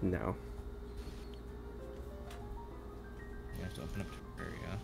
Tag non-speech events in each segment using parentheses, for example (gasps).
No. You have to open up area.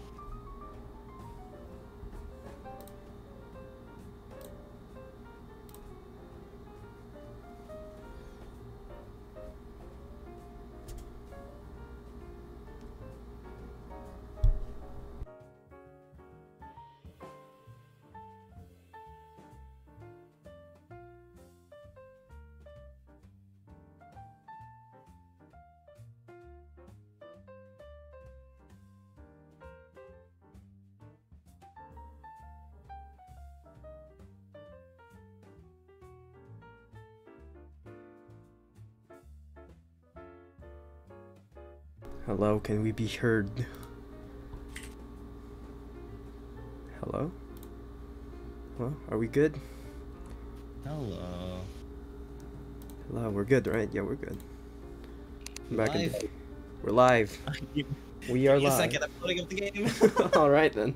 Hello, can we be heard? Hello? Hello, are we good? Hello. Hello, we're good, right? Yeah, we're good. I'm back in Live? the- We're live. We are (laughs) me a live. second, I'm loading up the game. (laughs) (laughs) All right then.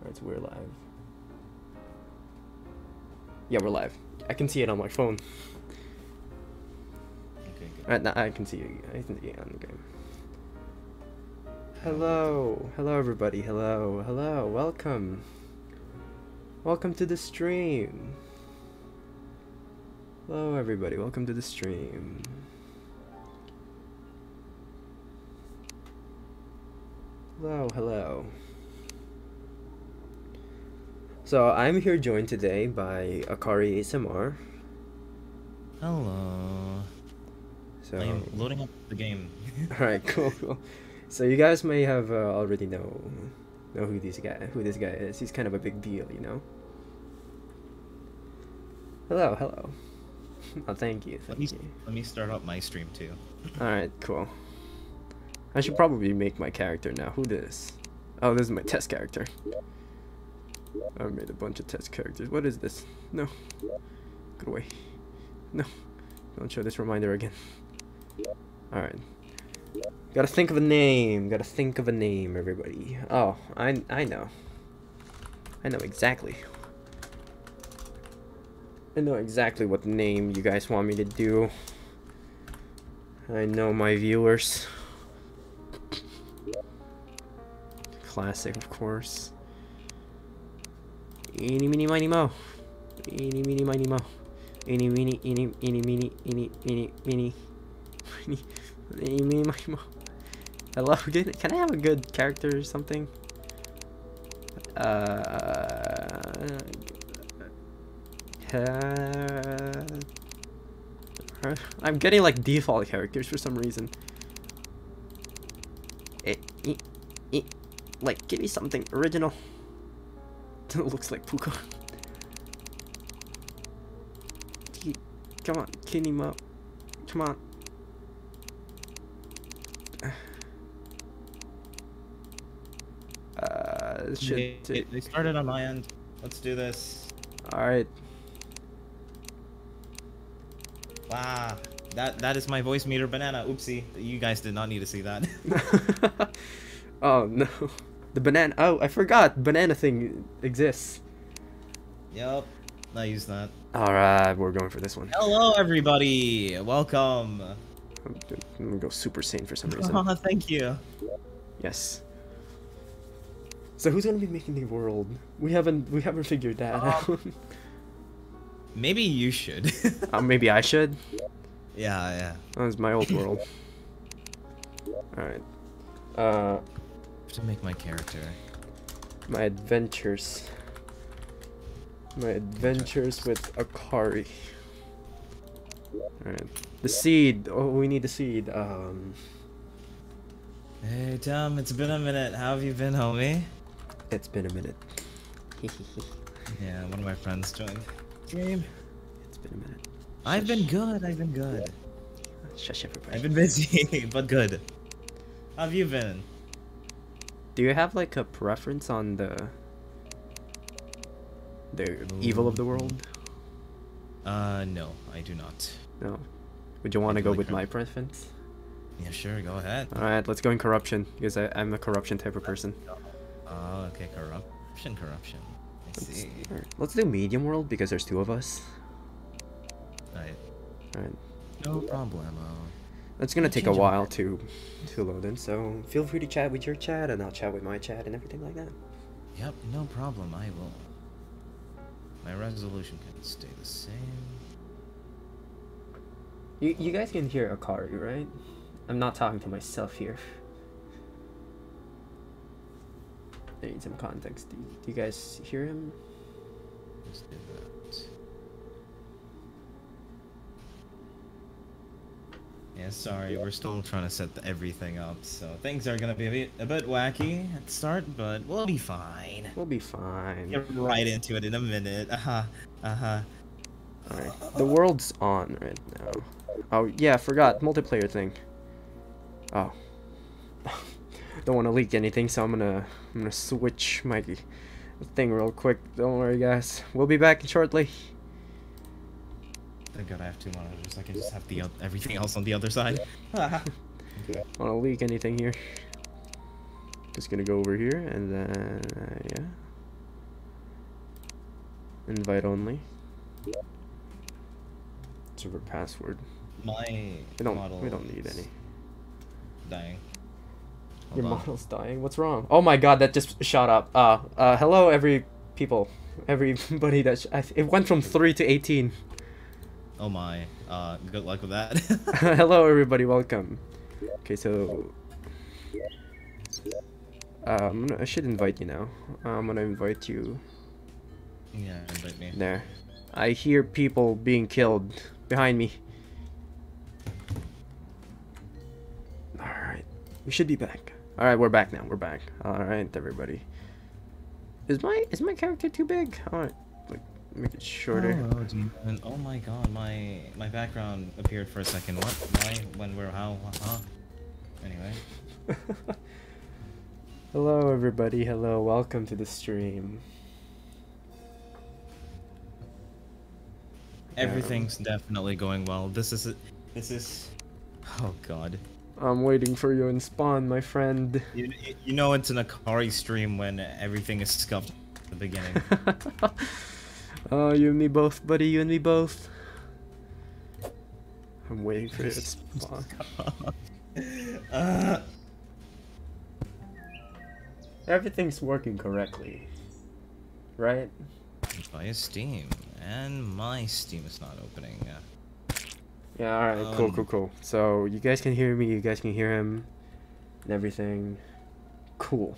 Alright, so we're live. Yeah, we're live. I can see it on my phone. Okay, good. Alright, now I can see you. I can see you on the game. Hello, hello everybody. Hello, hello. Welcome. Welcome to the stream. Hello everybody. Welcome to the stream. Hello, hello. So I'm here joined today by Akari ASMR. Hello. So I am loading up the game. (laughs) Alright, cool, cool. So you guys may have uh, already know know who this guy who this guy is. He's kind of a big deal, you know. Hello, hello. (laughs) oh, thank you, Let thank me, you. let me start up my stream too. All right, cool. I should probably make my character now. Who this? Oh, this is my test character. I made a bunch of test characters. What is this? No. Get away. No. Don't show this reminder again. Alright. Gotta think of a name. Gotta think of a name, everybody. Oh, I, I know. I know exactly. I know exactly what name you guys want me to do. I know my viewers. Classic, of course. Eeny, meeny, miny, mo. Eeny, meeny, miny, mo. Eeny, meeny, eeny, eeny, meeny, eeny, eeny, meeny. (laughs) Eeny, miny. Hello, (laughs) can, I have a good character or something? Uh, uh, I'm getting like default characters for some reason. Eh, eh, eh. Like, give me something original. (laughs) Looks like Puka. (laughs) Come on, kidney him up. Come on. Uh, this They, shit. they- they started on my end. Let's do this. Alright. Wow. That that is my voice meter banana. Oopsie. You guys did not need to see that. (laughs) (laughs) oh no. The banana. Oh, I forgot. Banana thing exists. yep. I use that. Alright, we're going for this one. Hello everybody. Welcome. I'm gonna go super sane for some reason. Oh, (laughs) thank you. Yes. So who's gonna be making the world? We haven't we haven't figured that out. (laughs) Maybe you should. (laughs) uh, maybe I should. yeah, yeah. That was my old world. Alright. Uh have To make my character. my adventures. My adventures with Akari. Alright. The seed. Oh we need the seed. Um Hey Tom, it's been a minute. How have you been, homie? It's been a minute. (laughs) Yeah, one of my friends joined. Game. it's been a minute. I've been good. I've been good. Shush everybody. I've been busy, (laughs) but good. How have you been? Do you have like a preference on the the evil of the world? Uh, no, I do not. No. Would you want to go like with my preference? Yeah, sure. Go ahead. All right, let's go in corruption because I, I'm a corruption type of person. Oh, okay. Corruption, corruption. I Let's, see. let's do medium world because there's two of us. Right. Alright. No problem. It's gonna take a while to to load in, so feel free to chat with your chat and I'll chat with my chat and everything like that. Yep, no problem. I will. My resolution can stay the same. You you guys can hear Akari, right? I'm not talking to myself here. I need some context. Do you, do you guys hear him? Let's do that. Yeah, sorry, we're still trying to set the, everything up, so things are gonna be a bit, a bit wacky at the start, but we'll be fine. We'll be fine. Get right into it in a minute. Uh huh. Uh huh. Alright. The world's on right now. Oh yeah, forgot multiplayer thing. Oh. (laughs) Don't want to leak anything, so I'm gonna I'm gonna switch my thing real quick. Don't worry, guys. We'll be back shortly. Thank God I have two monitors. I can just have the everything else on the other side. Don't want to leak anything here. Just gonna go over here and then uh, yeah. Invite only. Server password. My We don't model we don't need any. Dying. Your on. model's dying. What's wrong? Oh my god, that just shot up. Uh, uh, hello, every people, everybody that sh- I th- it went from three to eighteen. Oh my. Uh, good luck with that. (laughs) (laughs) hello, everybody, welcome. Okay, so uh, I'm gonna, I should invite you now. I'm gonna invite you yeah, invite me. there. I hear people being killed behind me. All right, we should be back. All right, we're back now. We're back. All right, everybody. Is my is my character too big? All right, like make it shorter. Oh, Hello, demon. Oh my god, my my background appeared for a second. What? Why? When? Where? How? Huh? Anyway. (laughs) Hello, everybody. Hello, welcome to the stream. Everything's um, definitely going well. This is this is oh god. I'm waiting for you in spawn, my friend. You, you know it's an Akari stream when everything is scuffed at the beginning. (laughs) oh, you and me both, buddy. You and me both. I'm waiting for you to spawn. (laughs) uh, Everything's working correctly, right? via Steam, and my Steam is not opening. Uh, Yeah. All right. cool. Um, Cool. Cool. So you guys can hear me. You guys can hear him, and everything. Cool.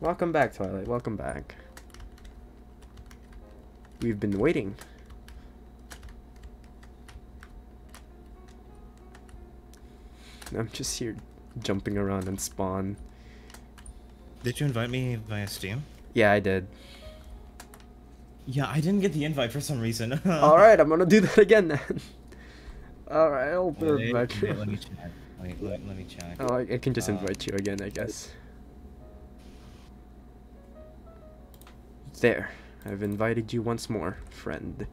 Welcome back, Twilight. Welcome back. We've been waiting. I'm just here jumping around and spawn. did you invite me via Steam? Yeah, I did. Yeah, I didn't get the invite for some reason. (laughs) Alright, I'm gonna do that again then. (laughs) Alright, I'll be Wait, back. wait, let me (laughs) check. Wait, let, let me check. Oh, I, I can just Uh, invite you again, I guess. There. I've invited you once more, friend.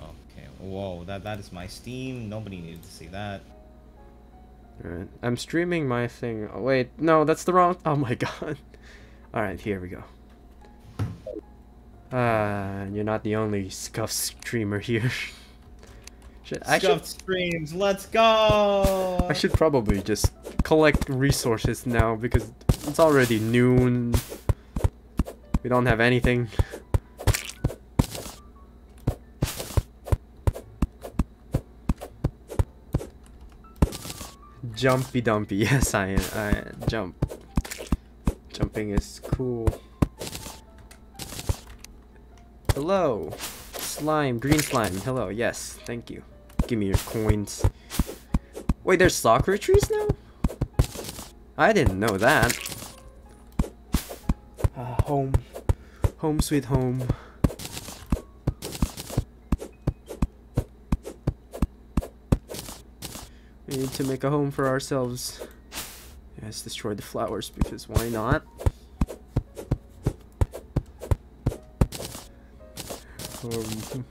Okay. Whoa, that that is my Steam. Nobody needed to see that. Alright. I'm streaming my thing. Oh, wait, no, that's the wrong. Oh my god. Alright, here we go. Ah, you're not the only scuff streamer here. (laughs) should, I should, Scuffed streams. Let's go. I should probably just collect resources now because it's already noon. We don't have anything. Jumpy dumpy, (laughs) yes I am. I jump. Jumping is cool. Hello. Slime, green slime. Hello, yes, thank you. Give me your coins. Wait, there's sakura trees now? I didn't know that. Uh, home. Home sweet home. We need to make a home for ourselves. Yes, destroy the flowers because why not? (laughs)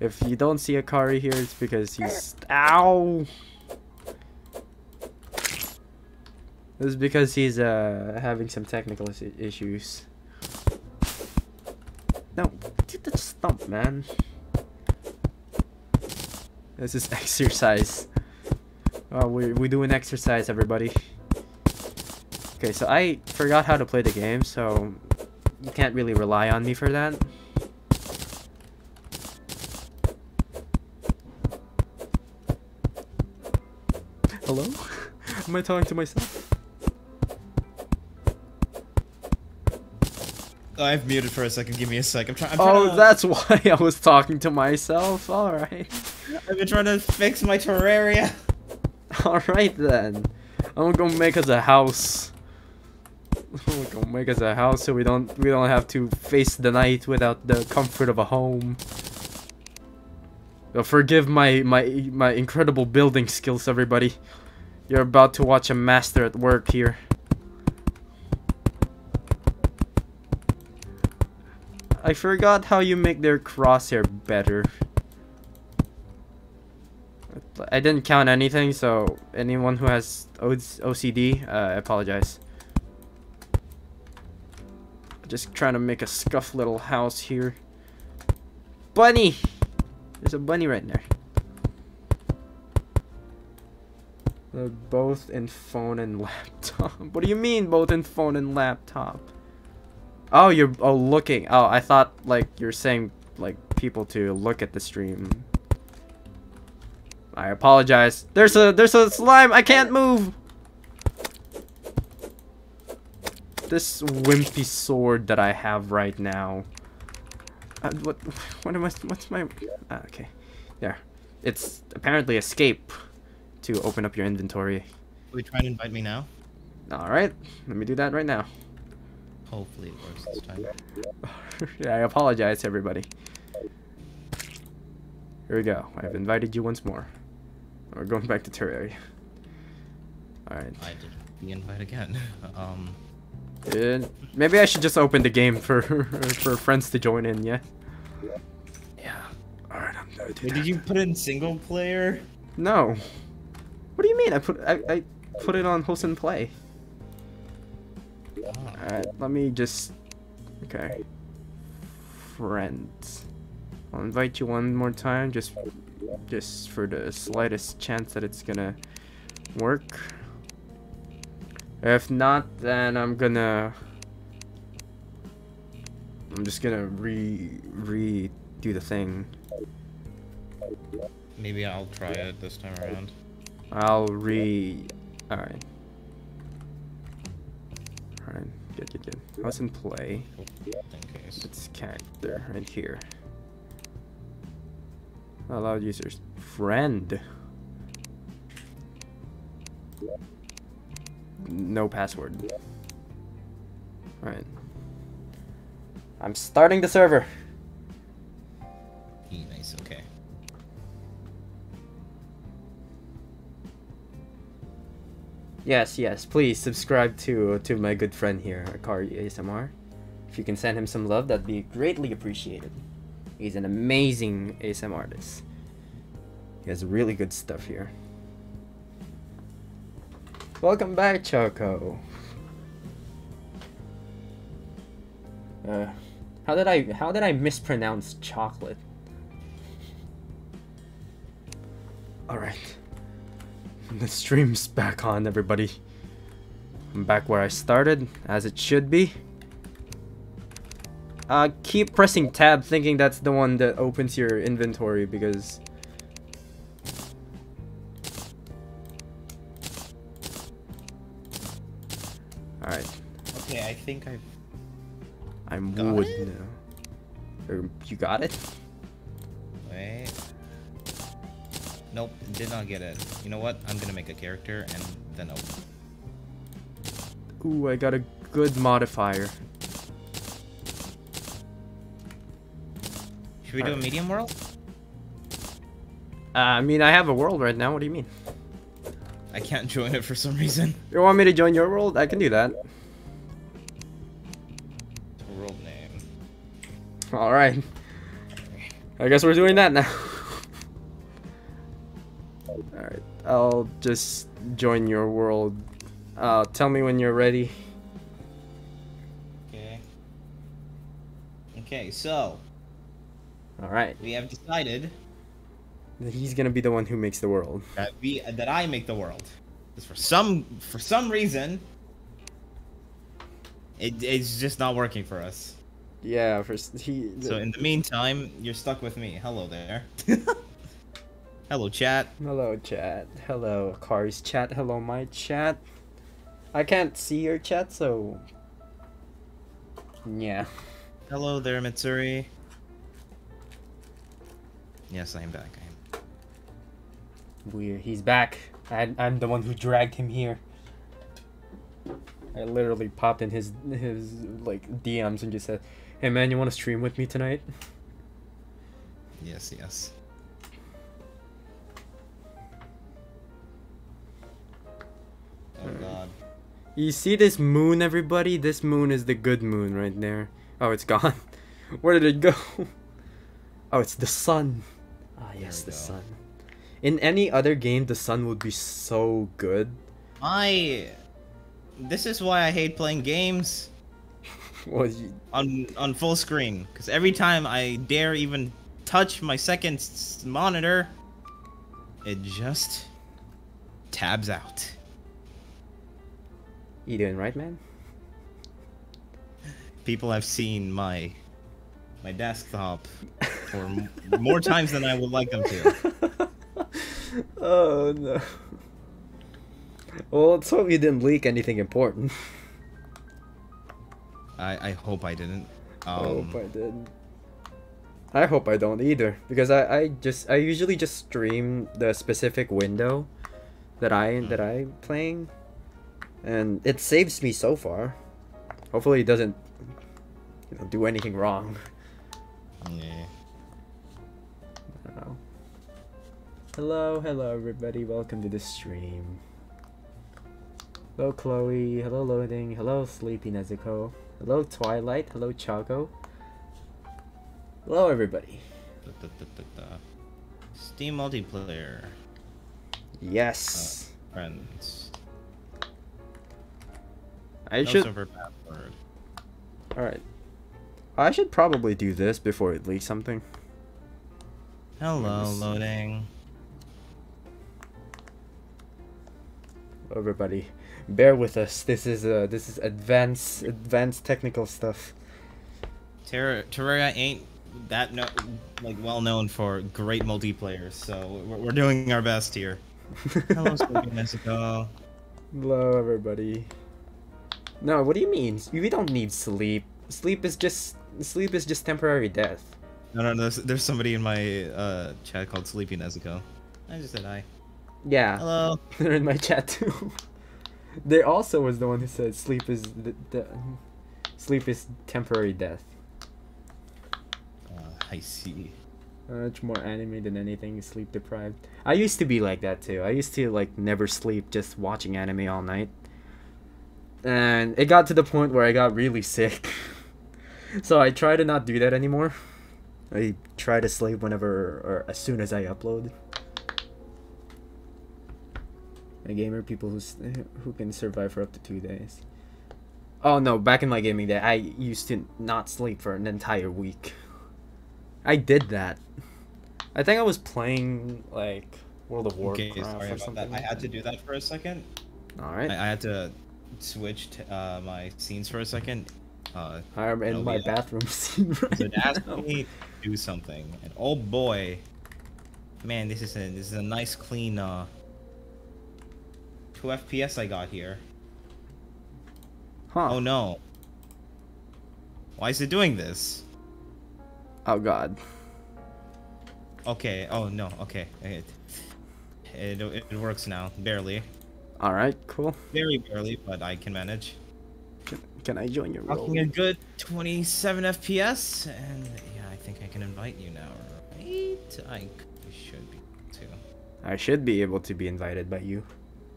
If you don't see Akari here, it's because he's. Ow! It's because he's uh, having some technical issues. No, get the stump, man. This is (laughs) exercise. Oh, we we doing exercise, everybody. Okay, so I forgot how to play the game, so you can't really rely on me for that. Hello? Am I talking to myself? Oh, I've muted for a second. Give me a sec. I'm, try I'm Oh, to- that's (laughs) why I was talking to myself. Alright. I've been trying to fix my Terraria. (laughs) Alright then. I'm gonna make us a house. (laughs) I'm gonna make us a house so we don't we don't have to face the night without the comfort of a home. Uh, forgive my my my incredible building skills, everybody. You're about to watch a master at work here. I forgot how you make their crosshair better. I didn't count anything, so anyone who has OCD, uh, I apologize. Just trying to make a scuff little house here. Bunny! There's a bunny right there. Both in phone and (laughs) laptop. What do you mean both in phone and laptop? Oh, you're oh looking. Oh, I thought like you're saying like people to look at the stream. I apologize. There's a there's a slime. I can't move. This wimpy sword that I have right now. Uh, what what am I? What's my? Ah, okay, there. It's apparently escape to open up your inventory. Will you try and invite me now? All right, let me do that right now. Hopefully it works this time. (laughs) yeah, I apologize, everybody. Here we go. I've invited you once more. We're going back to Terraria. Alright. I did the invite again. (laughs) um, Uh, maybe I should just open the game for (laughs) for friends to join in, yeah? yeah. Alright, I'm gonna do Wait, that. did you put in single player? No. What do you mean? I put I, I put it on host and play. Oh. Alright, let me just okay. Friends. I'll invite you one more time just just for the slightest chance that it's gonna work. If not, then I'm gonna I'm just gonna re redo the thing. Maybe I'll try it this time around. I'll re alright. Alright, good good good. Play. In case. It's character right here. Allow users. Friend. No password. Alright. I'm starting the server. E, nice, okay. Yes, yes, please subscribe to to my good friend here, Akari ASMR. If you can send him some love, that'd be greatly appreciated. He's an amazing ASMRtist. He has really good stuff here. Welcome back, Choco. Uh, how did I how did I mispronounce chocolate? All right. The stream's back on, everybody. I'm back where I started, as it should be. Uh, keep pressing tab thinking that's the one that opens your inventory because... Alright, Okay, I think I've... I'm Got wood it? now. You got it? Wait. Nope, did not get it. You know what? I'm gonna make a character and then open. Ooh, I got a good modifier. Should we do a medium world? Uh, I mean, I have a world right now, what do you mean? I can't join it for some reason. You want me to join your world? I can do that. World name. Alright. I guess we're doing that now. (laughs) Alright, I'll just join your world. Uh, tell me when you're ready. Okay. Okay, so All right. we have decided He's gonna be the one who makes the world. that we that I make the world. 'Cause for some for some reason, it, it's just not working for us. Yeah, first he. So in the meantime, you're stuck with me. Hello there. (laughs) Hello, chat. Hello, chat. Hello, Cars chat. Hello, my chat. I can't see your chat, so. Yeah. Hello there, Mitsuri. Yes, I am back. I am. Weird. He's back. I, I'm the one who dragged him here. I literally popped in his his like DMs and just said, "Hey man, you want to stream with me tonight?" Yes, yes. Oh god. You see this moon, everybody? This moon is the good moon right there. Oh, it's gone. (laughs) Where did it go? (laughs) Oh, it's the sun. Ah, yes, the go. sun. In any other game, the sun would be so good. I. This is why I hate playing games (laughs) Well, you, on on full screen. Because every time I dare even touch my second monitor, it just tabs out. you doing right, man? People have seen my my desktop (laughs) for m- more times than I would like them to. (laughs) (laughs) oh no. Well, let's hope you didn't leak anything important. (laughs) I I hope I didn't. I Um, hope I didn't. I hope I don't either, because I, I just I usually just stream the specific window that I that I playing, and it saves me so far. Hopefully, it doesn't you know do anything wrong. yeah. I don't know. Hello, hello everybody. Welcome to the stream. Hello Chloe. Hello Loading. Hello Sleepy Nezuko. Hello Twilight. Hello Chaco. Hello everybody. Da, da, da. Steam multiplayer Yes. Uh, friends. I No should. password. All right. I should probably do this before it leaks something. Hello, loading. Everybody, bear with us. This is uh this is advanced advanced technical stuff. Terra Terraria ain't that no like well known for great multiplayer, so we're, we're doing our best here. (laughs) Hello, Sleepy Mexico. Hello, everybody. No, what do you mean? We don't need sleep. Sleep is just sleep is just temporary death. No, no, there's, there's somebody in my uh, chat called Sleepy Nezuko. I just said hi. Yeah, Hello. (laughs) they're in my chat too. (laughs) they also was the one who said sleep is the, the sleep is temporary death. Uh, I see. Much more anime than anything sleep deprived. I used to be like that too. I used to like never sleep, just watching anime all night. And it got to the point where I got really sick. (laughs) so I try to not do that anymore. I try to sleep whenever or as soon as I upload. A gamer people who who can survive for up to two days. Oh no! Back in my gaming day, I used to not sleep for an entire week. I did that. I think I was playing like World of Warcraft Okay, sorry or something. that. I had to do that for a second. All right, I, I had to switch t- uh, my scenes for a second. Uh, I'm in my bathroom (laughs) scene right so it asked now. me to do something, and oh boy, man, this is a this is a nice clean uh, two FPS I got here. Huh? Oh no, why is it doing this? Oh God. Okay, oh no, okay, it it, it works now, barely, All right, cool. very barely, but I can manage. Can, can I join your role? A good 27 FPS, and yeah, I think I can invite you now, right? I should be too. I should be able to be invited by you.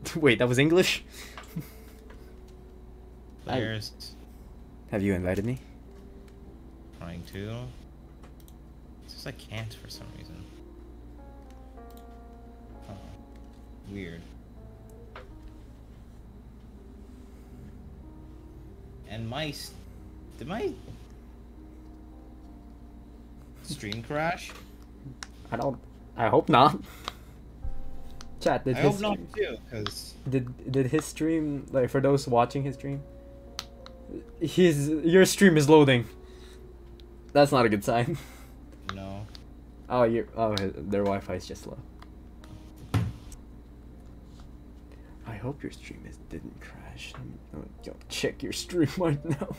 (laughs) Wait, that was English? (laughs) Have you invited me? trying to. It's just I can't for some reason. Oh, weird. And my, did my, stream crash? I don't. I hope not. (laughs) Chat. Did I his hope not too, because did did his stream like for those watching his stream? His your stream is loading. That's not a good sign. (laughs) no. Oh, you oh their Wi-Fi is just low. I hope your stream is didn't crash. Oh, Yo, check your stream (laughs) right now.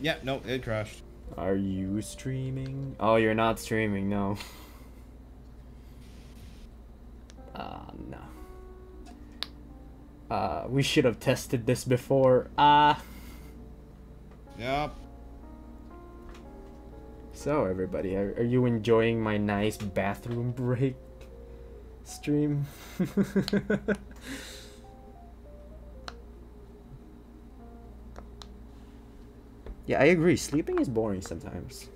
Yeah, no, it crashed. Are you streaming? Oh, you're not streaming. No. (laughs) Ah, no. Uh, we should have tested this before. Ah. Yep. So everybody, are, are you enjoying my nice bathroom break stream? (laughs) yeah, I agree. Sleeping is boring sometimes.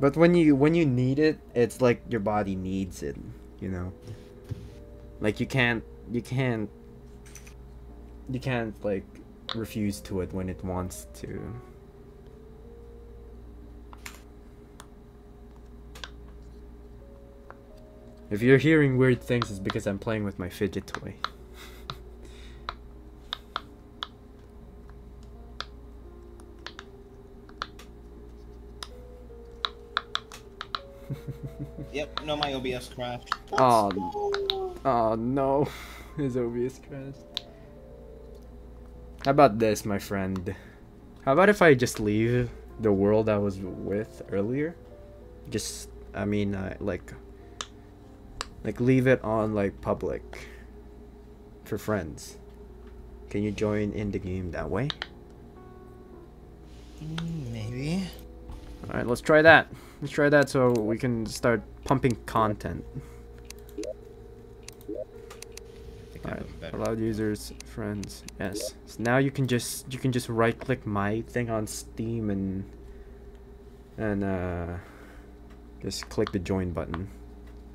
But when you when you need it, it's like your body needs it, you know. Like you can't you can't you can't like refuse to it when it wants to. If you're hearing weird things, it's because I'm playing with my fidget toy. (laughs) Yep, no, my OBS crashed. Oh, oh no, (laughs) his OBS crashed. How about this, my friend? How about if I just leave the world I was with earlier? Just, I mean, uh, like, like leave it on like public for friends. Can you join in the game that way? Maybe. All right, let's try that. Let's try that so we can start pumping content. I think I have a Alright, better. allowed users, friends, yes. So now you can just you can just right click my thing on Steam and and uh just click the join button.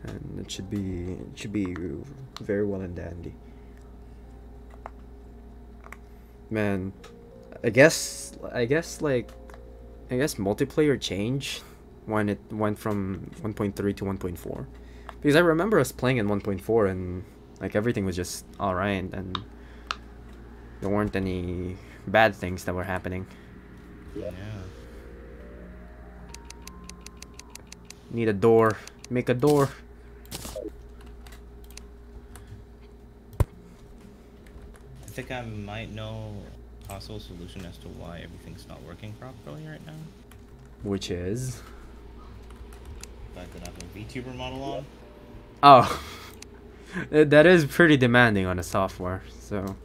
And it should be it should be very well and dandy. Man, I guess I guess like I guess multiplayer changed when it went from 1.3 to 1.4 because I remember us playing in 1.4 and like everything was just all right and there weren't any bad things that were happening. Yeah. Need a door. Make a door. I think I might know a possible solution as to why everything's not working properly right now. Which is The fact that I have a VTuber model on. oh, (laughs) that is pretty demanding on the software. So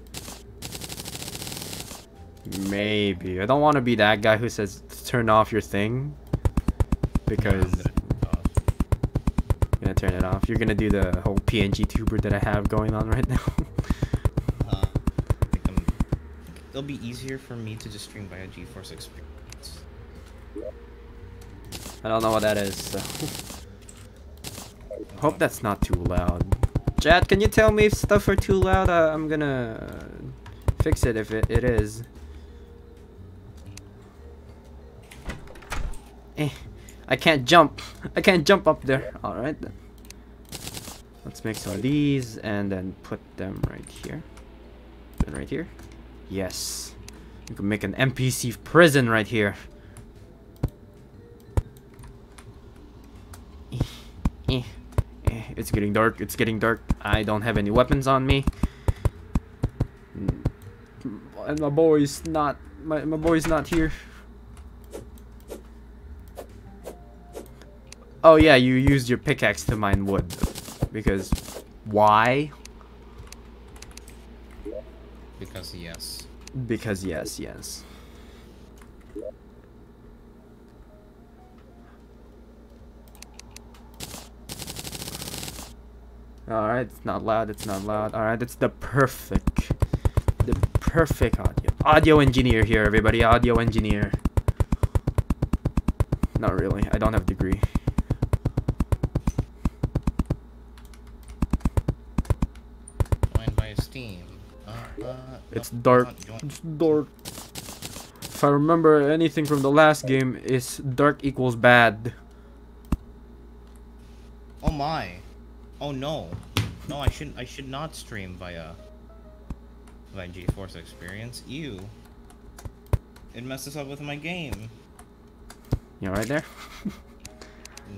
maybe I don't want to be that guy who says turn off your thing because you're gonna turn it off. You're gonna do the whole PNG tuber that I have going on right now. uh, I'm, it'll be easier for me to just stream by via GeForce Experience. I don't know what that is. So. (laughs) Hope that's not too loud. Chat, can you tell me if stuff are too loud? Uh, I'm gonna fix it if it, it is. Eh, I can't jump. I can't jump up there. Alright then. Let's make some of these and then put them right here. Then right here. Yes. You can make an NPC prison right here. It's getting dark. It's getting dark. I don't have any weapons on me. And my boy's not. My my boy's not here. Oh yeah, you used your pickaxe to mine wood. Because why? Because yes. Because yes, yes. Alright, it's not loud, it's not loud. Alright, it's the perfect, the perfect audio. Audio engineer here, everybody, audio engineer. Not really, I don't have a degree. Joined by Steam. Uh, uh, It's dark. It's dark. If I remember anything from the last game, is dark equals bad. Oh my. Oh no. No, I shouldn't. I should not stream via via GeForce Experience. You. It messes up with my game. You right there?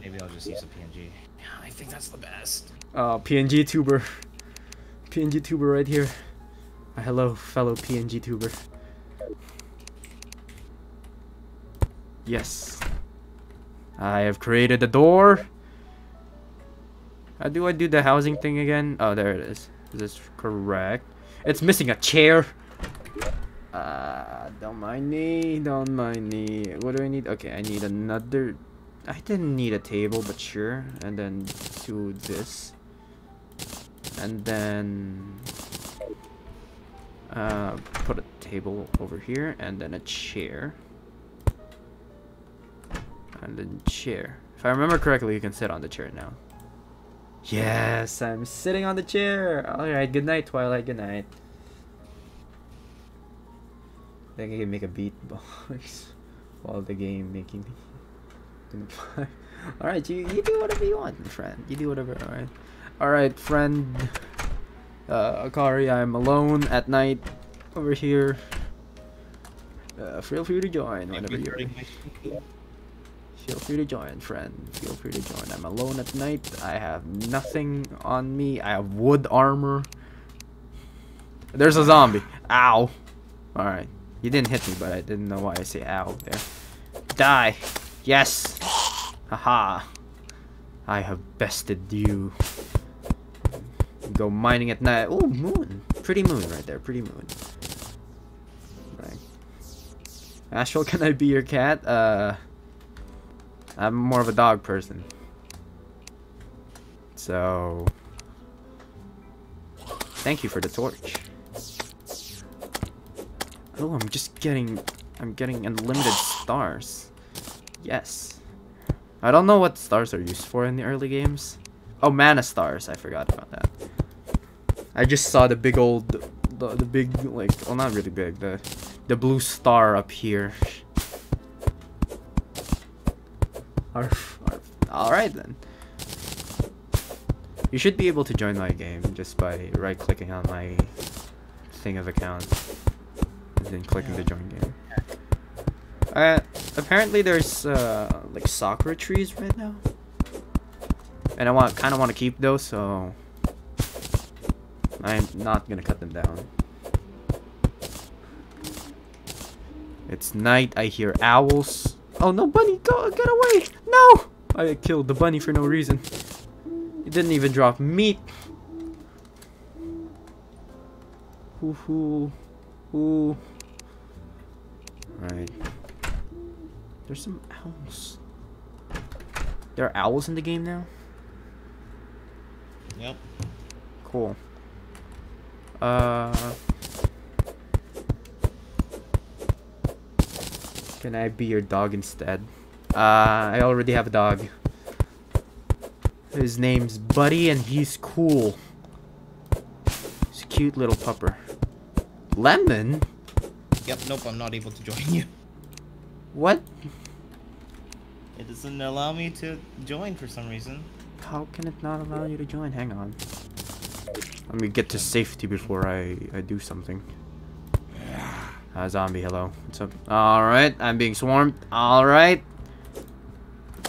Maybe I'll just use a PNG. Yeah, I think that's the best. Oh, PNG tuber. PNG tuber right here. Uh, hello, fellow PNG tuber. Yes. I have created a door. How do I do the housing thing again? Oh, there it is. Is this correct? It's missing a chair. Uh, don't mind me. Don't mind me. What do I need? Okay, I need another... I didn't need a table, but sure. And then do this. And then... Uh, put a table over here. And then a chair. And then chair. If I remember correctly, you can sit on the chair now. Yes, I'm sitting on the chair. Alright, good night, Twilight. Good night. I think I can make a beatbox (laughs) while the game making me. (laughs) Alright, you, you do whatever you want, friend. You do whatever, alright. Alright, friend. Uh, Akari, I'm alone at night over here. Uh, feel free to join whenever you're ready. Feel free to join, friend. Feel free to join. I'm alone at night. I have nothing on me. I have wood armor. There's a zombie. Ow. Alright. You didn't hit me, but I didn't know why I say ow there. Die. Yes. Haha. I have bested you. Go mining at night. Oh, moon. Pretty moon right there. Pretty moon. Right. Astral, can I be your cat? Uh... I'm more of a dog person. So... Thank you for the torch. Oh, I'm just getting... I'm getting unlimited stars. Yes. I don't know what stars are used for in the early games. Oh, mana stars. I forgot about that. I just saw the big old... The, the big, like... Well, not really big. The, the blue star up here. Arf. Alright then. You should be able to join my game just by right-clicking on my thing of account. And then clicking the join game. Uh, apparently there's, uh, like sakura trees right now. And I want, kind of want to keep those, so... I'm not gonna cut them down. It's night, I hear owls. Oh no, bunny, go get away! No! I killed the bunny for no reason. It didn't even drop meat. Ooh, ooh, ooh. Right. There's some owls. There are owls in the game now? Yep. Cool. Uh... Can I be your dog instead? Uh, I already have a dog. His name's Buddy and he's cool. He's a cute little pupper. Lemon? Yep, nope, I'm not able to join you. What? It doesn't allow me to join for some reason. How can it not allow you to join? Hang on. Let me get to safety before I, I do something. Uh, zombie, hello. What's up? Alright, I'm being swarmed. Alright.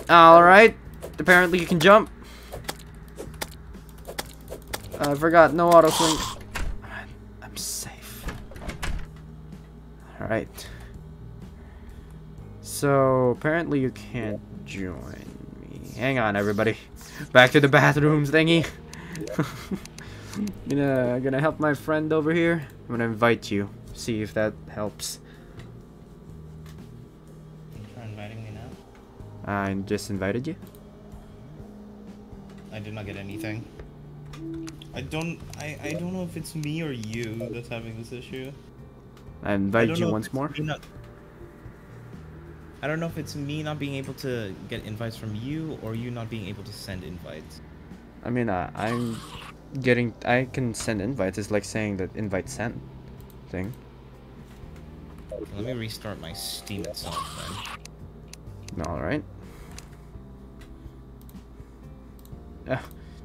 Alright. Apparently you can jump. I forgot, no auto swing. I'm safe. Alright. So, apparently you can't join me. Hang on, everybody. Back to the bathrooms thingy. (laughs) gonna, gonna help my friend over here. I'm gonna invite you see if that helps. Try inviting me now. I just invited you. I did not get anything. I don't. I. I don't know if it's me or you that's having this issue. I invited I you once more. Not, I don't know if it's me not being able to get invites from you or you not being able to send invites. I mean, uh, I'm getting. I can send invites. It's like saying that invite sent thing. Let me restart my Steam itself then. Alright. Uh,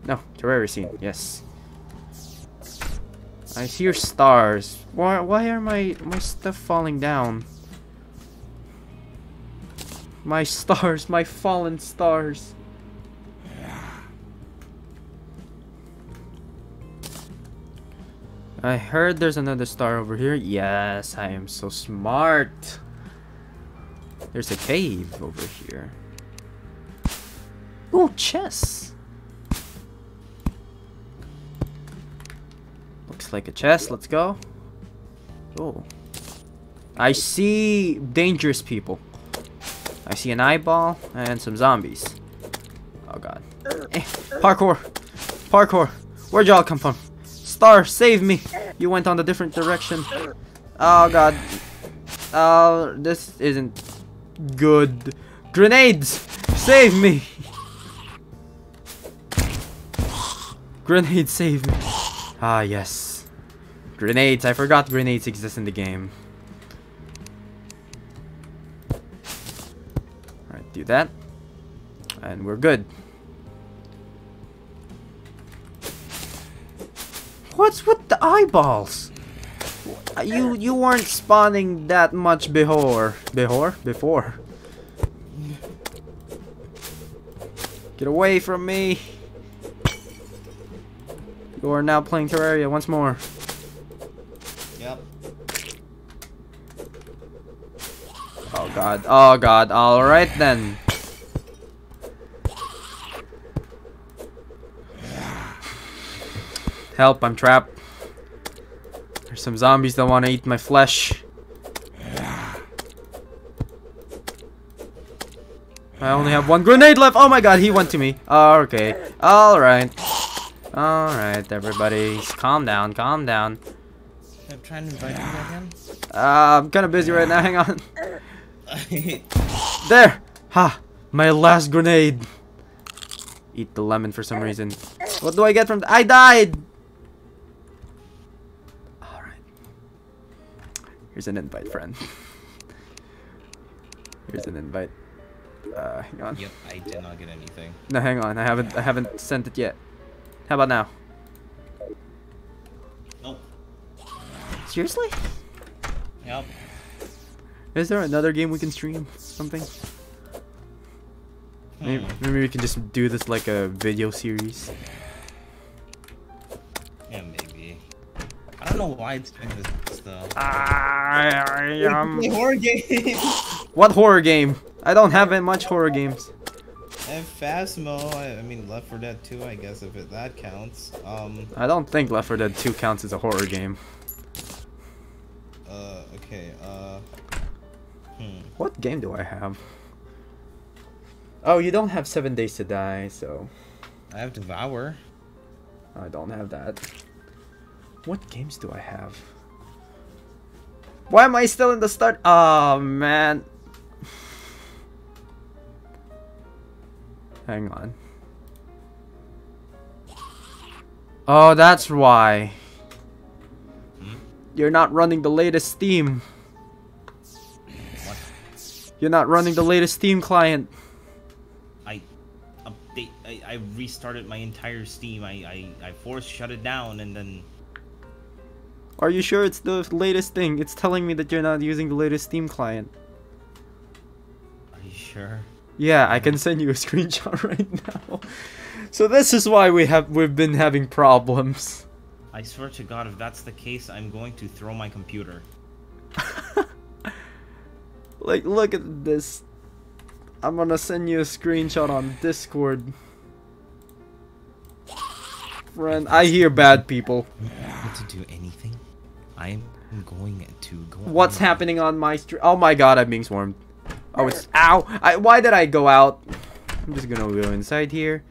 no, Terraria scene. Yes. I hear stars. Why? Why are my my stuff falling down? My stars, my fallen stars. I heard there's another star over here. Yes, I am so smart. There's a cave over here. Oh, chess. Looks like a chest. Let's go. Oh. I see dangerous people. I see an eyeball and some zombies. Oh god. Eh, parkour! Parkour! Where'd y'all come from? Star, save me! You went on a different direction. Oh god. Oh, this isn't good. Grenades! Save me! Grenades, save me. Ah, yes. Grenades. I forgot grenades exist in the game. Alright, do that. And we're good. What's with the eyeballs? You you weren't spawning that much before. Before? Before. Get away from me. You are now playing Terraria once more. Yep. Oh god. Oh god. Alright then. Help, I'm trapped. There's some zombies that want to eat my flesh. I only have one grenade left. Oh my god, he went to me. Okay. Alright. Alright, everybody. Calm down, calm down. I'm trying to invite you again. Uh, I'm kind of busy right now. Hang on. (laughs) There! Ha! My last grenade! Eat the lemon for some reason. What do I get from I died! Here's an invite, friend. Here's an invite. Uh, hang on. yep, I did not get anything. No, hang on. I haven't I haven't sent it yet. How about now? Nope. Seriously? Yep. Is there another game we can stream? Something? Maybe, Hmm. maybe we can just do this like a video series. Yeah, maybe. I don't know why it's doing this stuff. I, um, Play (laughs) horror game. what horror game? I don't have that much horror games. and Phasmo. I, I mean, Left 4 Dead 2. I guess if it that counts. Um. I don't think Left 4 Dead 2 counts as a horror game. Uh. Okay. Uh. Hmm. What game do I have? Oh, you don't have 7 Days to Die, so I have Devour. I don't have that. What games do I have? Why am I still in the start? Oh, man. (sighs) Hang on. Oh, that's why. You're not running the latest Steam. What? You're not running the latest Steam client. I update. I, I restarted my entire Steam. I, I I force shut it down and then. Are you sure it's the latest thing? It's telling me that you're not using the latest Steam client. Are you sure? Yeah, I can send you a (laughs) screenshot right now. So this is why we have we've been having problems. I swear to God, if that's the case, I'm going to throw my computer. (laughs) Like look at this. I'm gonna send you a screenshot on Discord. Friend, I hear bad people. To do anything. I'm going to go. What's on- happening on my stream? Oh my god, I'm being swarmed. Oh, it's ow! I, why did I go out? I'm just gonna go inside here.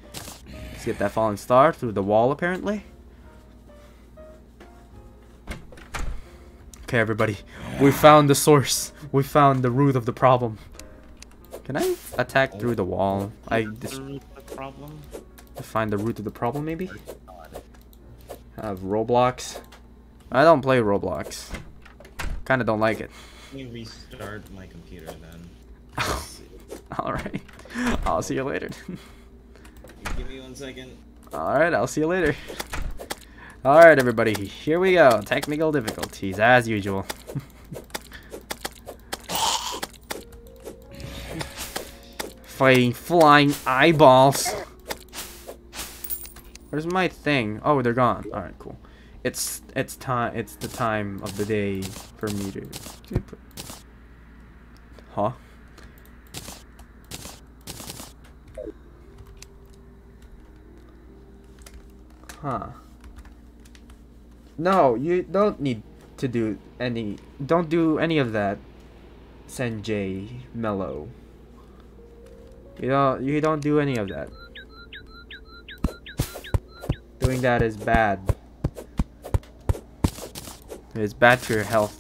Let's get that fallen star through the wall, apparently. Okay, everybody, we found the source. We found the root of the problem. Can I attack oh. through the wall? I just The problem. find the root of the problem, maybe. I Have Roblox. I don't play Roblox. Kind of don't like it. Let me restart my computer then. (laughs) All right. I'll see you later. Give me one one second. Alright, I'll see you later. Alright, everybody, here we go. Technical difficulties, as usual. (laughs) Fighting flying eyeballs. Where's my thing? Oh, they're gone. Alright, cool. It's it's time it's the time of the day for me to Huh? Huh. No, you don't need to do any don't do any of that. Sanjay Mellow. You don't you don't do any of that. Doing that is bad. It's bad for your health.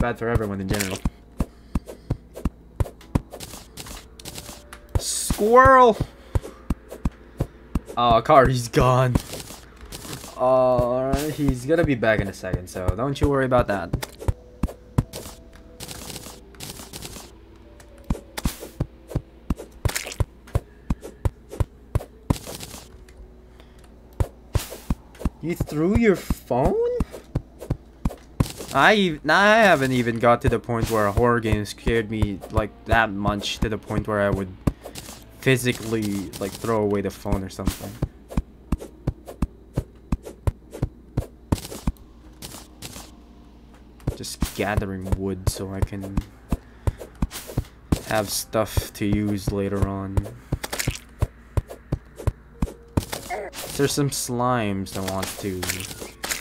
Bad for everyone in general. Squirrel! Oh, Kari's gone. Oh, he's gonna be back in a second, so don't you worry about that. You threw your phone? I I haven't even got to the point where a horror game scared me like that much to the point where I would physically like throw away the phone or something. Just gathering wood so I can have stuff to use later on. There's some slimes that want to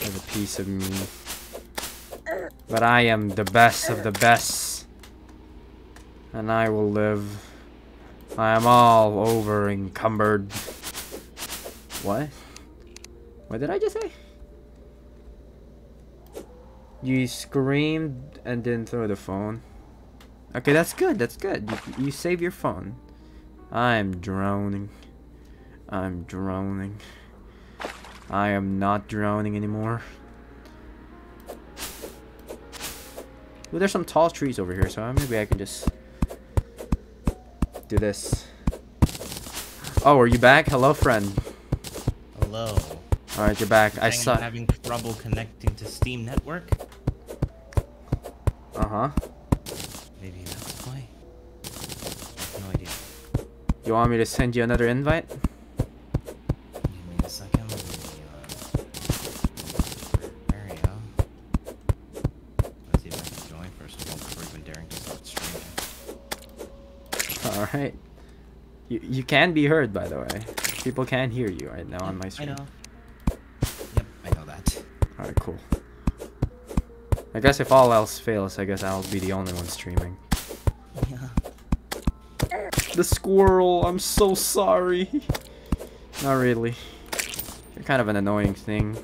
have a piece of me. But I am the best of the best. And I will live. I am all over encumbered. What? What did I just say? You screamed and then throw the phone. Okay, that's good. That's good. You, you save your phone. I'm drowning. I'm drowning. I am not drowning anymore. Ooh, there's some tall trees over here, so maybe I can just do this. Oh, are you back? Hello, friend. Hello. Alright, you're back. I saw. having trouble connecting to Steam Network. Uh huh. Maybe that's why. no idea. You want me to send you another invite? Alright. You, you can be heard, by the way. People can hear you right now on my screen. I know. Yep, I know that. Alright, cool. I guess if all else fails, I guess I'll be the only one streaming. Yeah. The squirrel, I'm so sorry. Not really. You're kind of an annoying thing.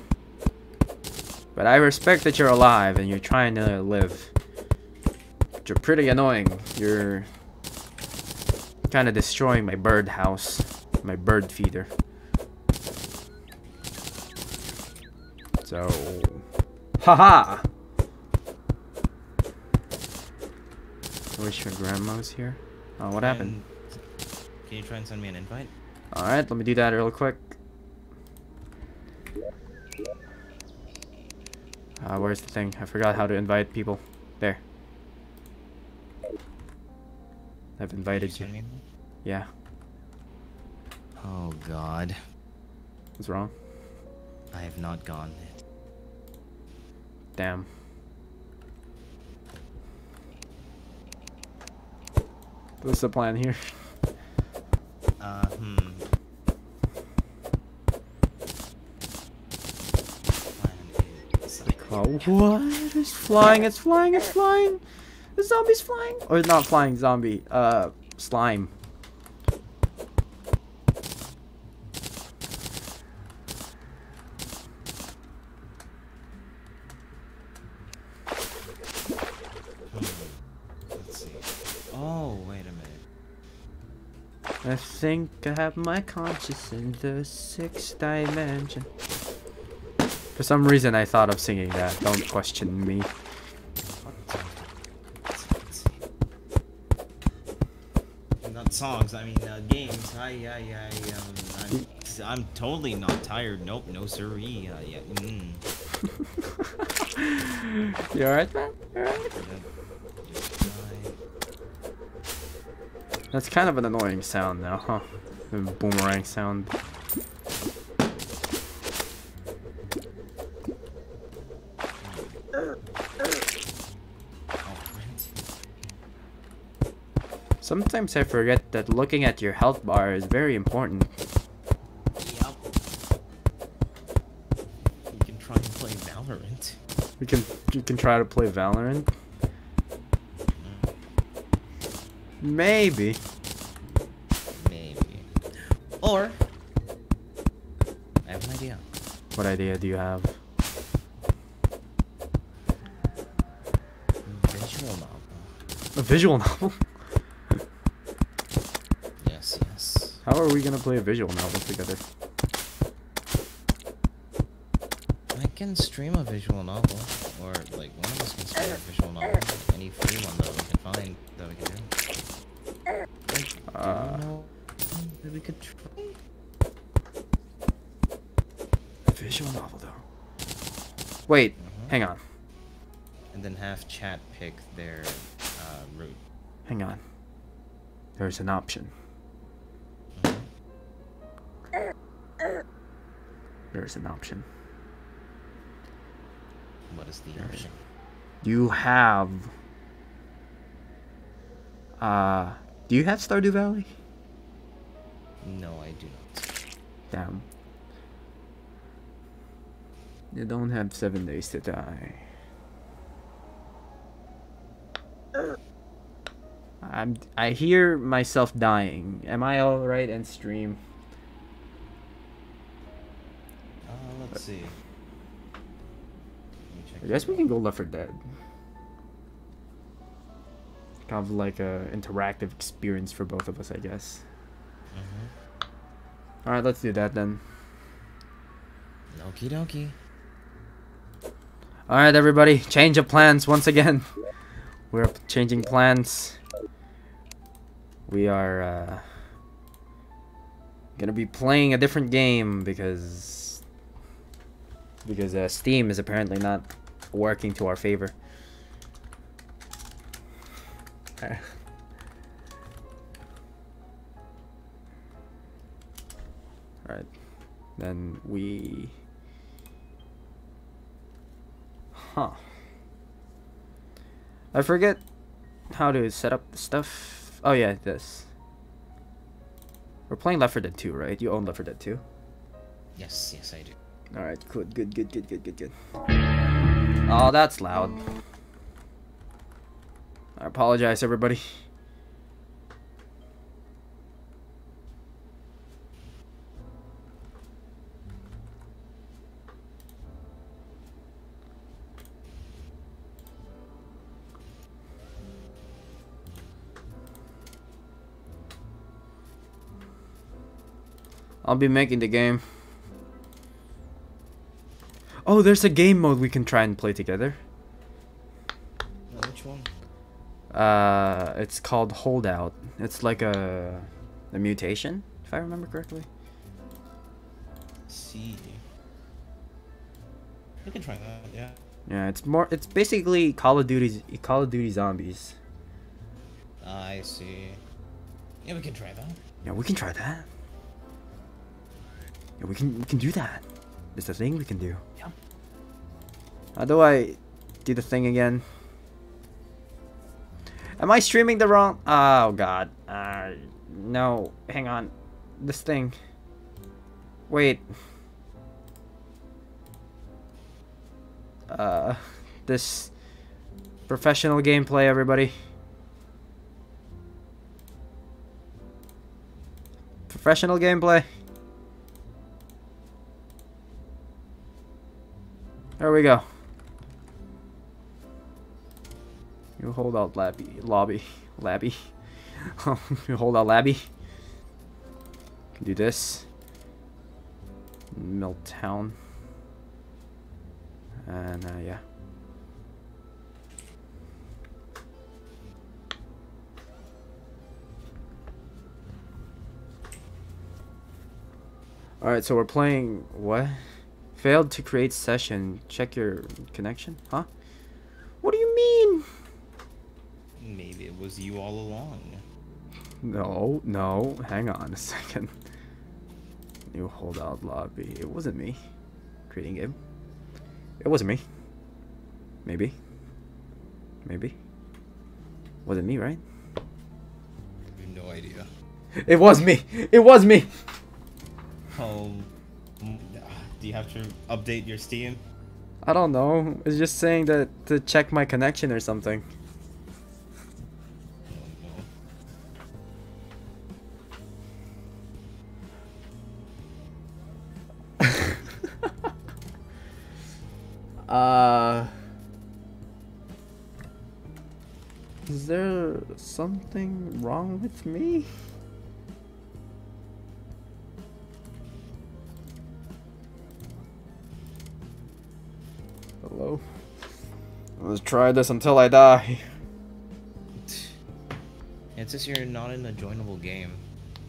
But I respect that you're alive and you're trying to live. But you're pretty annoying. You're kind of destroying my bird house, my bird feeder. So, haha! I wish your grandma's here. Oh, what happened? Can you try and send me an invite? Alright, let me do that real quick. Uh, where's the thing? I forgot how to invite people. There. I've invited you. you. Yeah. Oh god. What's wrong? I have not gone yet. Damn. What's the plan here? Uh, hmm. Oh, what? It's flying, it's flying, it's flying! The zombie's flying! Or not flying zombie, uh, slime. Oh, wait a minute. I think I have my conscience in the sixth dimension. For some reason I thought of singing that. Don't question me. Songs. I mean, uh, games. I, I, I, um, I'm, I'm totally not tired. Nope, no siree. Uh, yeah. Mm. (laughs) you alright, man? You alright? That's kind of an annoying sound now, huh? The boomerang sound. Sometimes I forget that looking at your health bar is very important. Yep. We can try and play Valorant. We can you can try to play Valorant. Maybe. Maybe. Or I have an idea. What idea do you have? Visual novel. A visual novel? Yes, yes. How are we gonna play a visual novel together? I can stream a visual novel, or like one of us can stream a visual novel. Any free one that we can find that we can do. Like, Uh, don't know that we could try. A visual novel though. Wait, Mhm. hang on. And then have chat pick their uh, route. Hang on. There's an option. There's an option. What is the option? You have uh do you have Stardew Valley? No, I do not. Damn. You don't have seven days to die. (clears throat) I'm I hear myself dying. Am I alright in stream? Let's see. Let I guess we can go Left 4 Dead. Kind of like a interactive experience for both of us, I guess. out. Mhm. Alright, let's do that then. Okie dokie. Alright, everybody, change of plans once again. (laughs) We're changing plans. We are uh, gonna be playing a different game because because uh, Steam is apparently not working to our favor. (laughs) Alright, then we. Huh. I forget how to set up the stuff. Oh yeah, this. We're playing Left 4 Dead 2, right? You own Left 4 Dead 2? Yes, yes, I do. Alright, good, good, good, good, good, good, good. Oh, that's loud. I apologize, everybody. I'll be making the game. Oh, there's a game mode we can try and play together. Which one? Uh, it's called Holdout. It's like a a mutation, if I remember correctly. see. We can try that, yeah. Yeah, it's more. It's basically Call of Duty. Call of Duty Zombies. I see. Yeah, we can try that. Yeah, we can try that. Yeah, we can. We can do that. It's a thing we can do. How do I do the thing again? Am I streaming the wrong? Oh God. Uh, no. Hang on. This thing. Wait. Uh, this professional gameplay, everybody. Professional gameplay. There we go. You hold out labby, lobby, labby. (laughs) Um, you hold out labby. Can do this. mill town. And uh, yeah. Alright, so we're playing what? Failed to create session. Check your connection? Huh? What do you mean? Maybe it was you all along. No, no. Hang on a second. New holdout lobby. It wasn't me. Creating game. It wasn't me. Maybe. Maybe. Wasn't me, right? I have no idea. It was me. It was me. Um, do you have to update your Steam? I don't know. It's just saying that to check my connection or something. Uh Is there something wrong with me? Hello? Let's try this until I die. It says you're not in a joinable game.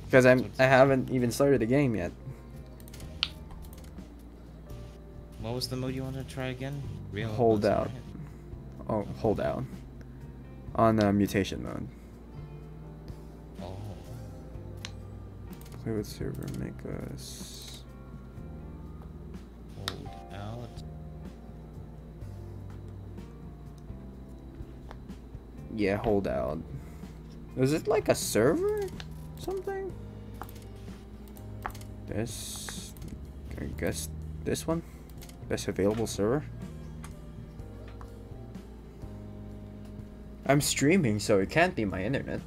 Because I'm I haven't even started the game yet. What was the mode you wanted to try again? Real Hold out. Oh, hold down. On uh, mutation mode. Oh. Play with server, make us. Hold out. Yeah, hold out. Is it like a server? Something? This. I guess this one? Best available server? I'm streaming, so it can't be my internet.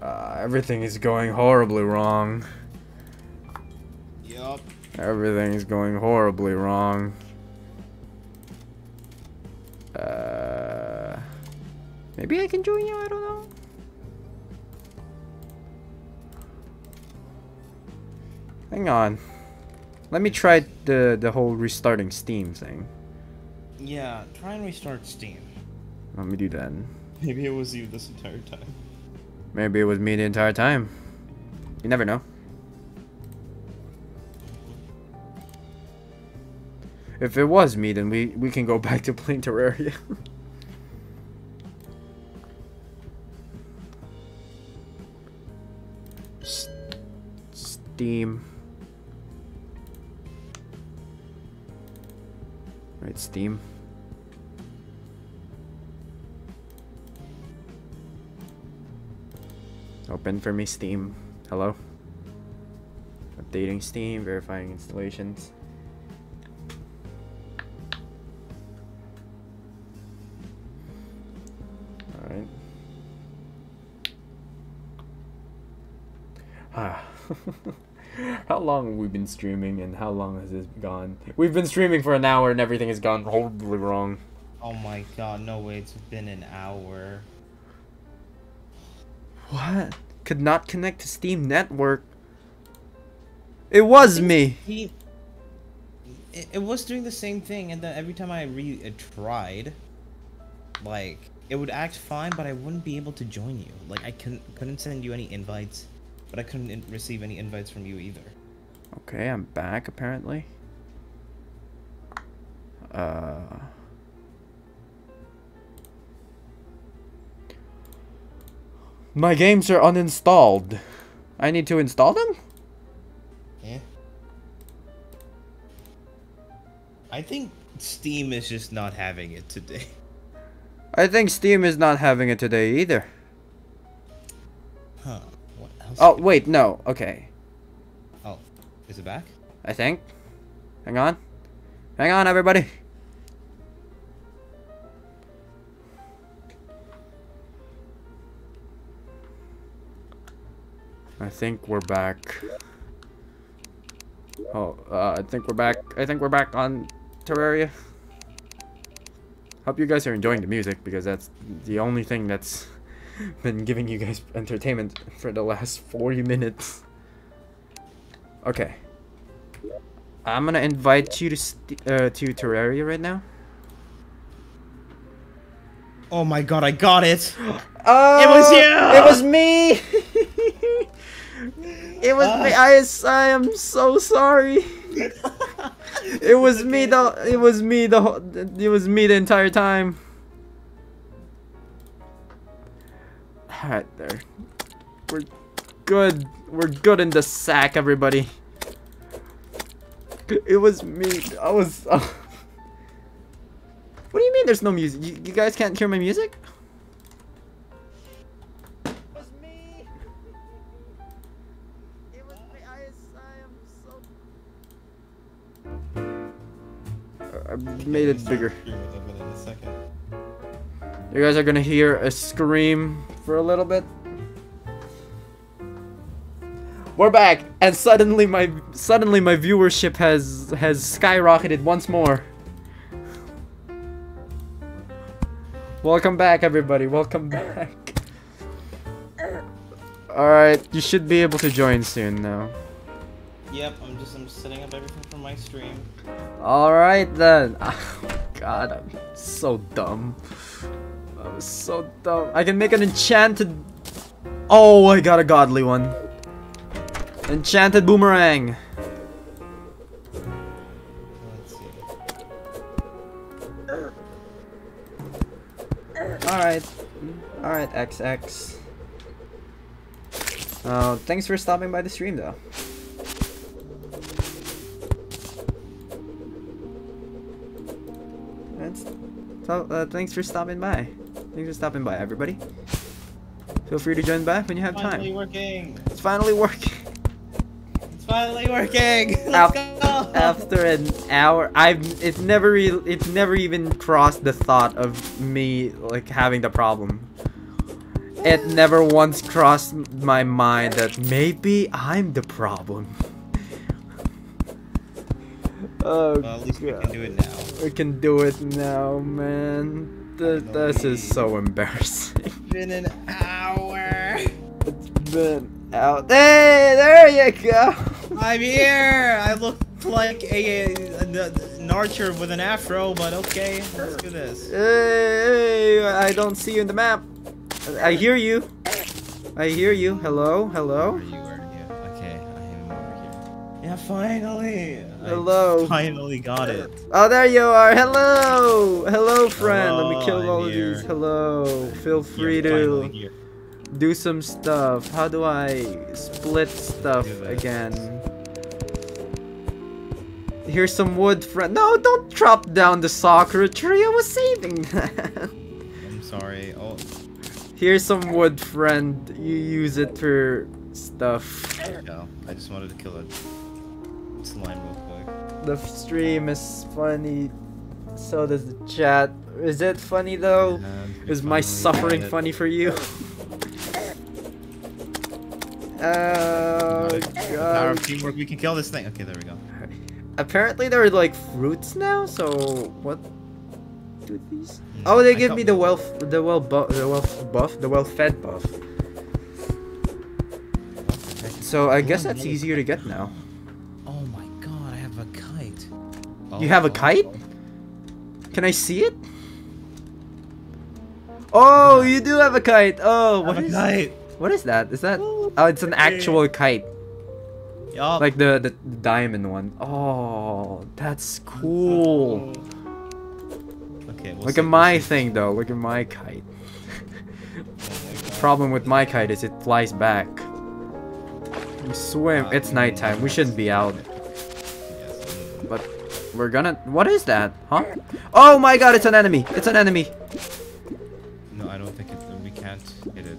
Uh, everything is going horribly wrong. Yup. Everything is going horribly wrong. Uh, maybe I can join you. I don't know. Hang on. Let me try the the whole restarting Steam thing. Yeah, try and restart Steam. Let me do that. Maybe it was you this entire time. Maybe it was me the entire time. You never know. If it was me, then we we can go (laughs) back to playing Terraria. (laughs) Steam. Right, Steam. Open for me, Steam. Hello? Updating Steam, verifying installations. Alright. Ah. (laughs) (laughs) how long have we been streaming and how long has this gone? We've been streaming for an hour and everything has gone horribly wrong. Oh my god, no way, it's been an hour. What? Could not connect to Steam Network. It was me. He, it, it was doing the same thing, and then every time I re uh, tried, like it would act fine, but I wouldn't be able to join you. Like I couldn't couldn't send you any invites, but I couldn't receive any invites from you either. Okay, I'm back apparently. Uh My games are uninstalled. I need to install them? Yeah. I think Steam is just not having it today. I think Steam is not having it today either. Huh. What else? Oh, wait, no. Okay. Oh, is it back? I think. Hang on. Hang on, everybody. I think we're back. Oh, uh, I think we're back. I think we're back on Terraria. Hope you guys are enjoying the music because that's the only thing that's (laughs) been giving you guys entertainment for the last 40 minutes. Okay. I'm gonna invite you to uh, to Terraria right now. Oh my god, I got it! (gasps) Oh, It was you! It was me. (laughs) It was me. I, I am so sorry. (laughs) It was me the. It was me the. whole- It was me the entire time. Alright, there. We're good. We're good in the sack, everybody. It was me. I was. (laughs) what do you mean? There's no music. You, you guys can't hear my music? It was me. It was me. I, I am so. I made it bigger. You guys are gonna hear a scream for a little bit. We're back, and suddenly my suddenly my viewership has has skyrocketed once more. Welcome back, everybody. Welcome back. All right, you should be able to join soon now. Yep, I'm just I'm setting up everything for my stream. All right then. (laughs) Oh, God, I'm so dumb. I'm so dumb. I can make an enchanted. Oh, I got a godly one. Enchanted boomerang. Let's see. All right, all right, XX. Uh, thanks for stopping by the stream, though. So, uh, thanks for stopping by. Thanks for stopping by, everybody. Feel free to join back when you have Finally time. working. It's finally working. It's finally working. (laughs) Let's go. After an hour, I've it's never it's never even crossed the thought of me like having the problem. It never once crossed my mind that maybe I'm the problem. oh Well, at least we God. can do it oh, now. We can do it now, man. Th- this is so embarrassing. It's been an hour. It's been out. Hey, there you go. I'm here. I look like a, a, a- an archer with an afro, but okay, let's do this. Hey, I don't see you in the map. I hear you. I hear you. Hello, hello. Yeah, finally. I Hello. finally got it. Oh, there you are. Hello, hello, friend. Let me kill I'm all of these. Hello. Feel free You're to here. do some stuff. How do I split stuff again? Here's some wood, friend. No, don't drop down the sakura tree. I was saving (laughs) that. I'm sorry. Oh, Here's some wood, friend. You use it for stuff. there you go. I just wanted to kill a slime real quick. The stream is funny. So does the chat. Is it funny though? We Is my suffering funny for you? Oh the Power of teamwork, we can kill this thing. Okay, there we go. Apparently there are like fruits now, so what do these? Mm, Oh, they I give me the wealth, the well buff, the wealth buff, the well fed buff. So I guess that's easier to get now. You have a kite? Can I see it? Oh, you do have a kite. Oh, what a kite. what is that? Is that? Oh, it's an actual kite, Yup. like the the diamond one. Oh, that's cool. Okay, we'll Look at my thing though. Look at my kite. (laughs) God. Problem with my kite is it flies back. We swim. Ah, It's nighttime. We shouldn't be out. Yes. But we're gonna. What is that? Huh? Oh my God! It's an enemy. It's an enemy. No, I don't think it. We can't hit it.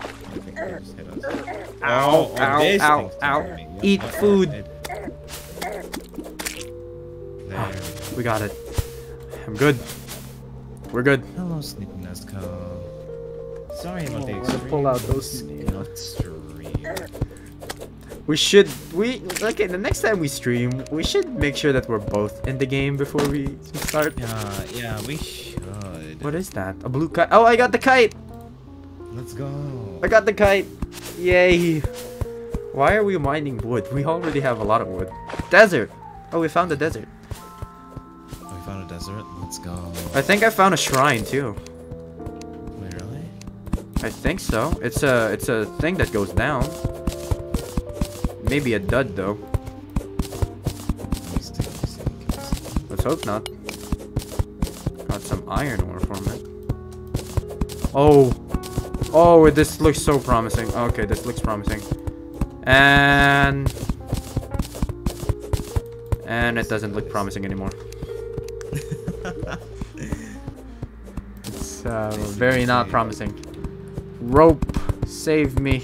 I think it'll just hit us. Ow, Oh, ow, ow, ow. touching me. Yep, Eat yep, food. it- There. We got it. I'm good. We're good. Hello, Sleepy Nesco. Sorry about the Oh, I'll extreme. pull out those- Not stream. We should. We okay. The next time we stream, we should make sure that we're both in the game before we start. Yeah, yeah, we should. What is that? A blue kite? Oh, I got the kite. Let's go. I got the kite. Yay. Why are we mining wood? We already have a lot of wood. Desert. Oh, we found the desert. We found a desert. Let's go. I think I found a shrine too. Wait, really? I think so. It's a it's a thing that goes down. Maybe a dud though. Let's hope not. Got some iron ore from it. Oh. Oh, this looks so promising. Okay, this looks promising. And... And it doesn't look promising anymore. (laughs) It's uh, very not promising. Rope, save me.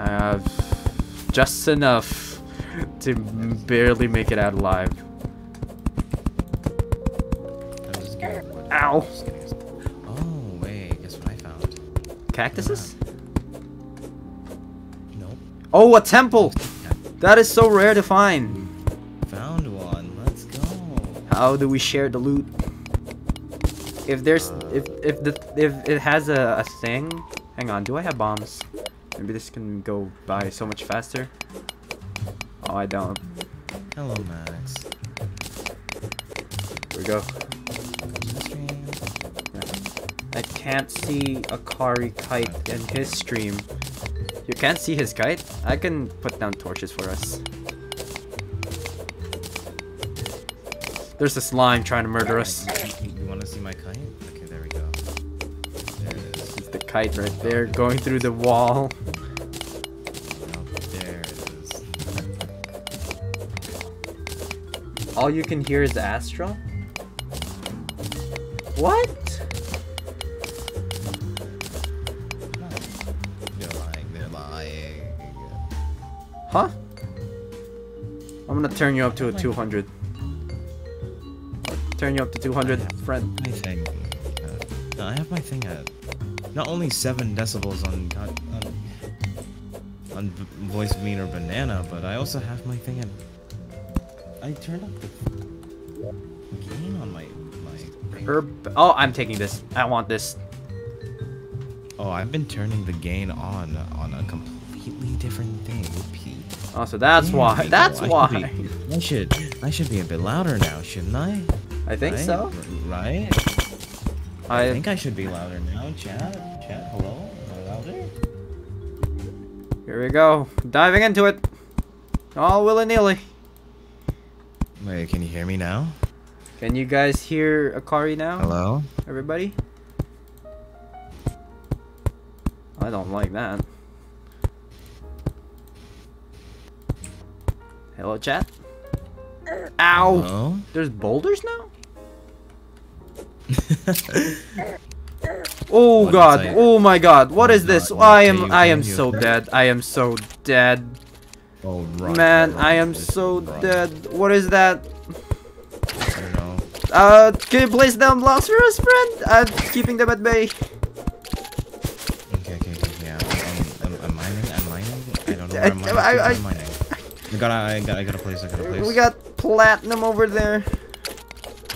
I have just enough to barely make it out alive. Ow. Oh, wait, guess what I found? Cactuses? Nope. Oh, a temple! That is so rare to find. Found one. Let's go. How do we share the loot? If there's if if the if it has a, a thing, hang on. Do I have bombs? Maybe this can go by so much faster. Oh, I don't. Hello, Max. Here we go. I can't see Akari kite in his stream. You can't see his kite? I can put down torches for us. There's a slime trying to murder us. You, you want to see my kite? Okay, there we go. There it is. It's the kite right there going through the wall. All you can hear is Astro? What? They're lying. They're lying. Huh? I'm gonna turn you up to a 200. Turn you up to 200, friend. My thing. Uh, I have my thing at not only seven decibels on on, on v- VoiceMeeter Banana, but I also have my thing at. I turned up the gain on my my. Herb. Oh, I'm taking this. I want this. Oh, I've been turning the gain on on a completely different thing. Pete. Oh, so that's There why. That's. I why. should be- I should I should be a bit louder now, shouldn't I? I think Right? so. Right? I I think I should be louder now. Chat, chat, hello, louder. here we go. Diving into it. All willy nilly. Wait, can you hear me now? Can you guys hear Akari now? Hello. Everybody? I don't like that. Hello, chat. Ow! Hello. There's boulders now? (laughs) Oh god, oh my god, what Oh this? I am I am so dead. I am so dead. Oh, run, Man, run, I am so run. dead. What is that? I don't know. Uh, can you place down blocks for us, friend? I'm keeping them at bay. Okay, okay, okay. Yeah, I'm, I'm, I'm mining. I'm mining. I don't know where I'm (laughs) mining. I, I, I'm mining. I got. I got. I got a place. I got a place. We got platinum over there.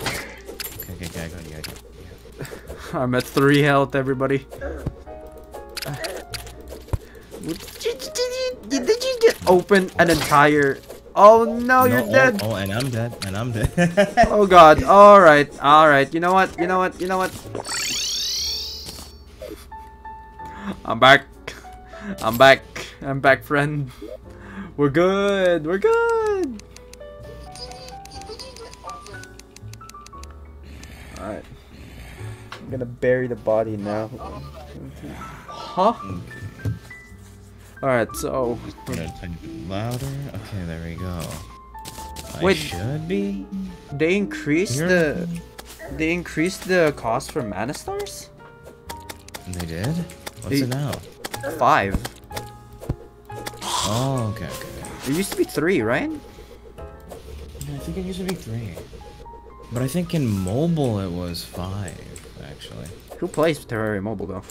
Okay, okay, okay. I got you. I got you. (laughs) I'm at three health, everybody. Open an entire? Oh no, you're No, dead. Oh, oh, and I'm dead. And I'm dead. (laughs) Oh god. All right. All right. You know what? You know what? You know what? I'm back. I'm back. I'm back, friend. We're good. We're good. All right. I'm gonna bury the body now. Huh? All right. So. Gonna turn it louder. Okay, there we go. I Wait. should be. They increased the. They increased the cost for mana stars. They did. What's They- it now? Five. Oh, okay, okay. okay. It used to be three, right? Yeah, I think it used to be three. But I think in mobile it was five, actually. Who plays Terraria Mobile though?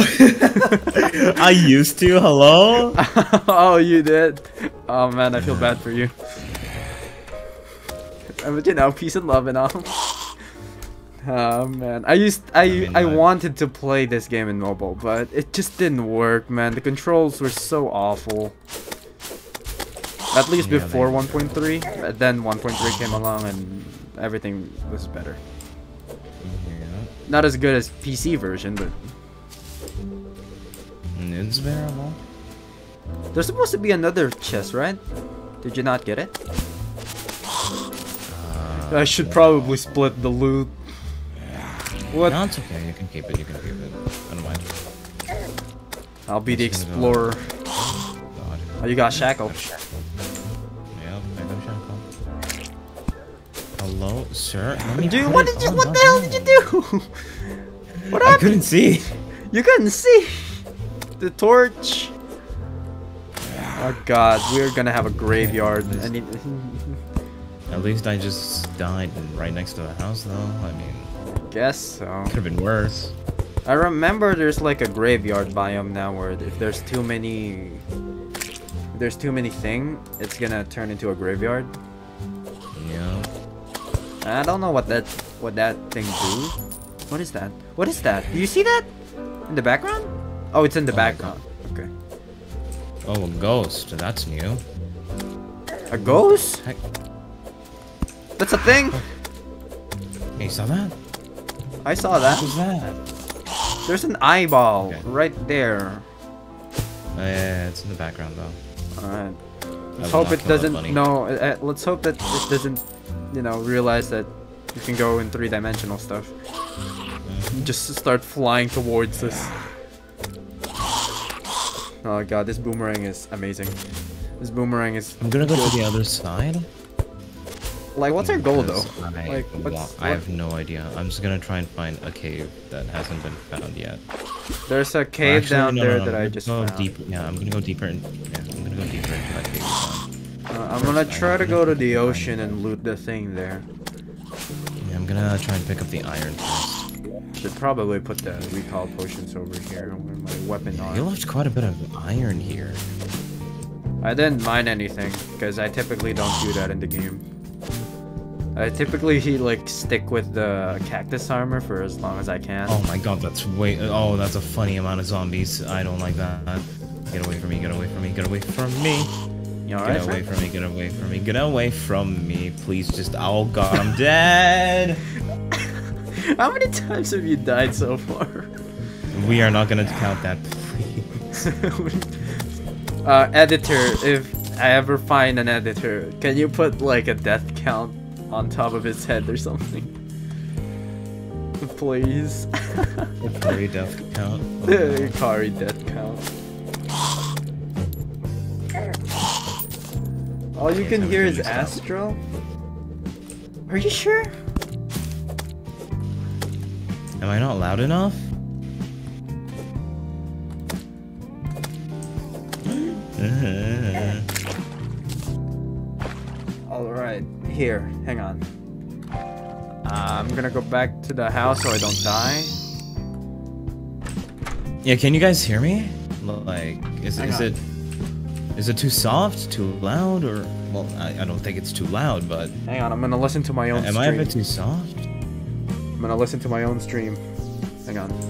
(laughs) I used to. Hello. (laughs) oh, you did. Oh man, I feel bad for you. But you know, peace and love and all. (laughs) Oh man, I used I mean, I I- wanted to play this game in mobile, but it just didn't work, man. The controls were so awful. At least Yeah, before 1.3, then 1.3 came along and everything was better. Yeah. not as good as PC version, but It's bearable. there's supposed to be another chest, right? Did you not get it? Uh, I should probably split the loot. What? No, it's okay. You can keep it. You can keep it. I don't mind. I'll be the Just gonna go- explorer. Oh, you got shackle. Yep, I got shackle. Hello, sir. Let me Dude, what did you? on What the hell did you do? (laughs) what happened? I couldn't see. You couldn't see the torch. Oh God, we're gonna have a graveyard. I need. At least I just died right next to the house, though. I mean, Guess so. could have been worse. I remember there's like a graveyard biome now where if there's too many, if there's too many thing, it's gonna turn into a graveyard. Yeah. I don't know what that what that thing do. What is that? What is that? Do you see that in the background? Oh, it's in the Oh background. Okay. Oh, a ghost. That's new. A ghost? Heck. That's a thing. Hey, you saw that? I saw that. What was that? There's an eyeball Okay. right there. Oh, yeah, it's in the background, though. Alright. Let's hope it doesn't. No, uh, uh, let's hope that it doesn't, you know, realize that you can go in three-dimensional stuff. Mm-hmm. Just start flying towards us. Oh god, this boomerang is amazing. This boomerang is I'm gonna go to the other side. like, what's our goal though? I, Like, I have no idea. I'm just gonna try and find a cave that hasn't been found yet. There's a cave Actually, down no, there no, no, that I'm I just go found. deep. Yeah, I'm gonna go deeper. In, yeah, I'm gonna go deeper into that cave. Uh, I'm gonna try to go to the ocean and loot the thing there. Yeah, I'm gonna try and pick up the iron first. Should probably put the recall potions over here where my weapon You are. left quite a bit of iron here. I didn't mine anything because I typically don't do that in the game. I typically like stick with the cactus armor for as long as I can. Oh my god, that's way. Oh, that's a funny amount of zombies. I don't like that. Get away from me, get away from me, get away from me. you Get alright? away from me, get away from me, get away from me. Please just. Oh god, I'm dead. (laughs) How many times have you died so far? We are not gonna count that, please. (laughs) uh, editor, if I ever find an editor, can you put like a death count on top of his head or something? (laughs) Please. Very death count. (laughs) Akari death count. All you Okay, can hear is. Astro? Are you sure? Am I not loud enough? (laughs) Alright, here, hang on. Uh, I'm gonna go back to the house so I don't die. Yeah, can you guys hear me? Like, is, Hang is it is it too soft, too loud, or well, I, I don't think it's too loud, but Hang on, I'm gonna listen to my own am I a stream. bit too soft? I'm gonna listen to my own stream. Hang on.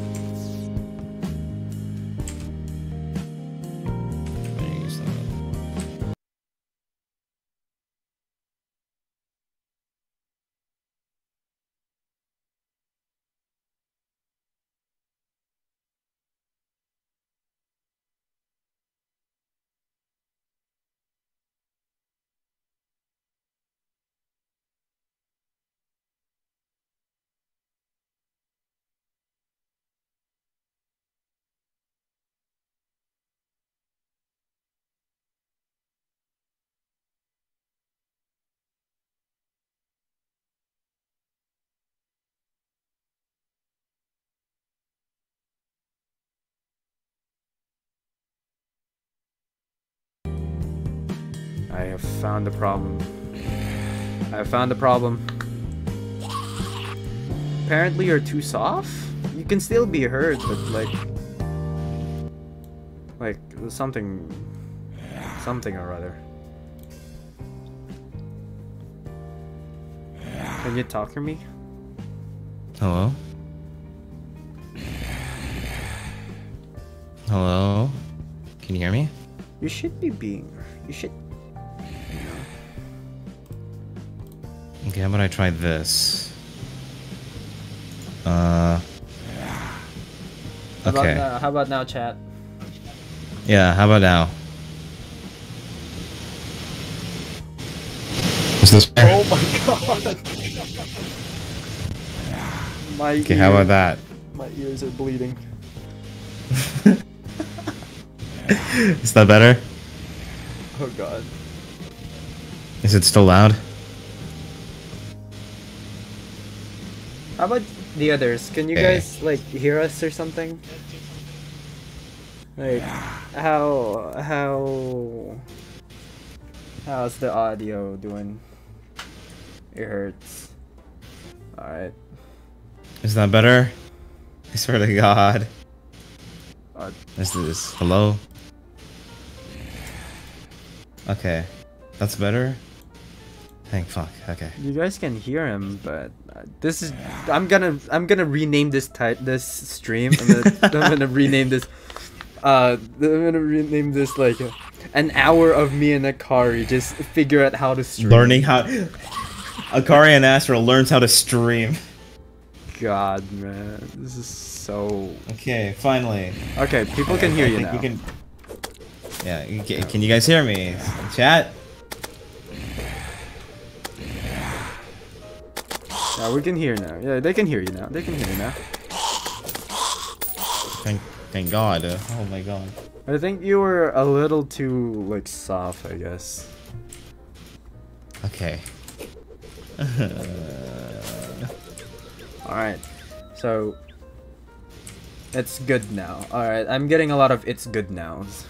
I have found the problem. I have found the problem. Apparently you're too soft? You can still be heard, but like... Like, something... Something or other. Can you talk to me? Hello? Hello? Can you hear me? You should be being... You should... Okay, how about I try this? Uh, How Okay. About now, how about now, chat? Yeah, how about now? Is this? Oh my god. (laughs) My Okay, how about that? My ears are bleeding. (laughs) Is that better? Oh god. Is it still loud? How about the others? Can you Okay. guys like hear us or something? Like how how how's the audio doing? It hurts. Alright. Is that better? I swear to God. Uh, Is this hello? Okay, that's better. Thank fuck. Okay. you guys can hear him, but this is I'm gonna I'm gonna rename this type this stream. I'm gonna, (laughs) I'm gonna rename this. Uh, I'm gonna rename this like uh, an hour of me and Akari just figure out how to stream. Learning how. Akari and Astro learns how to stream. God, man, this is so. Okay, finally. Okay, people can hear I you now. can- Yeah, you ca- can you guys hear me? Chat? Yeah, we can hear now. Yeah, they can hear you now. They can hear you now. Thank, thank God. uh, Oh my God. I think you were a little too like soft, I guess. Okay. (laughs) All right, so it's good now. All right, I'm getting a lot of it's good nows.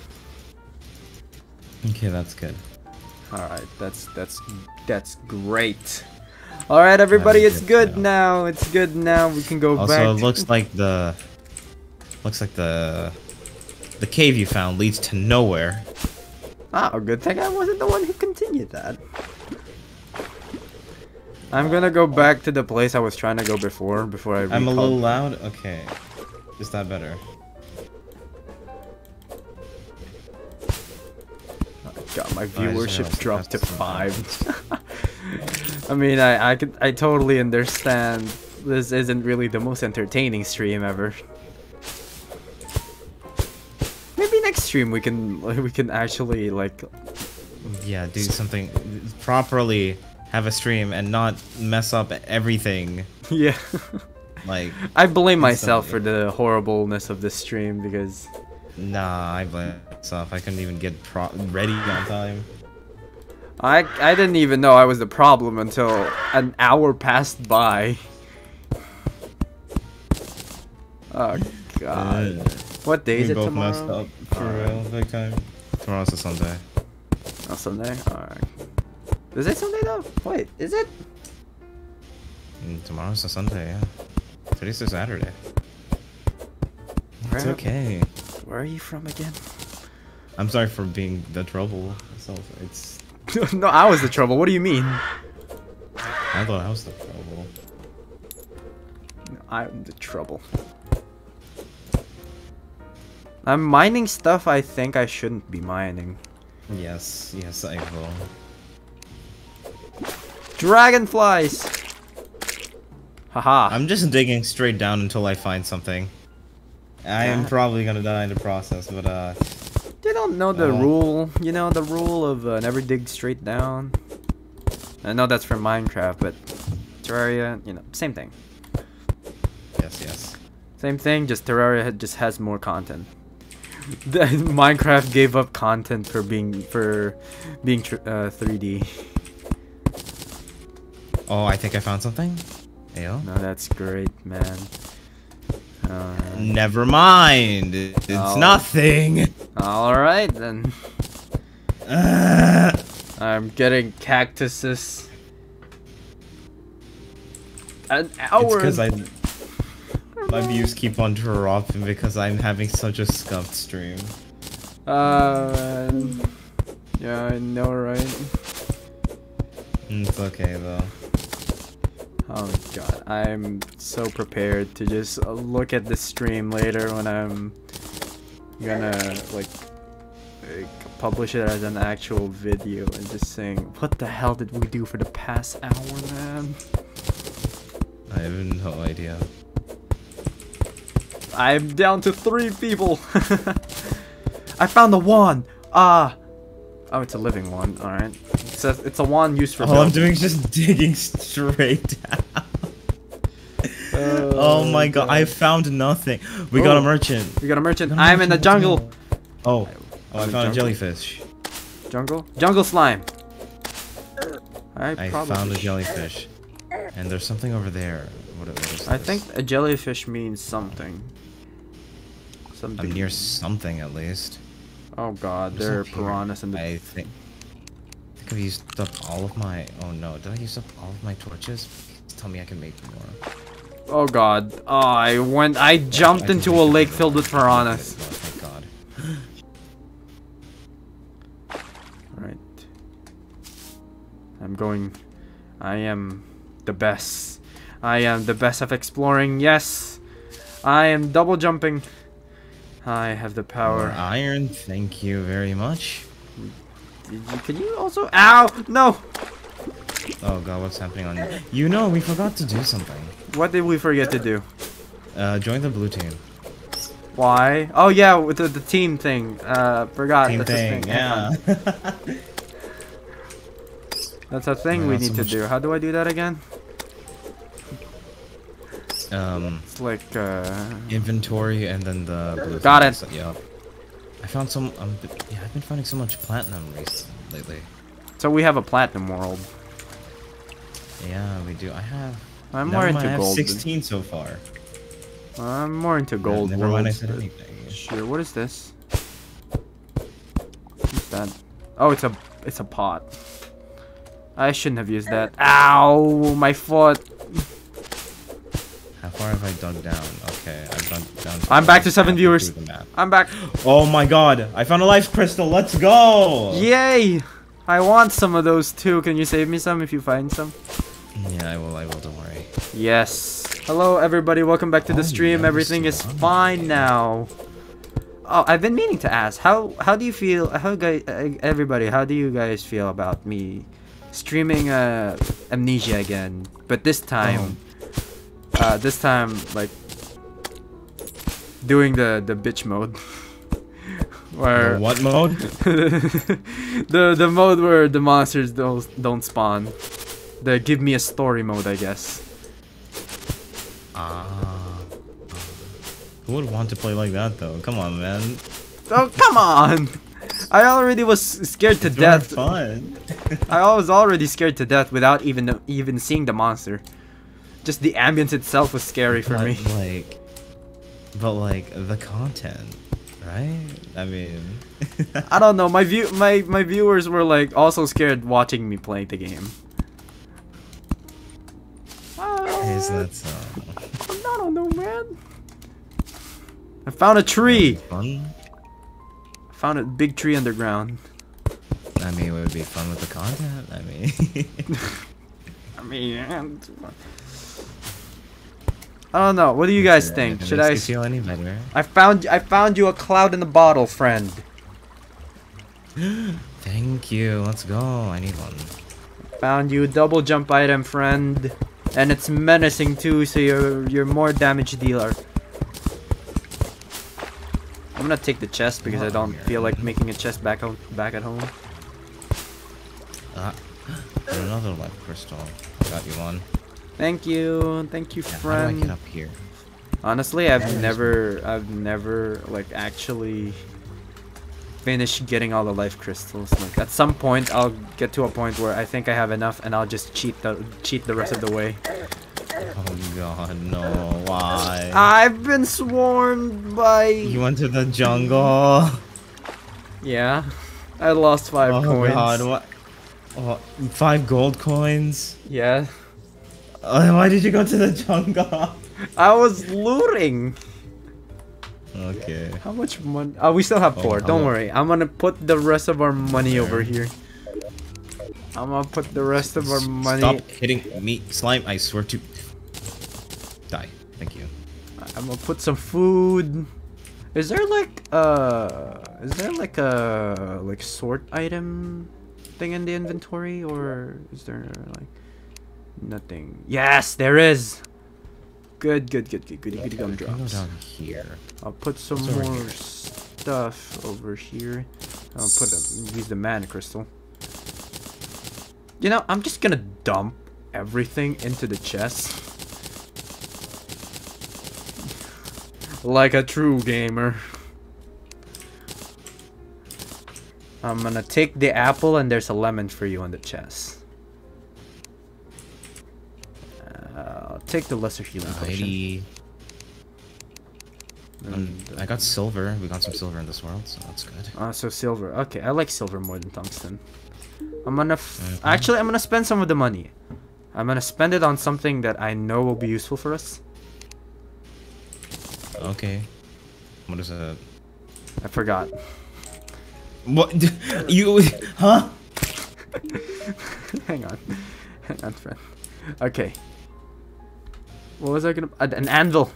okay, that's good. All right, that's that's that's great. All right, everybody, it's good now. It's good now. We can go back. Also, back. it looks like the looks like the the cave you found leads to nowhere. Ah, good thing I wasn't the one who continued that. I'm gonna go back to the place I was trying to go before, before I I'm a little loud. Okay, is that better? God, my I just realized viewership dropped to five. (laughs) I mean, I I could I totally understand. This isn't really the most entertaining stream ever. Maybe next stream we can (laughs) we can actually like Yeah, do something properly. Have a stream and not mess up everything. (laughs) yeah. Like, I blame myself for the horribleness of this stream because nah, I blame myself. I couldn't even get pro- ready on time. I I didn't even know I was the problem until an hour passed by. Oh god. Uh, What day is we it both tomorrow? messed up for real, big time. Tomorrow's a Sunday. Oh, Sunday? Alright. Is it Sunday though? Wait, is it? And tomorrow's a Sunday, yeah. Today's a Saturday. It's okay. Where are you from again? I'm sorry for being the trouble. So it's. (laughs) no, I was the trouble. What do you mean? I thought I was the trouble. I'm the trouble. I'm mining stuff I think I shouldn't be mining. Yes, yes, I will. Dragonflies! Haha. I'm just digging straight down until I find something. I am probably gonna die in the process, but uh, You don't know the Uh, rule, you know, the rule of uh, never dig straight down. I know that's from Minecraft, but Terraria, you know, same thing. yes, yes. Same thing, just Terraria just has more content. (laughs) The, Minecraft gave up content for being for being tr- uh, 3D. Oh, I think I found something. Ayo. No, that's great, man. Uh, Never mind. It's Oh. nothing. all right then. Uh, I'm getting cactuses. An hour. it's because I. My views keep on dropping because I'm having such a scuffed stream. Uh, yeah, I know, right? It's okay though. Oh god, I'm so prepared to just look at the stream later when I'm gonna like, like publish it as an actual video and just saying, what the hell did we do for the past hour, man? I have no idea. I'm down to three people. (laughs) I found the wand. Ah. Oh, it's a living wand. All right. It's a, it's a wand used for. All I'm doing is just (laughs) digging straight down. Uh, oh my god, I found nothing. We got Oh. a merchant. We got a merchant. Got a I'm in the jungle. Oh, oh I found a jellyfish. Jungle. Jungle slime. I, I found a jellyfish. And there's something over there. What, what is I think a jellyfish means something. Something. I'm near something at least. Oh god, What's there are piranhas in the. I think. I think I've used up all of my. Oh no, did I use up all of my torches? Please tell me I can make more. Oh god. Oh, I went. I jumped I into a lake filled with piranhas. Oh, thank God. Alright. I'm going. I am the best. I am the best at exploring. Yes. I am double jumping. I have the More power. iron, thank you very much. Did you, can you also? Ow! No! Oh god, what's happening on you? You know, we forgot to do something. What did we forget to do? Uh, join the blue team. Why? Oh yeah, with the, the team thing. Uh, forgot. Team that's a thing, yeah. (laughs) That's a thing Oh, we need so to do. How do I do that again? Um, It's like uh. inventory and then the blue Got it. Yeah. I found some. Um, yeah, I've been finding so much platinum recently, lately. So we have a platinum world. Yeah, we do. I have. I'm more into I gold. 16 so far. I'm more into gold Never mind, I said anything. Sure. What is this? What's that? Oh, it's a it's a pot. I shouldn't have used that. Ow, my foot. How far have I dug down? Okay, I've dug down. I'm back to seven viewers. I'm back. Oh my god, I found a life crystal. Let's go. Yay! I want some of those too. Can you save me some if you find some? Yeah, I will. I will. Don't worry. Yes. Hello, everybody. Welcome back to the Oh, stream. yeah, Everything is fine now. Oh, I've been meaning to ask. How how do you feel? How guys? Uh, everybody, how do you guys feel about me streaming uh, Amnesia again? But this time, uh, this time like doing the the bitch mode. (laughs) Where The what mode? (laughs) the the mode where the monsters don't don't spawn. The give me a story mode, I guess. Ah. Who would want to play like that though? Come on, man. Oh come on! I already was scared to death. fun. I was already scared to death without even even seeing the monster. Just the ambience itself was scary for but, me. Like, but like the content, right? I mean, I don't know. My view my my viewers were like also scared watching me play the game. is that so? I don't know, man. I found a tree. Fun. I found a big tree underground. I mean, it would be fun with the content. I mean, (laughs) I mean, (laughs) I don't know. What do you guys think? Should I? feel any better? I found I found you a cloud in the bottle, friend. (gasps) Thank you. Let's go. I need one. Found you a double jump item, friend. And it's menacing too, so you're you're more damage dealer. I'm gonna take the chest because I don't feel like making a chest back home back at home. Uh, and (gasps) another life crystal. Got you one. Thank you, thank you, Yeah, how do I get friend. up here? Honestly, I've never I've never like actually finished getting all the life crystals. Like at some point I'll get to a point where I think I have enough and I'll just cheat the cheat the rest of the way. Oh god, no. Why? I've been swarmed by You went to the jungle. Yeah. I lost five oh coins. Oh god, what? Oh, five gold coins. Yeah. Uh, why did you go to the jungle? I was looting. Okay. How much money? Oh, we still have Oh, four. Don't worry. I'm gonna put the rest of our money There. over here. I'm gonna put the rest of our money. Stop hitting me, slime! I swear to die. Thank you. I'm gonna put some food. Is there like uh is there like a like sort item thing in the inventory or is there like nothing? Yes, there is. Good, good, good, good, goody, goody Go down here. I'll put some What's more stuff over here. I'll put a, use the mana crystal. You know, I'm just gonna dump everything into the chest. (sighs) Like a true gamer. I'm gonna take the apple and there's a lemon for you on the chest. Uh, take the lesser healing potion. Alrighty. Um, And, I got silver. We got some silver in this world, so that's good. Uh, so silver. Okay, I like silver more than tungsten. I'm gonna. F. Actually, I'm gonna spend some of the money. I'm gonna spend it on something that I know will be useful for us. Okay. What is it? I forgot. What? (laughs) you? Huh? (laughs) Hang on. (laughs) Hang on, friend. Okay. What was I gonna? Uh, an anvil.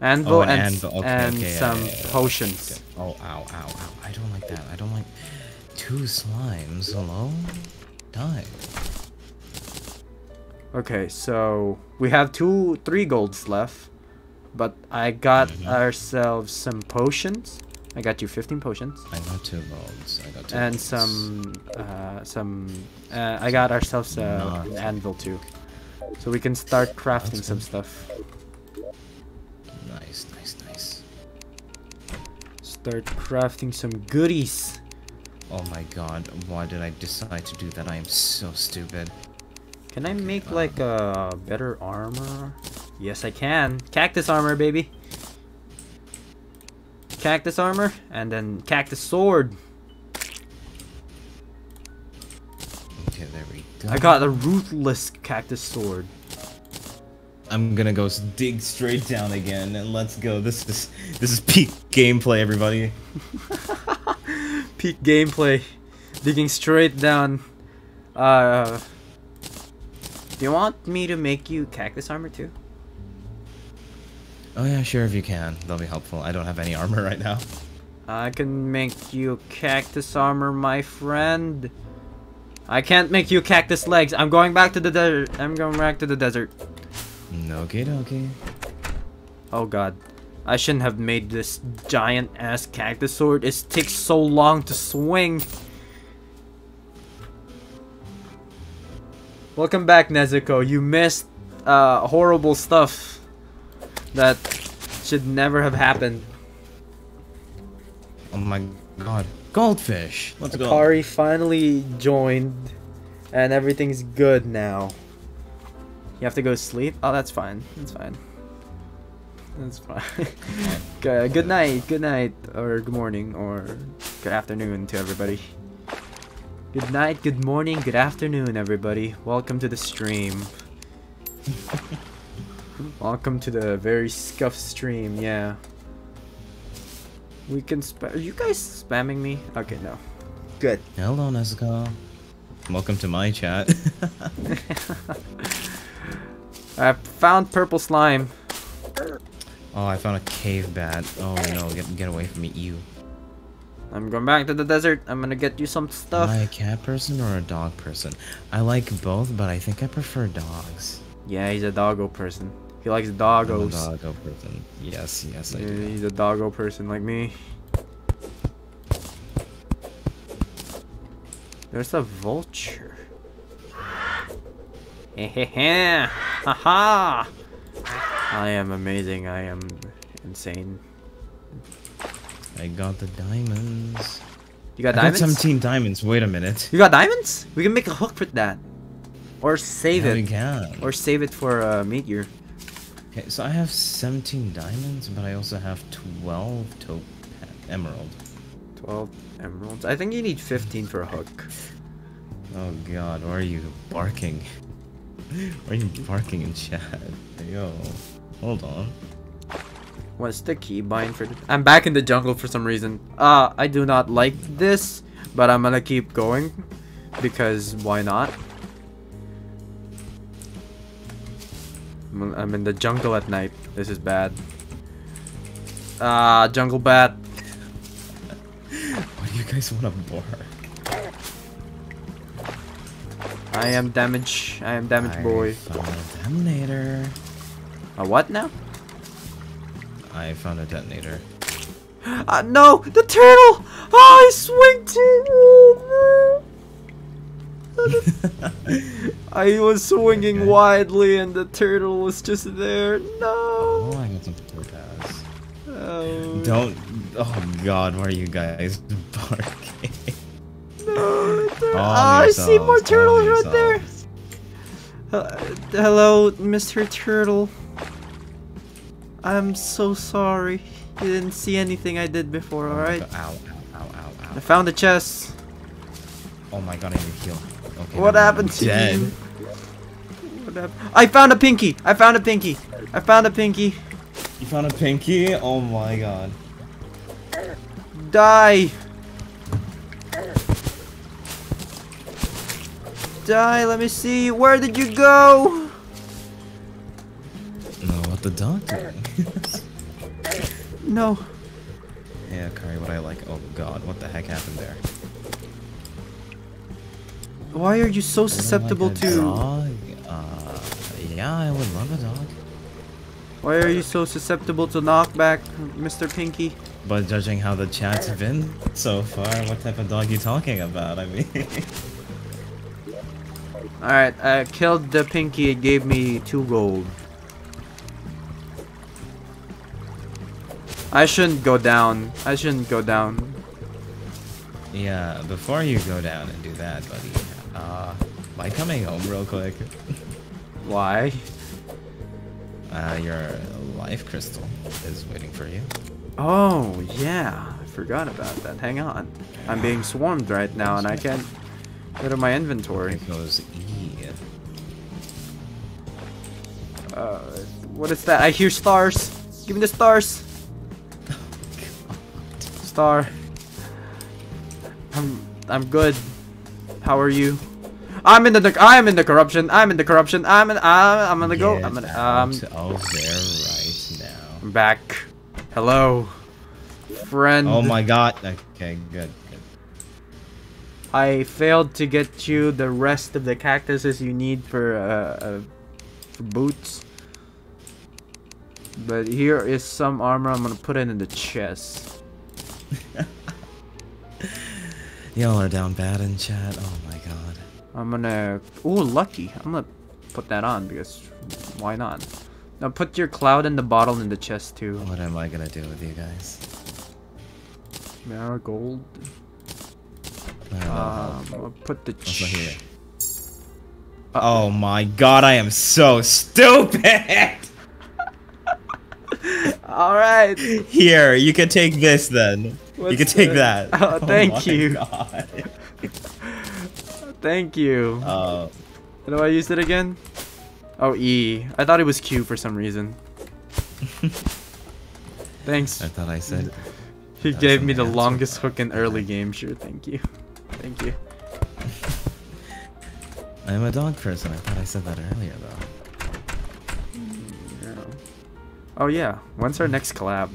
Anvil Oh, an and, anvil. Okay, and okay, yeah, some yeah, yeah. potions. Oh, ow, ow, ow. I don't like that. I don't like two slimes. alone. Die. Okay, so we have two, three golds left, but I got Mhm. ourselves some potions. I got you 15 potions. I got two golds. I got two and golds. some uh, some uh, I got ourselves uh, an anvil too, so we can start crafting some stuff. Nice, nice, nice. Start crafting some goodies. Oh my god, why did I decide to do that? I am so stupid. Can I make um, like a better armor? Yes, I can. Cactus armor, baby. Cactus armor and then cactus sword. Okay, there we I got a ruthless cactus sword. I'm gonna go dig straight down again and let's go. This is this is peak gameplay, everybody. (laughs) Peak gameplay. Digging straight down. Uh, do you want me to make you cactus armor too? Oh yeah, sure if you can. That'll be helpful. I don't have any armor right now. I can make you cactus armor, my friend. I can't make you cactus legs. I'm going back to the desert. I'm going back to the desert. Okay, okay. Oh god. I shouldn't have made this giant ass cactus sword. It takes so long to swing. Welcome back, Nezuko. You missed uh, horrible stuff that should never have happened. Oh my god. Goldfish! Let's go. Akari finally joined, and everything's good now. You have to go sleep? Oh, that's fine. That's fine. That's fine. (laughs) good, good night, good night, or good morning, or good afternoon to everybody. Good night, good morning, good afternoon, everybody. Welcome to the stream. (laughs) Welcome to the very scuffed stream, yeah. We can spam. Are you guys spamming me? Okay, no. Good. Hello, Nezuko. Welcome to my chat. (laughs) I found purple slime. oh, I found a cave bat. Oh no, get get away from me, you. I'm going back to the desert. I'm gonna get you some stuff. Am stuff. I a cat person or a dog person? I like both, but I think I prefer dogs. Yeah, he's a doggo person. He likes doggos. doggo person. Yes, yes, I Yeah, do. he's a doggo person like me. There's a vulture. Hehehe! (laughs) Haha! I am amazing. I am insane. I got the diamonds. You got I diamonds? got 17 diamonds. Wait a minute. You got diamonds? We can make a hook for that. Or save Yeah, it. we can. Or save it for a uh, meteor. Okay, so I have 17 diamonds, but I also have 12 topaz emerald. 12 emeralds. I think you need 15 for a hook. Oh god, why are you barking? (laughs) Why are you barking in chat? Yo, hold on. What's the key keybind for? I'm back in the jungle for some reason. Uh, I do not like this, but I'm gonna keep going. Because why not? I'm in the jungle at night. This is bad. Ah, jungle bat. Why do you guys want to bark? I am damage. I am damage I boy. found a Dominator. A what now? I found a detonator. Uh, (gasps) no! The turtle! Oh, I swing too! (laughs) I was swinging Okay. widely and the turtle was just there. No. Oh! I got some topaz. Oh, Don't. Oh God, why are you guys (laughs) barking? no, the tur- Calm Ah, I see more turtles right there! Uh, hello, Mr. Turtle. I'm so sorry. You didn't see anything I did before, Oh alright? God, Ow, ow, ow, ow, I found the chest. Oh my God, I need to heal. Okay, What happened to dead. you? What happened? I found a pinky! I found a pinky! I found a pinky! You found a pinky? Oh my God. Die! Die, let me see. Where did you go? No, what the doctor. (laughs) No. yeah, Kari, what I like. Oh God, what the heck happened there? Why are you so susceptible like a to... Dog? Uh, yeah, I would love a dog. Why are you so susceptible to knockback, Mr. Pinky? But judging how the chat's been so far, what type of dog you talking about? I mean, (laughs) Alright, I killed the pinky. It gave me two gold. I shouldn't go down. I shouldn't go down. yeah. Before you go down and do that, buddy, uh, by coming home real quick, Why? uh, your life crystal is waiting for you. Oh, yeah. I forgot about that. Hang on. I'm being swarmed right now and I can't go to my inventory. It goes E. Uh, what is that? I hear stars. Give me the stars. (laughs) Star. I'm I'm good. How are you? I'm in the I'm in the corruption. I'm in the corruption. I'm in I'm, I'm gonna go. I'm gonna um out there right now. I'm back. Hello. Friend. Oh my god. Okay, good. good. I failed to get you the rest of the cactuses you need for uh, uh for boots. But here is some armor. I'm gonna put it in the chest. (laughs) Y'all are down bad in chat. Oh my. I'm gonna. Ooh, lucky. I'm gonna put that on because why not? Now put your cloud in the bottle in the chest too. What am I gonna do with you guys? Marigold. I don't know Um, I'll put the. Ch- here. Oh my god, I am so stupid! (laughs) All right. Here, you can take this then. you can take that? that. (laughs) Oh, thank my you. God. Thank you. Uh, How do I use it again? Oh, E. I thought it was Q for some reason. (laughs) Thanks. I thought I said. He gave me the answer. longest hook in early game. Sure, thank you. Thank you. (laughs) I'm a dog person. I thought I said that earlier though. Yeah. Oh yeah, when's our next collab?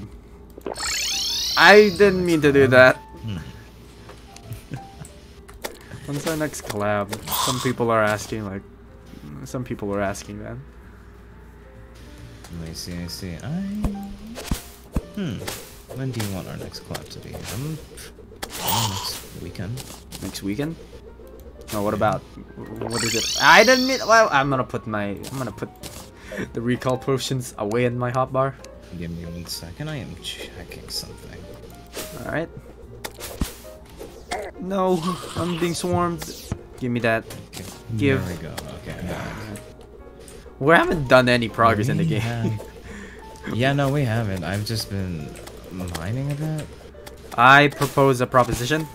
I didn't mean to do that. (laughs) When's our next collab? Some people are asking, like, some people are asking that. Let me see. I see. I. Hmm. When do you want our next collab to be? Um, next weekend. Next weekend? Oh, what about? What is it? I didn't mean. Well, I'm gonna put my. I'm gonna put the recall potions away in my hotbar. Give me one second. I am checking something. All right. No, I'm being swarmed. Give me that. Okay. Give. There we go. Okay. We haven't done any progress in the game. have- yeah, no, we haven't. I've just been mining a bit. I propose a proposition.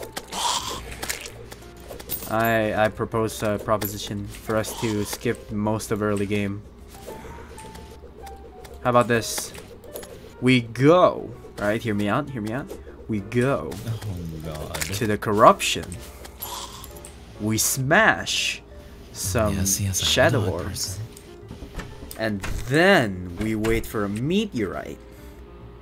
I I propose a proposition for us to skip most of early game. How about this? We go. Alright, hear me out, hear me out. We go Oh god. to the corruption. We smash some yes, yes, shadow orbs. And then we wait for a meteorite.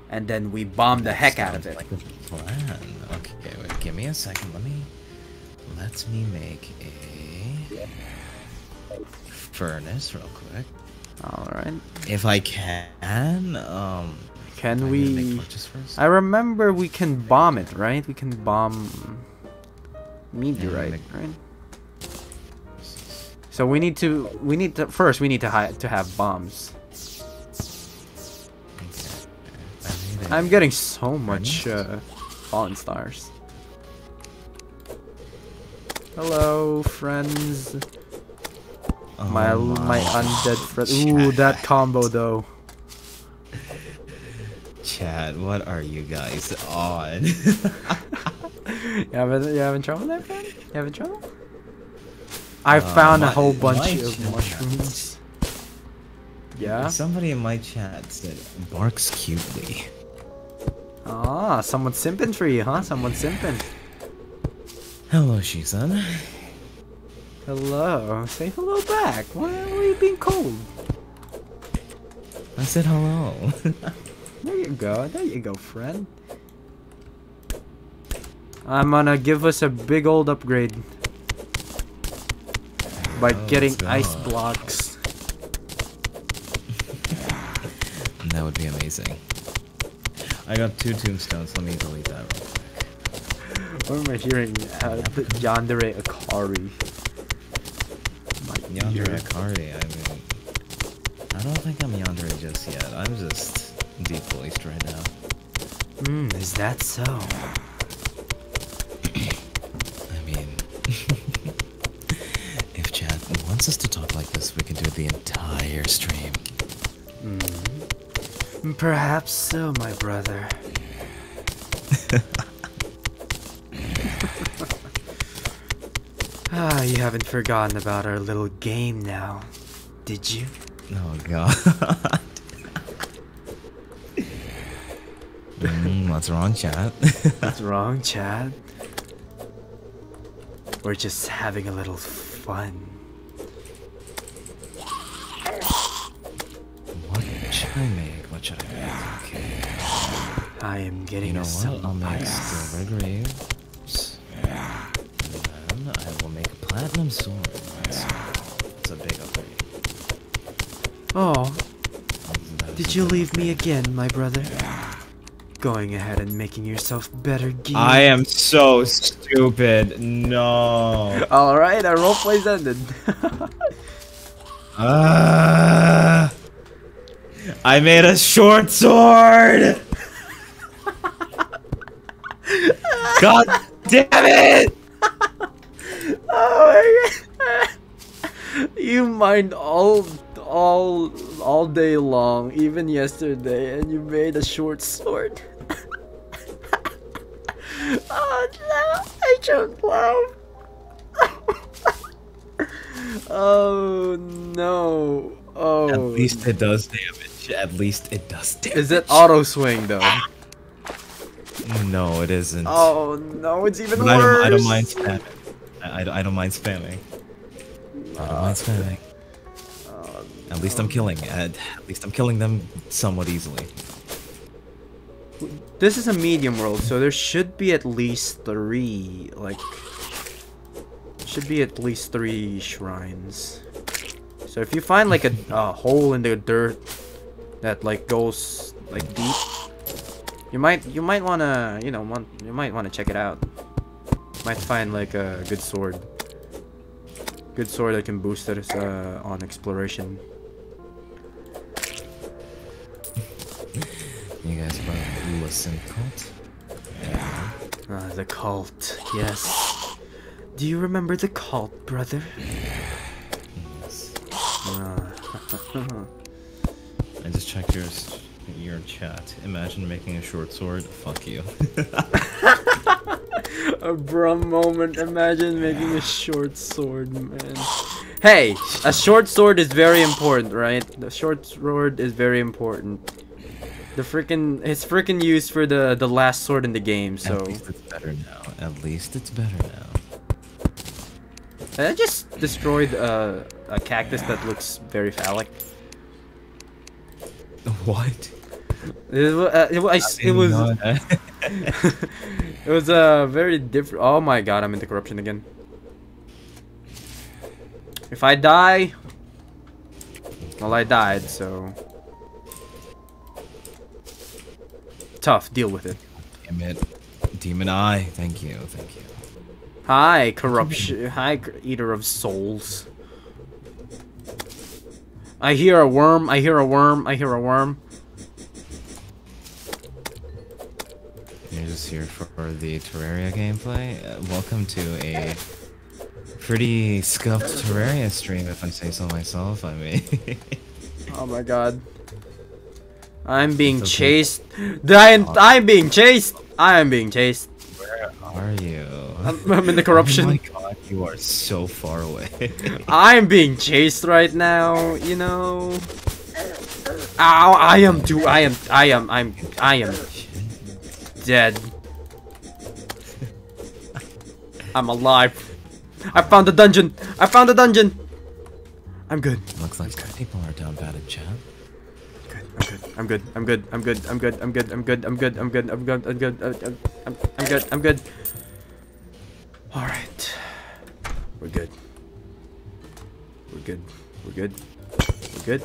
And then we bomb the heck out of it. Like a plan. Okay, wait, give me a second. Let me let me make a furnace real quick. All right. If I can, um, Can make we? I remember we can bomb it, right? We can bomb meteorite, make- right? So we need to we need to first we need to hi to have bombs. I. I'm getting so much uh, fallen stars. Hello, friends. Oh my my undead friend. (laughs) Ooh, that combo though. Chad, what are you guys on? (laughs) You having you having trouble there, friend? You having trouble? I Uh, found a whole bunch of chat. mushrooms. Yeah. Somebody in my chat said barks cutely. Ah, someone's simping for you, huh? Someone's simping. Hello, Shizan. Hello. Say hello back. Why are you being cold? I said hello. (laughs) There you go. There you go, friend. I'm gonna give us a big old upgrade by Oh, getting ice blocks. (laughs) that would be amazing. I got two tombstones. Let me delete that real quick. What am I hearing? Uh, the Yandere Akari. My Yandere. Akari, I mean... I don't think I'm Yandere just yet. I'm just deep voiced right now. Hmm, is that so? (clears throat) I mean... (laughs) if Chad wants us to talk like this, we can do it the entire stream. Hmm. Perhaps so, my brother. (laughs) ah, you haven't forgotten about our little game now, did you? Oh god. (laughs) mm, what's wrong, chat? (laughs) What's wrong, Chad? We're just having a little fun. what should I make? What should I make? Okay. I am getting You know what? I'll make silver greaves. And then I will make a platinum sword. That's, that's a big upgrade. Oh, did you leave me again, my brother? Going ahead and making yourself better. I am so stupid. No. Alright, our roleplay's ended. Ah! (laughs) I made a short sword. (laughs) God damn it! oh my god. you mined all all all day long, even yesterday, and you made a short sword. (laughs) oh no, I choked laugh. oh no. Oh At least it does damage. At least it does damage. Is it auto swing though? No, it isn't. Oh no, it's even But I worse. don't, I don't mind spamming. I, I, I don't mind spamming. I don't mind spamming. At least I'm killing. At, at least I'm killing them somewhat easily. This is a medium world, so there should be at least three, like, should be at least three shrines. So if you find like a, a hole in the dirt that like goes like deep, you might you might wanna you know want you might wanna check it out. Might find like a good sword, good sword that can boost us uh, on exploration. You guys about listen cult? Ah, the cult, yes. Do you remember the cult, brother? Yes. Ah. (laughs) I just checked your your chat. Imagine making a short sword. Fuck you. (laughs) a brum moment. Imagine making a short sword, man. Hey, a short sword is very important, right? The short sword is very important. The freaking it's freaking used for the the last sword in the game. So At least it's better now. At least it's better now. I just destroyed uh, a cactus that looks very phallic. What? It, uh, it, it was (laughs) (laughs) it was a uh, very different. Oh my god, I'm into corruption again. If I die, Well, I died, so... Tough, deal with it. Damn it. Demon Eye. Thank you, thank you. Hi, corruption. Hi, eater of souls. I hear a worm. I hear a worm. I hear a worm. You're just here for the Terraria gameplay. Uh, welcome to a pretty scuffed Terraria stream, if I say so myself. I mean, (laughs) oh my god. I'm being chased. I am, I'm being chased. I am being chased. Where are you? I'm, I'm in the corruption. Oh my god, you are so far away. (laughs) I'm being chased right now, you know. Ow, I am too I am I am I'm I am dead. I'm alive. I found a dungeon. I found a dungeon. I'm good. Looks like people are down bad in chat. I'm good. I'm good. I'm good. I'm good. I'm good. I'm good. I'm good. I'm good. I'm good. I'm good. I'm good. I'm I'm good. I'm good. All right. We're good. We're good. We're good. We're good.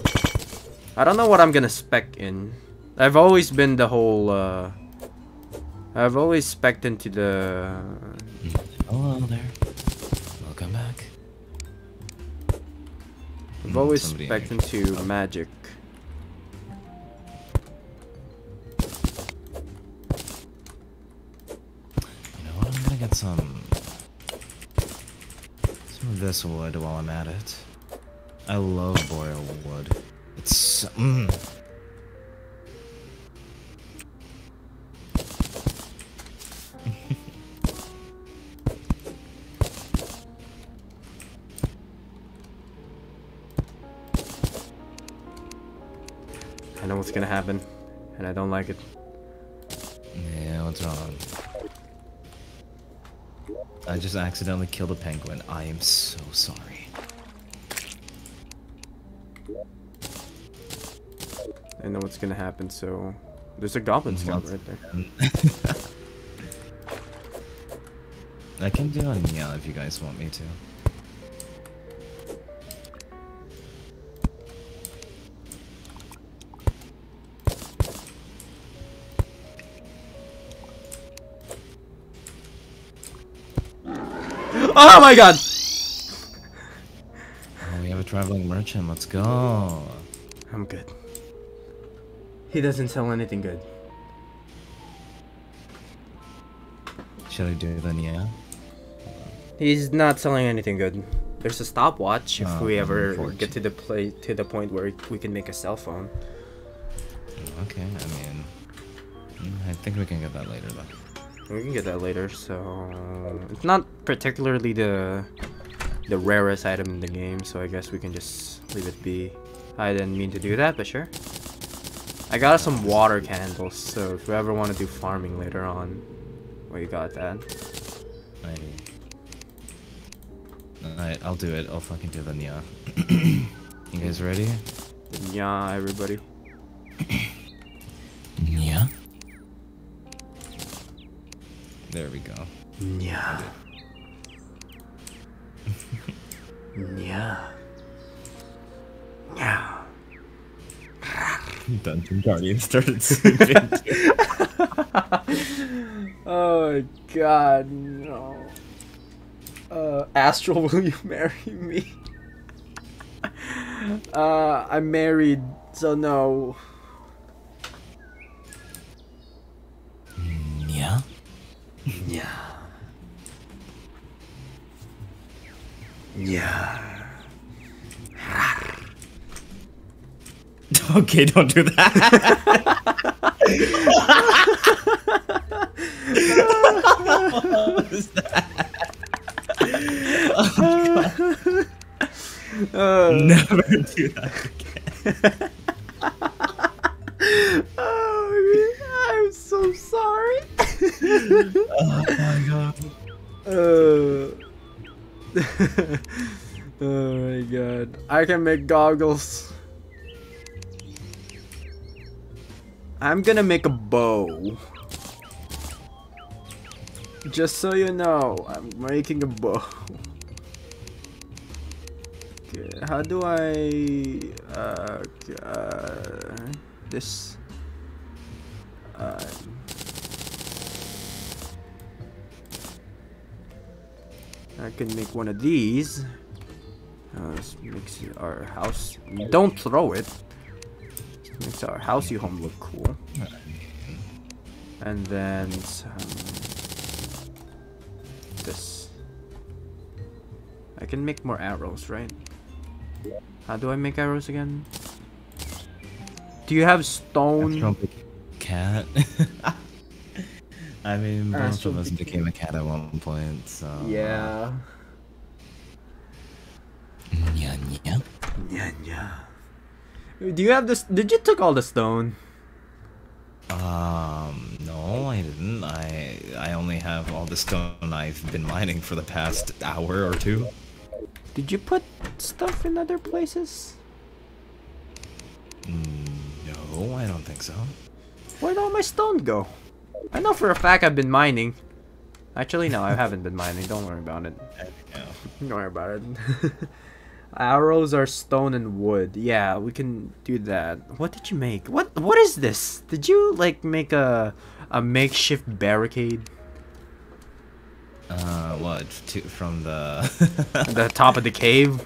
I don't know what I'm gonna spec in. I've always been the whole. uh I've always spec'd into the. Hello there. Welcome back. I've always spec'd into magic. Get some some of this wood while I'm at it. I love boreal wood. It's mm. (laughs) I know what's gonna happen, and I don't like it. Yeah, what's wrong? I just accidentally killed a penguin. I am so sorry. I know what's gonna happen, so... There's a goblin scout right there. (laughs) I can do a nya if you guys want me to. Oh my god! Oh, we have a traveling merchant. Let's go. I'm good. He doesn't sell anything good. Should I do it then? Yeah. He's not selling anything good. There's a stopwatch if Oh, we ever get to the play to the point where we can make a cell phone. Okay, I mean, I think we can get that later though. We can get that later. So it's not particularly the the rarest item in the game, so I guess we can just leave it be. I didn't mean to do that, but sure. I got some water candles, so if we ever want to do farming later on, we got that. Alrighty. Alright, I'll do it. I'll fucking do the nya. (coughs) you guys ready? Yeah, everybody. Nya? There we go. Yeah. Yeah. Yeah. Dungeon Guardian (laughs) started (laughs) sleeping. oh my god, no. Uh, Astral, (laughs) will you marry me? uh, I'm married, so no. Yeah? Yeah. Yeah. (laughs) okay, don't do that. what was that? Uh, Never do that again. (laughs) oh, I'm so sorry. oh my god. Uh, (laughs) oh my god. I can make goggles. I'm gonna make a bow. Just so you know, I'm making a bow. Okay, how do I uh, uh this uh I can make one of these. Uh, this makes our house. Don't throw it. Makes our housey home look cool. And then um, this. I can make more arrows, right? How do I make arrows again? Do you have stone? Cat. (laughs) I mean, both Astral of us Decay. became a cat at one point, so. Yeah. Yeah, yeah. Yeah, yeah. Do you have this? Did you took all the stone? Um, no, I didn't. I I only have all the stone I've been mining for the past hour or two. Did you put stuff in other places? Mm, no, I don't think so. Where'd all my stone go? I know for a fact I've been mining. Actually, no, I (laughs) haven't been mining. Don't worry about it. Don't worry about it. (laughs) Arrows are stone and wood. Yeah, we can do that. What did you make? What What is this? Did you like make a a makeshift barricade Uh, what? To, from the. (laughs) the top of the cave?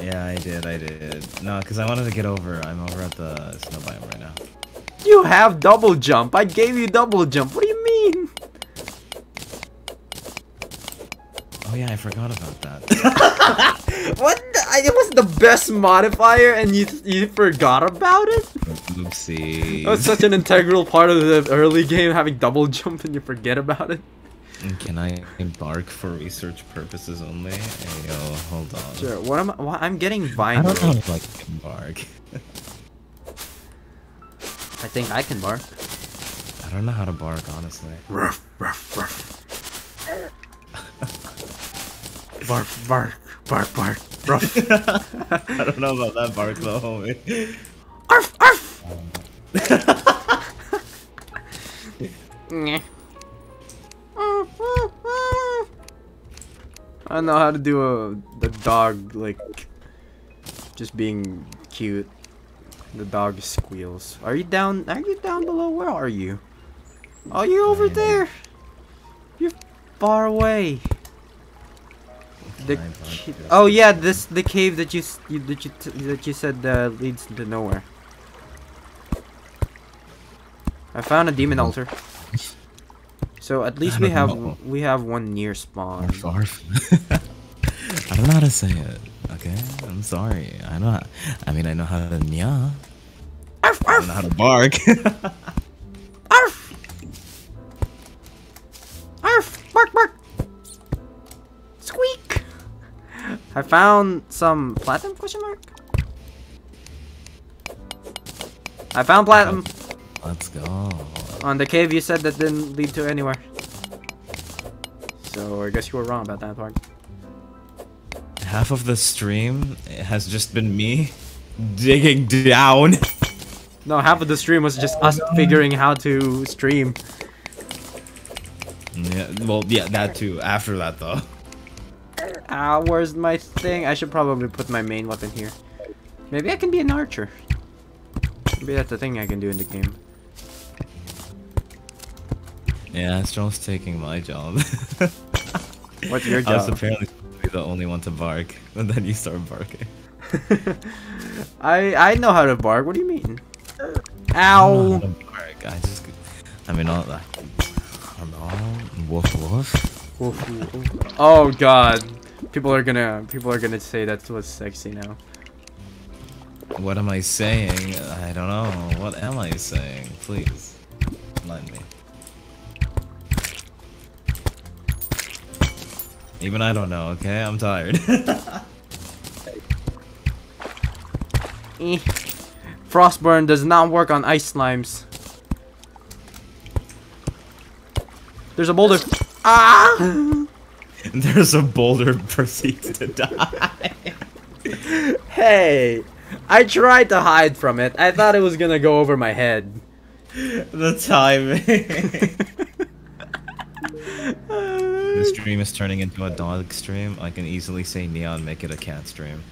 yeah, I did. I did. No, because I wanted to get over. I'm over at the snow biome right now. You have double jump. I gave you double jump. What do you mean? Oh yeah, I forgot about that. (laughs) What? the- I- It was the best modifier, and you you forgot about it. Oopsie. That was such an integral part of the early game, having double jump, and you forget about it. Can I embark for research purposes only? Hey, yo, hold on. Sure. What am I? What, I'm getting vine. I don't know if I can embark. (laughs) I think I can bark. I don't know how to bark, honestly. Ruff, ruff, ruff. bark, bark, bark, bark, ruff. (laughs) I don't know about that bark though, homie. arf, arf. I don't know how to do a the dog like just being cute. The dog squeals. Are you down? Are you down below? Where are you? Are you over there? You're far away. The Can I bark ca- this? oh yeah, this the cave that you, you that you t- that you said uh, leads to nowhere. I found a demon altar. So at least we have know. we have one near spawn. (laughs) I don't know how to say it. Okay, I'm sorry. I know. How, I mean, I know how to nya. Arf, I don't know how to bark. (laughs) Arf! Arf! Bark, bark! Squeak! I found some platinum question mark? I found platinum Let's go. on the cave you said that didn't lead to anywhere. So I guess you were wrong about that part. Half of the stream has just been me digging down. No, half of the stream was just us figuring how to stream. Yeah, well, yeah, that too. After that, though. Ah, where's my thing? I should probably put my main weapon here. Maybe I can be an archer. Maybe that's the thing I can do in the game. Yeah, Stroll's taking my job. What's your (laughs) I was job? apparently supposed to the only one to bark, (laughs) and then you start barking. (laughs) I I know how to bark. What do you mean? I know how Ow! to bark. I just, I mean, all that. I don't know. Woof woof. Oof, oof, oof. Oh god. People are gonna people are gonna say that was sexy now. What am I saying? I don't know. What am I saying? Please, enlighten me. Even I don't know. Okay, I'm tired. (laughs) Frostburn does not work on ice slimes. There's a boulder. Ah! (laughs) There's a boulder proceeds to die. (laughs) Hey, I tried to hide from it. I thought it was gonna go over my head. the timing. The stream is turning into a dog stream. I can easily say neon, make it a cat stream.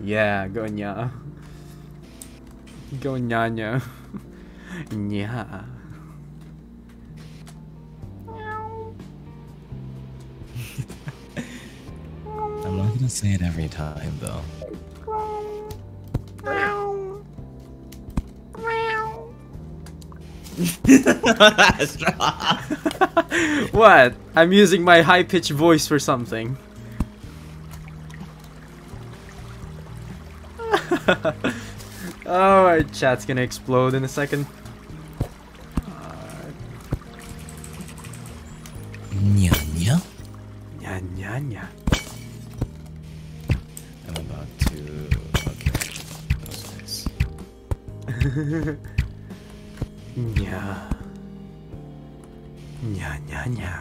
Yeah, go nya. Go nya nya. Nya. (laughs) I'm not gonna say it every time though. (laughs) what? I'm using my high pitched voice for something. (laughs) oh, my chat's gonna explode in a second. Nya nya. Nya nya nya. I'm about to. Okay. (laughs) Nya. Nya nya nya.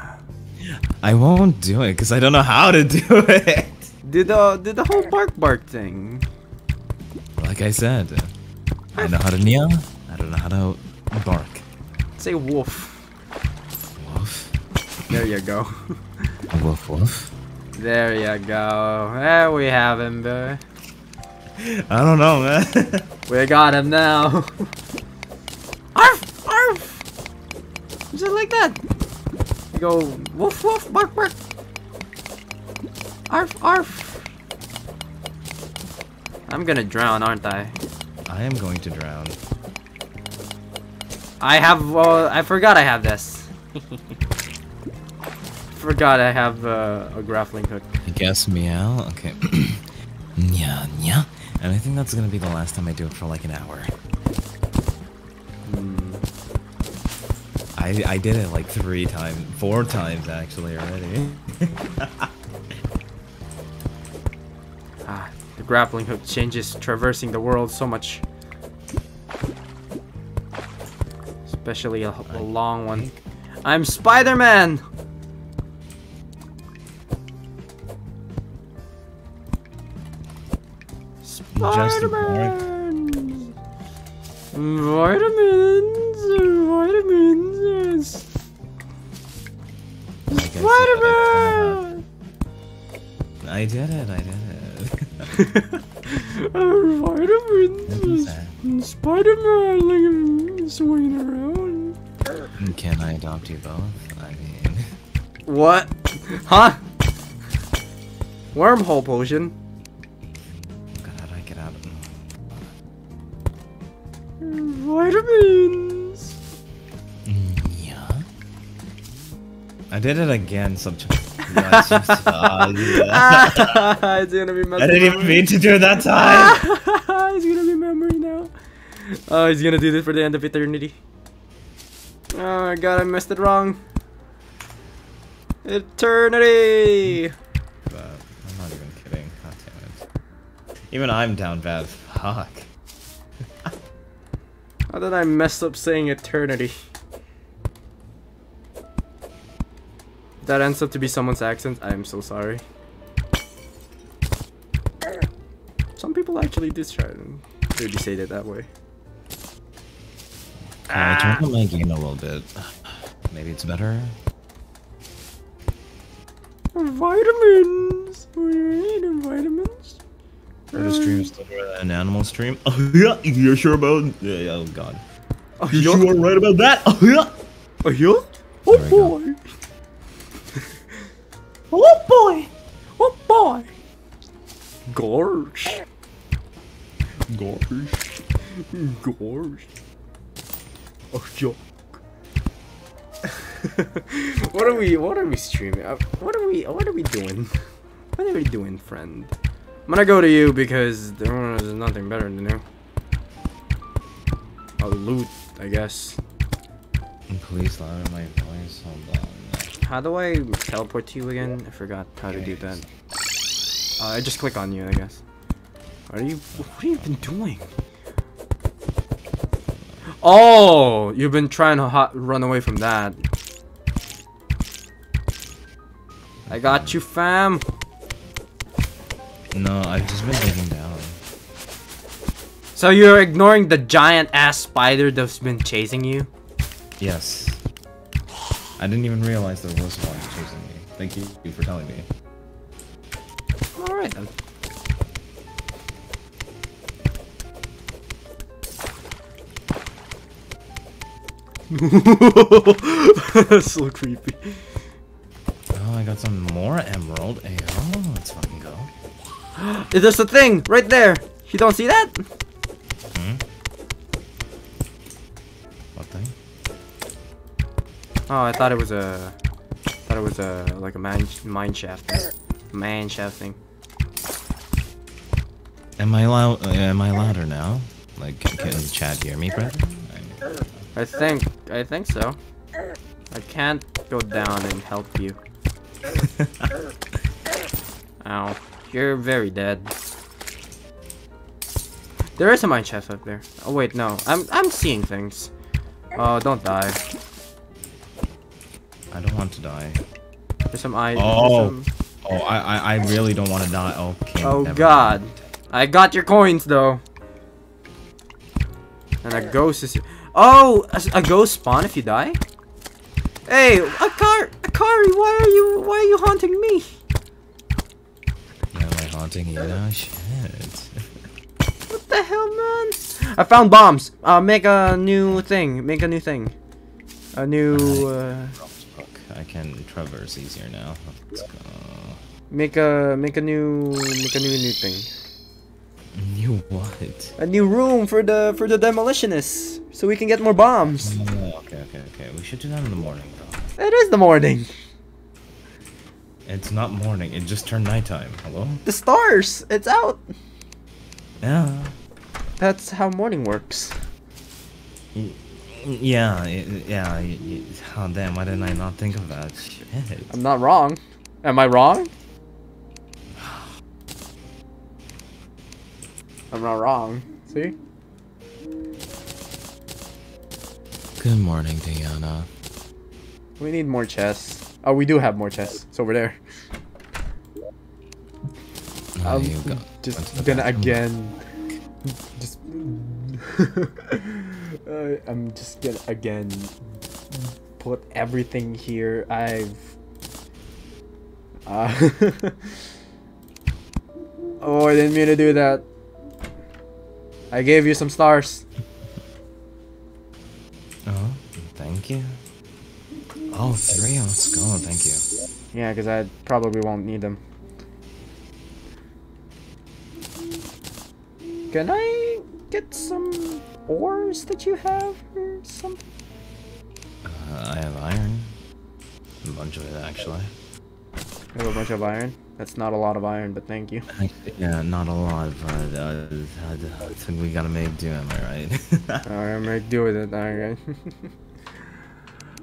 I won't do it because I don't know how to do it. Did the did the whole bark bark thing? Like I said, I don't know how to nya. I don't know how to bark. Say wolf. Woof. There you go. (laughs) Woof woof. There you go. There we have him, boy. I don't know, man. (laughs) We got him now. (laughs) arf. Just like that. You go woof woof bark bark. Arf arf. I'm gonna drown, aren't I? I am going to drown. I have. Uh, I forgot I have this. (laughs) forgot I have uh, a grappling hook. I guess meow. Okay. (clears throat) nya nya. And I think that's gonna be the last time I do it for like an hour. I I did it like three times, four times actually already. Ah, the grappling hook changes traversing the world so much. Especially a, a long one. I'm Spider-Man! Spider-Man! Vitamins! Like I said, Spider-Man! I did it. I did it. (laughs) Vitamins! Isn't Spider-Man, look at him swinging around. Can I adopt you both? I mean, What? Huh? Wormhole potion? I did it again. Some. That's just- uh, yeah. (laughs) it's gonna be I didn't even mean to do it that time. (laughs) it's gonna be memory now. Oh, he's gonna do this for the end of eternity. Oh my god, I messed it wrong. Eternity! But I'm not even kidding. God damn it. Even I'm down bad. Fuck. How did I mess up saying eternity? That ends up to be someone's accent. I am so sorry. Some people actually do try to maybe say it that way. Can I turn up my gain a little bit? Maybe it's better. Vitamins! Oh, we need vitamins. Or the um. stream is still an animal stream. (laughs) Oh yeah, you're sure about? Yeah, yeah, oh god. Oh, You yeah? sure right about that? (laughs) Oh yeah. Oh, yeah? Oh, There go. boy! Oh, boy! Oh, boy! Gorge! Gorge! Gorge! Oh, joke. (laughs) what are we? What are we streaming? Uh, what are we? What are we doing? (laughs) What are we doing, friend? I'm gonna go to you because there's nothing better to do. A loot, I guess. Please lower my voice. Hold on. How do I teleport to you again? I forgot how to do that. Uh, I just click on you, I guess. What are you? What have you been doing? Oh, you've been trying to run away from that. I got you, fam. No, I've just been digging down. So you're ignoring the giant ass spider that's been chasing you? Yes. I didn't even realize there was one chasing me. Thank you for telling me. Alright then. (laughs) That's so creepy. Oh, I got some more emerald. Oh, let's fucking go. (gasps) There's a thing right there. You don't see that? Hmm? Oh, I thought it was a, thought it was a like a mine mine shaft, thing. mine shaft thing. Am I loud? Uh, am I louder now? Like, can, can the hear me, brother? I think, I think so. I can't go down and help you. (laughs) Ow, you're very dead. There is a mine shaft up there. Oh wait, no, I'm I'm seeing things. Oh, don't die. I don't want to die. There's some eye. Oh. some- Oh, I, I, I really don't want to die. Okay. Oh god. mind. I got your coins though. And a ghost is Oh, a, a ghost spawn if you die? Hey, Akari, Akari, why are you why are you haunting me? Am I haunting you now? Shit. (laughs) What the hell, man? I found bombs. Uh, make a new thing. Make a new thing. A new uh, I can traverse easier now. Let's go. make a make a new make a new new thing. New what? A new room for the for the demolitionists, so we can get more bombs. Oh, okay, okay, okay. We should do that in the morning, though. It is the morning. It's not morning. It just turned nighttime. Hello? The stars. It's out. Yeah. That's how morning works. Y- Yeah, y- yeah. y- y- Oh, damn, why didn't I not think of that? Shit. I'm not wrong. Am I wrong? I'm not wrong. See? Good morning, Diana. We need more chests. Oh, we do have more chests. It's over there. Oh, I'm just went to the gonna again. (laughs) Just. (laughs) (laughs) uh, I'm just gonna again put everything here. I've. Uh, (laughs) oh, I didn't mean to do that. I gave you some stars. Oh, thank you. Oh, three. Let's go. Thank you. Yeah, because I probably won't need them. Can I get some ores that you have or something? Uh, I have iron. A bunch of it, actually. I have a bunch of iron. That's not a lot of iron, but thank you. Yeah, not a lot, but uh, I think we gotta make do. Am I right? (laughs) Alright, make do with it. Alright.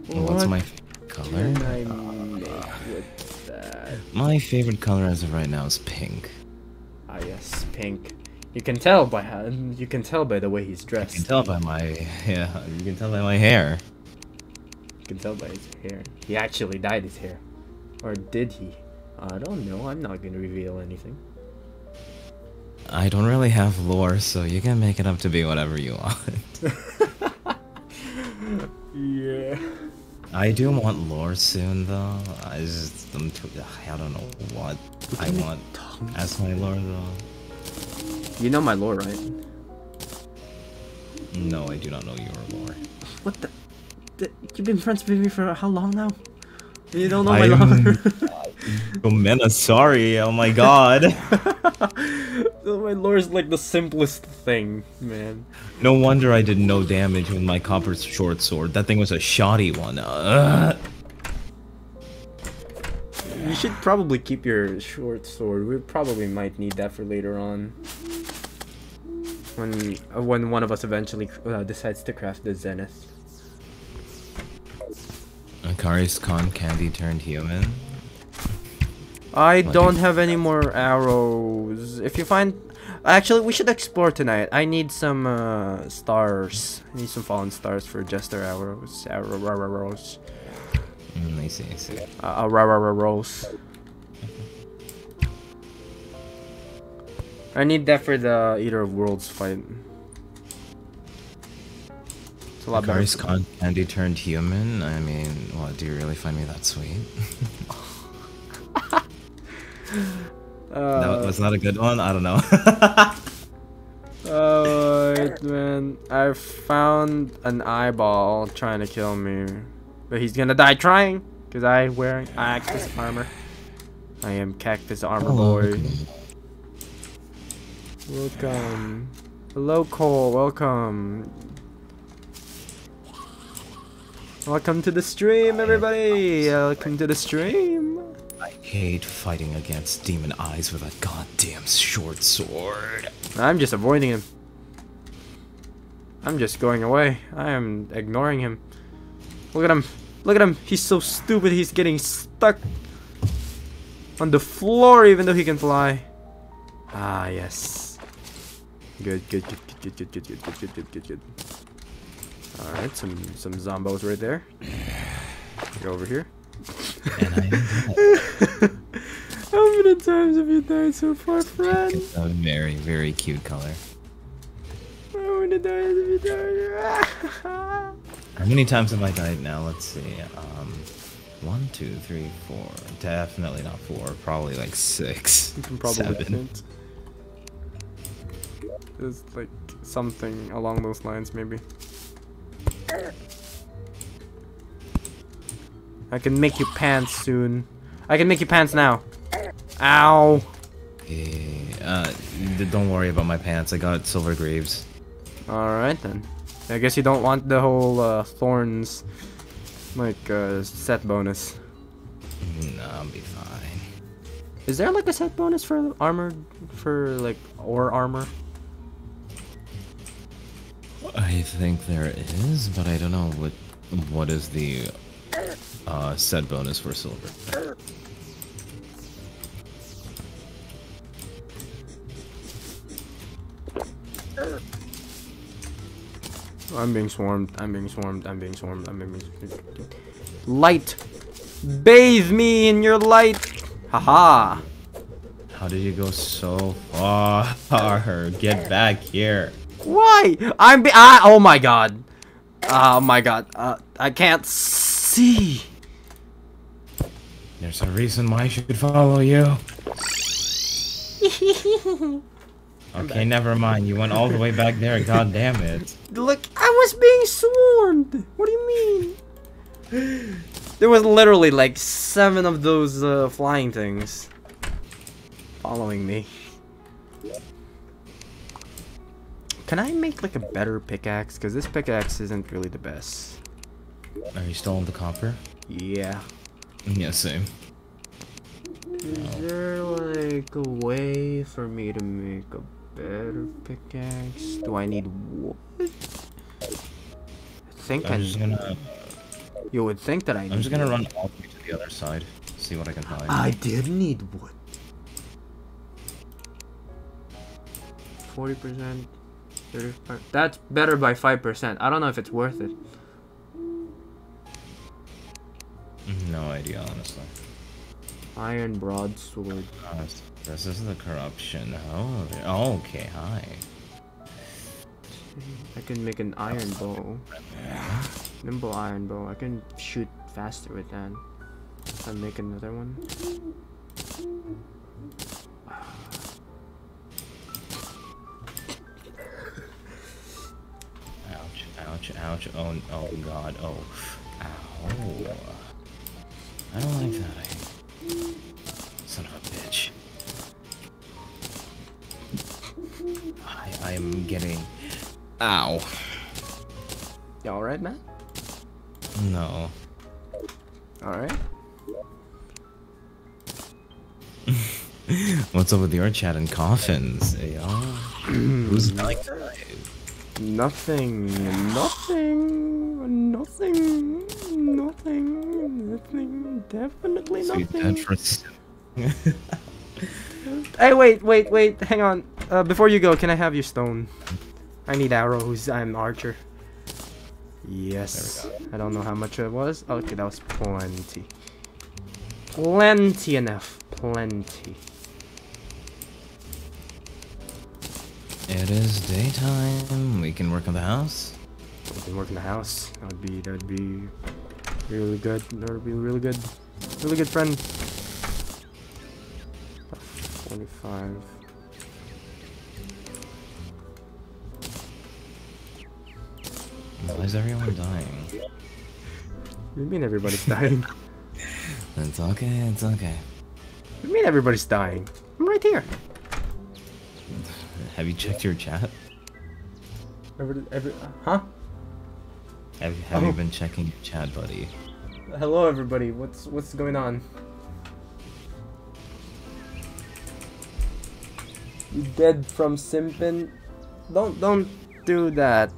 What's my color? can I make with that? My favorite color as of right now is pink. Ah, yes, pink. You can tell by how you can tell by the way he's dressed. You can tell by my yeah. You can tell by my hair. You can tell by his hair. He actually dyed his hair. Or did he? I don't know. I'm not gonna reveal anything. I don't really have lore, so you can make it up to be whatever you want. (laughs) Yeah. I do want lore soon, though. I just I'm too, I don't know what I want as my lore, though. You know my lore, right? No, I do not know your lore. What the? the you've been friends with me for how long now? You don't know I my am- lore. (laughs) (laughs) Oh man, sorry. Oh my god. (laughs) my lore is like the simplest thing, man. no wonder I did no damage with my copper short sword. That thing was a shoddy one. Uh, You should probably keep your short sword. We probably might need that for later on. When uh, when one of us eventually uh, decides to craft the zenith. Akari's con candy turned human. I don't have any more arrows. If you find, actually, we should explore tonight. I need some uh, stars. I need some fallen stars for jester arrows. Arrow, arrow, arrows. Mm, I see, I see. Uh, uh, arrow, arrows. I need that for the Eater of Worlds fight. It's a lot better. Akari's con candy turned human. I mean, what? Do you really find me that sweet? Uh, (laughs) (laughs) that, was that a good one? I don't know. (laughs) uh, man. I found an eyeball trying to kill me. But he's gonna die trying. Because I wearing Cactus armor. I am Cactus armor boy. Welcome. Hello, Cole. Welcome. Welcome to the stream, everybody. Welcome to the stream. I hate fighting against demon eyes with a goddamn short sword. I'm just avoiding him. I'm just going away. I am ignoring him. Look at him. Look at him. He's so stupid. He's getting stuck on the floor even though he can fly. Ah, yes. Good, good, good, good, good, good, good, good, good, good, good, good. Alright, some some zombos right there. Go over here. How many times have you died so far, friend? It's a very, very cute color. How many times have you died? How many times have I died now? Let's see. Um, one, two, three, four. Definitely not four. Probably like six. You can probably seven. hint. There's like something along those lines, maybe. I can make you pants soon. I can make you pants now. Ow. Eh, uh, don't worry about my pants. I got silver greaves. Alright then. I guess you don't want the whole uh, thorns like uh, set bonus. No, I'll be fine. Is there like a set bonus for armor for like or armor? I think there is, but I don't know what what is the uh, set bonus for silver. I'm being swarmed. I'm being swarmed. I'm being swarmed. I'm being swarmed. Light! Bathe me in your light! Haha! How did you go so far? (laughs) Get back here. Why? I'm be- ah, Oh my god. Oh my god. Uh, I can't see. There's a reason why I should follow you. (laughs) Okay, never mind. You went all the way back there. God damn it. Look, I was being swarmed. What do you mean? There was literally like seven of those uh, flying things following me. Can I make like a better pickaxe? Because this pickaxe isn't really the best. Are you still on the copper? Yeah. Yeah, same. Is there like a way for me to make a better pickaxe? Do I need wood? I think I. I'm just gonna. You would think that I. I'm just gonna wood. run all the way to the other side. See what I can find. I did need wood. Forty percent. That's better by five percent. I don't know if it's worth it. No idea, honestly. Iron broadsword. Honest. This is the corruption. Oh, okay. Hi. I can make an iron bow. Nimble iron bow. I can shoot faster with that. I'll make another one. Ouch! Ouch! Ouch! Oh! Oh God! Oh! Ow! I don't like that. I... Son of a bitch. I I am getting. Ow! You alright, man? No. Alright. (laughs) What's up with your chat and coffins? (clears throat) Who's like Nothing. Nothing. Nothing. Nothing. Nothing. Definitely Sweet nothing. Tetris. (laughs) (laughs) Hey, wait, wait, wait. Hang on. Uh, before you go, can I have your stone? I need arrows. I'm archer. Yes. I don't know how much it was. Okay, that was plenty. Plenty enough. Plenty. It is daytime. We can work on the house. We can work in the house. That would be. That would be really good. That would be really good. Really good friend. Twenty-five. is everyone dying? What do you mean everybody's dying? what (laughs) It's okay, it's okay. do you mean everybody's dying? I'm right here. Have you checked your chat? Every, every, huh? Have, have you Oh. been checking your chat, buddy? Hello everybody. What's what's going on? Dead from simping? Don't don't do that.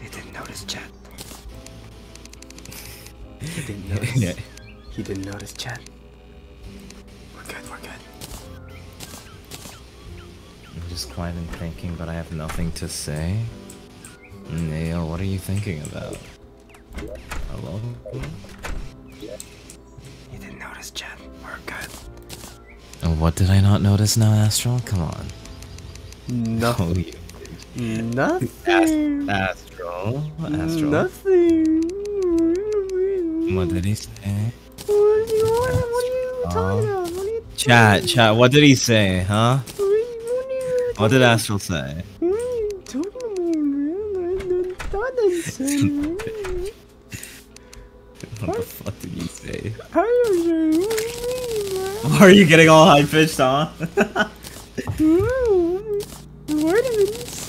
He didn't notice chat. He didn't (laughs) notice. Yeah. He didn't notice chat. We're good, we're good. I'm just quiet and thinking, but I have nothing to say. Neil, what are you thinking about? Hello? He didn't notice chat. We're good. And what did I not notice now, Astral? Come on. No. (laughs) Oh, you Nothing. Astral? Astral? Nothing. What did he say? What are you, what are you talking about? What are you Chat, chat, what did he say, huh? what are you- what are you What did Astral say? (laughs) What the fuck did you say? I didn't say it. What do you? Why are you getting all high pitched, huh? Vitamins.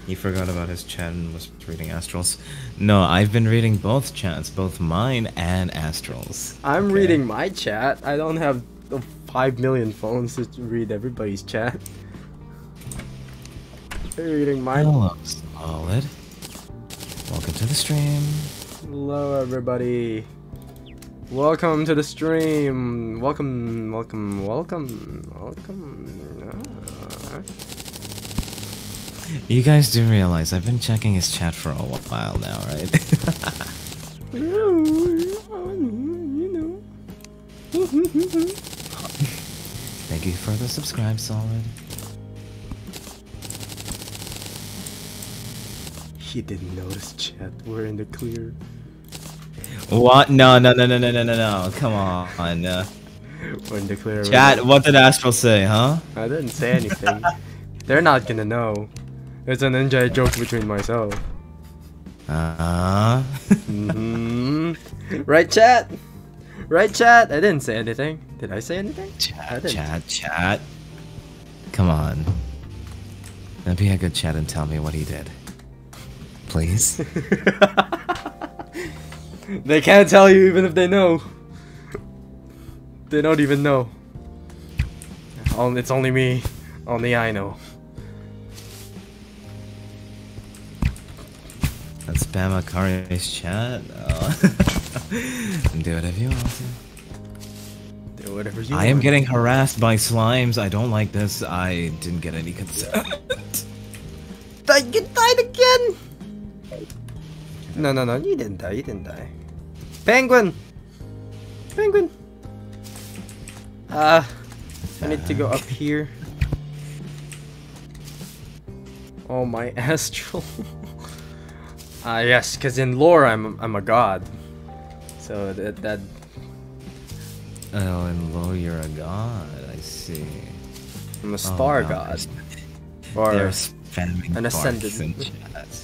(laughs) he forgot about his chat and was reading Astrals. No, I've been reading both chats, both mine and Astrals. I'm Okay. reading my chat. I don't have five million phones to read everybody's chat. I'm reading mine. Hello, Solid. Welcome to the stream. Hello, everybody. Welcome to the stream. Welcome, welcome, welcome, welcome. You guys do realize I've been checking his chat for a while now, right? (laughs) You know. Thank you for the subscribe, Solid. He didn't notice chat. We're in the clear. What? No, no, no, no, no, no, no, no. Come on. Uh, We're in chat, what did Astral say, huh? I didn't say anything. They're not gonna know. It's an inside joke between myself. Uh, hmm Right, chat? Right, chat? I didn't say anything. Did I say anything? Chat, chat, chat. Come on. Now be a good chat and tell me what he did. Please? (laughs) they can't tell you even if they know. They don't even know. It's only me. Only I know. Let's spam Akari's chat. Oh. (laughs) Do whatever you want to. Do whatever you I am getting harassed by slimes. I don't like this. I didn't get any consent. Die, you died again! No, no, no, you didn't die, you didn't die. Penguin! Penguin! Ah, I need to go up here. Oh, my (laughs) astral. Ah, yes, because in lore I'm, I'm a god. So that, that oh, and lore, you're a god. I see. I'm a Oh, star no, god. Or, an in chat.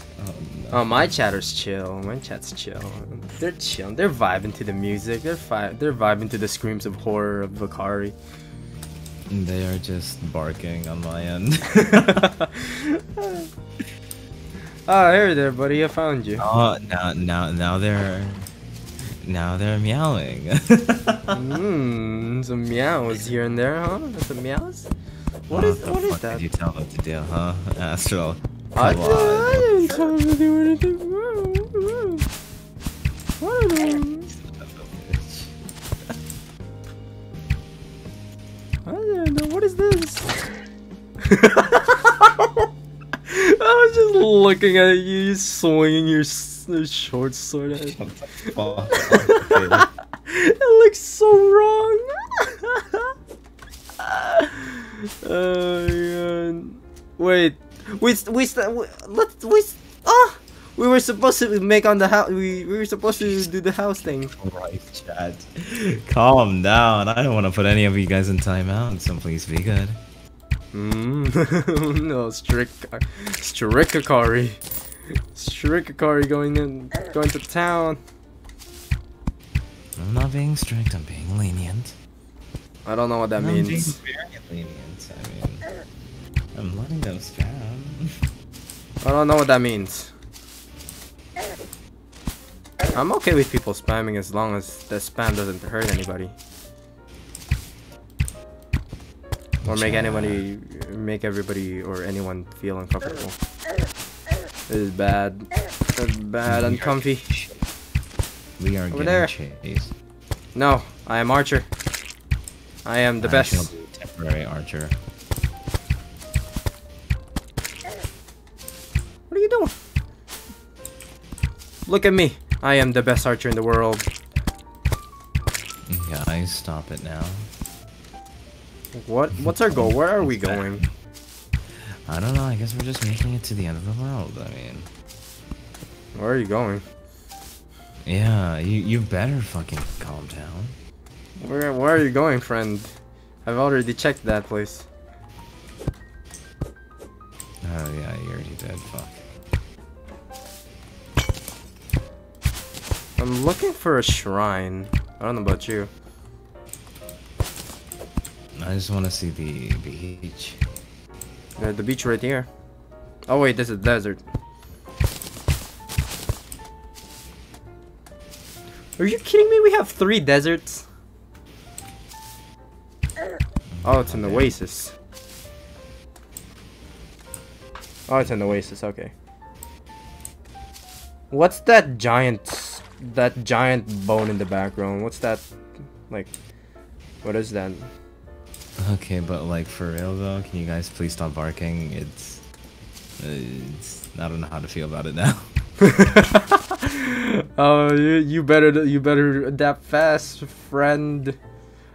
Oh. Oh, my chatter's chill. My chat's chill. They're chill. They're vibing to the music. They're fi- They're vibing to the screams of horror of Vakari. They are just barking on my end. (laughs) Ah, oh, here there, buddy. I found you. oh, now, now, now they're, now they're meowing. Mmm, some meows here and there, huh? Some meows. What is the what is that? Did you tell them to do, huh, Astral? I, didn't- I didn't tell him to do anything. What are they? I don't know. What is this? (laughs) I was just looking at you you swinging your s- short sword at (laughs) it. looks so wrong. (laughs) oh god. Wait, we we st- we- let's we st- ah we were supposed to make on the house. We we were supposed to do the house thing. Right, chat. Calm down. I don't want to put any of you guys in timeout, so please be good. Mmm. (laughs) no, strict, Strikakari. Strikakari going in, going to town. I'm not being strict, I'm being lenient. I don't know what that I'm means. being very lenient. I mean, I'm letting them spam. I don't know what that means. I'm okay with people spamming as long as the spam doesn't hurt anybody. Or make anybody, make everybody or anyone feel uncomfortable. This is bad. This is bad, uncomfy. We are Over getting there. chased. No, I am Archer. I am the I best. Temporary archer. Are you doing? Look at me. I am the best archer in the world. Guys, stop it now. What? What's our goal? Where are we going? I don't know, I guess we're just making it to the end of the world, I mean. Where are you going? Yeah, you, you better fucking calm down. Where Where are you going, friend? I've already checked that place. Oh yeah, you already did, fuck. I'm looking for a shrine. I don't know about you. I just want to see the beach. Uh, the beach right here. Oh wait, this is desert. Are you kidding me? We have three deserts. Oh, it's an oasis. Oh, it's an oasis. Okay. What's that giant, that giant bone in the background? What's that, like? What is that? Okay, but like for real though, can you guys please stop barking? It's, it's I don't know how to feel about it now. (laughs) oh, you, you better you better adapt fast, friend.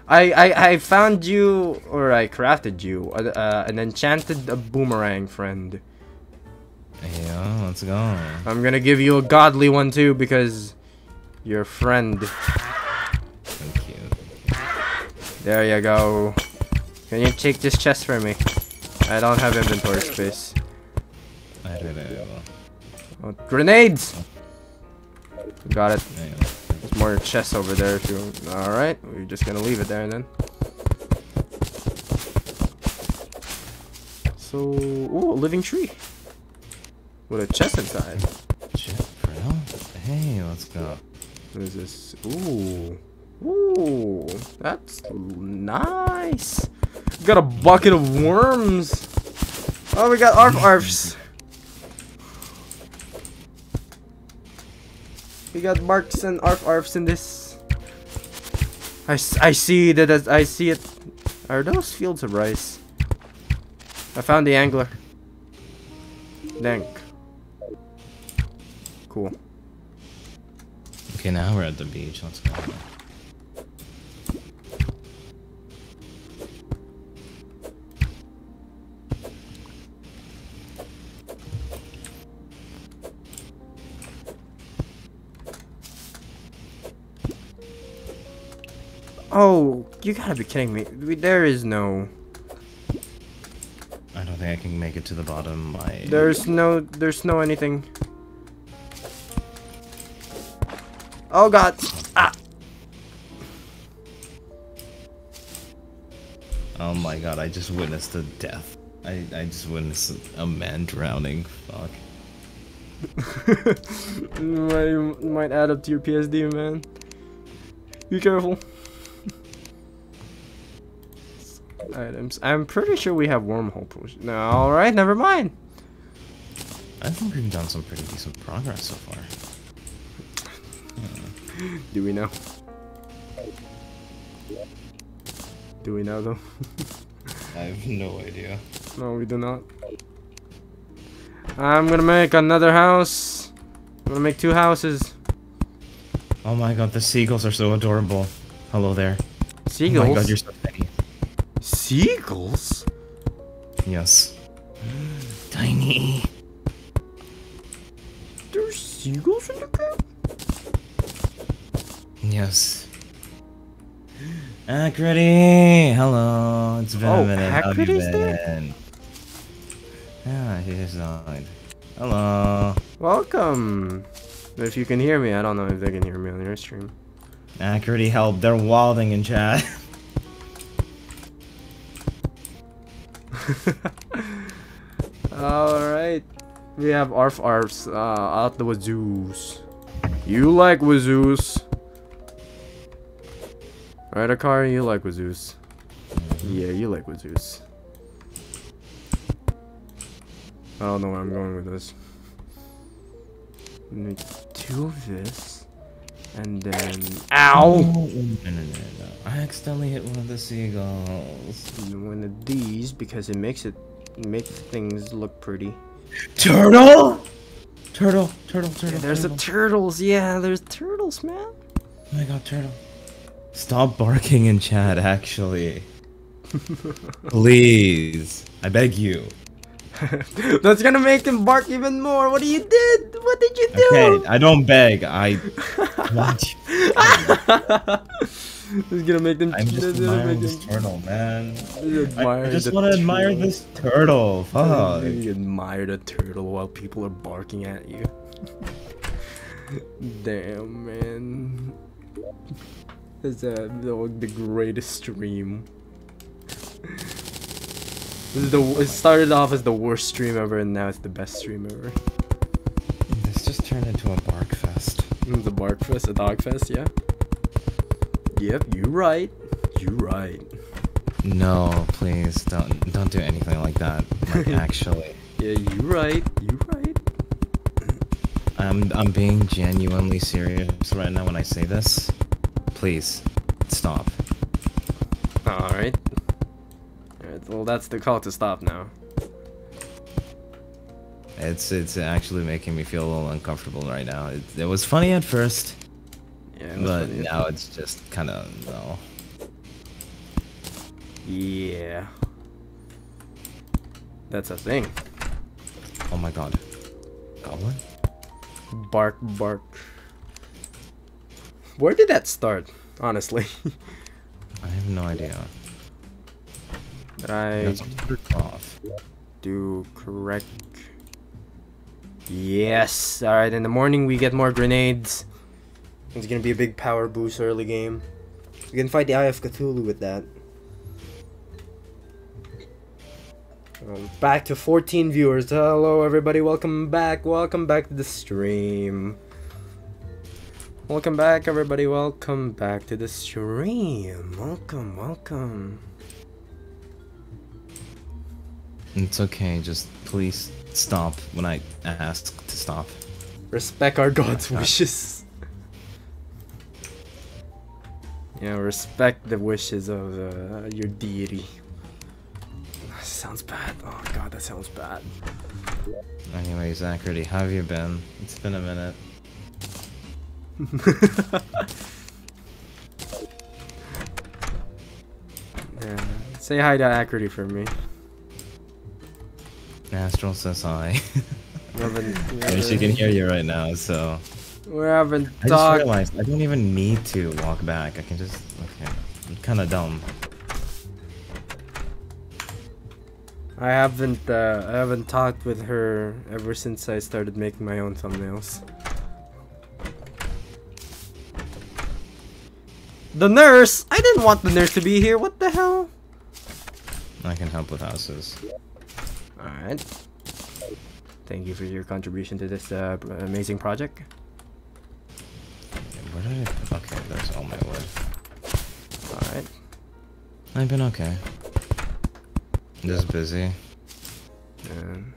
I, I I found you, or I crafted you, uh, uh, an enchanted boomerang, friend. Yeah, let's go. I'm gonna give you a godly one too because you're friend. Thank you. There you go. Can you take this chest for me? I don't have inventory space. I did it. Oh, grenades! Got it. There's more chests over there if you. All right, we're just gonna leave it there and then. So, ooh, a living tree with a chest inside. Hey, let's go. What is this? Ooh, ooh, that's nice. Got a bucket of worms. Oh, we got arf arfs. We got marks and arf arfs in this. I, I see that I see it. Are those fields of rice? I found the angler. Dank. Cool. Okay, now we're at the beach. Let's go. Oh, you gotta be kidding me. There is no. I don't think I can make it to the bottom. My There's no. There's no anything. Oh god. Ah. Oh my god, I just witnessed a death. I, I just witnessed a man drowning. Fuck. (laughs) might, might add up to your PSD, man. Be careful. (laughs) Items. I'm pretty sure we have wormhole push. No, alright, never mind. I think we've done some pretty decent progress so far. (laughs) Do we know? Do we know though? I have no idea. No, we do not. I'm gonna make another house. I'm gonna make two houses. Oh my god, the seagulls are so adorable. Hello there. Seagulls. Oh my god, you're so petty. Seagulls? Yes. (gasps) Tiny. There's seagulls in the game? Yes. Acrity! Hello, it's been Oh, a minute. How have you Acrity's there? been? Yeah, he's died. Hello. Welcome. If you can hear me, I don't know if they can hear me on your stream. Acrity, help! They're wilding in chat. (laughs) Alright. We have Arf Arfs uh, out the wazoos. You like wazoos. Right, Akari, you like wazoos. Yeah, you like wazoos. I don't know where I'm going with this. Make two of this. And then... Ow! no, no, no, no. I accidentally hit one of the seagulls. One of these because it makes it make things look pretty. Turtle! Turtle, turtle, turtle. Yeah, there's the turtle. turtles. Yeah, there's turtles, man. Oh my god, turtle. Stop barking in chat, actually. (laughs) Please. I beg you. (laughs) That's gonna make him bark even more. What do you did? What did you do? Okay, I don't beg. I want you. (laughs) it's gonna make them. I'm just admiring this them- turtle, man. I, just want to admire this turtle. Fuck. You admire the turtle while people are barking at you. Damn, man. This is uh, the, the greatest stream. This is the it started off as the worst stream ever, and now it's the best stream ever. This just turned into a bark fest. The bark fest, a dog fest, yeah. Yep, you right. You right. No, please don't don't do anything like that. Like (laughs) actually, Yeah, you right. You right. I'm I'm being genuinely serious right now when I say this. Please stop. All right. All right. Well, that's the call to stop now. It's it's actually making me feel a little uncomfortable right now. It, it was funny at first, Yeah. but funny. now it's just kind of no. Yeah. That's a thing. Oh my god. Goblin? Bark, bark. Where did that start? Honestly, (laughs) I have no idea. did I do correct? Yes. All right. In the morning, we get more grenades. It's gonna be a big power boost early game. We can fight the Eye of Cthulhu with that. Um, back to 14 viewers. Hello, everybody. Welcome back. Welcome back to the stream. Welcome back, everybody. Welcome back to the stream. Welcome, welcome. It's okay, just please stop when I ask to stop. Respect our god's wishes. Yeah, respect the wishes of uh, your deity. Sounds bad. Oh god, that sounds bad. Anyways, Zachary, how have you been? It's been a minute. (laughs) Yeah. Say hi to Acrity for me. Astral says hi. We haven't, (laughs) I wish she can hear you right now, so. We haven't I just realized I don't even need to walk back. I can just. Okay. I'm kinda dumb. I haven't. Uh, I haven't talked with her ever since I started making my own thumbnails. The nurse! I didn't want the nurse to be here. What the hell? I can help with houses. Alright. Thank you for your contribution to this uh, amazing project. Where did I. Okay, that's all my wood. Alright. I've been okay. Just busy. Um,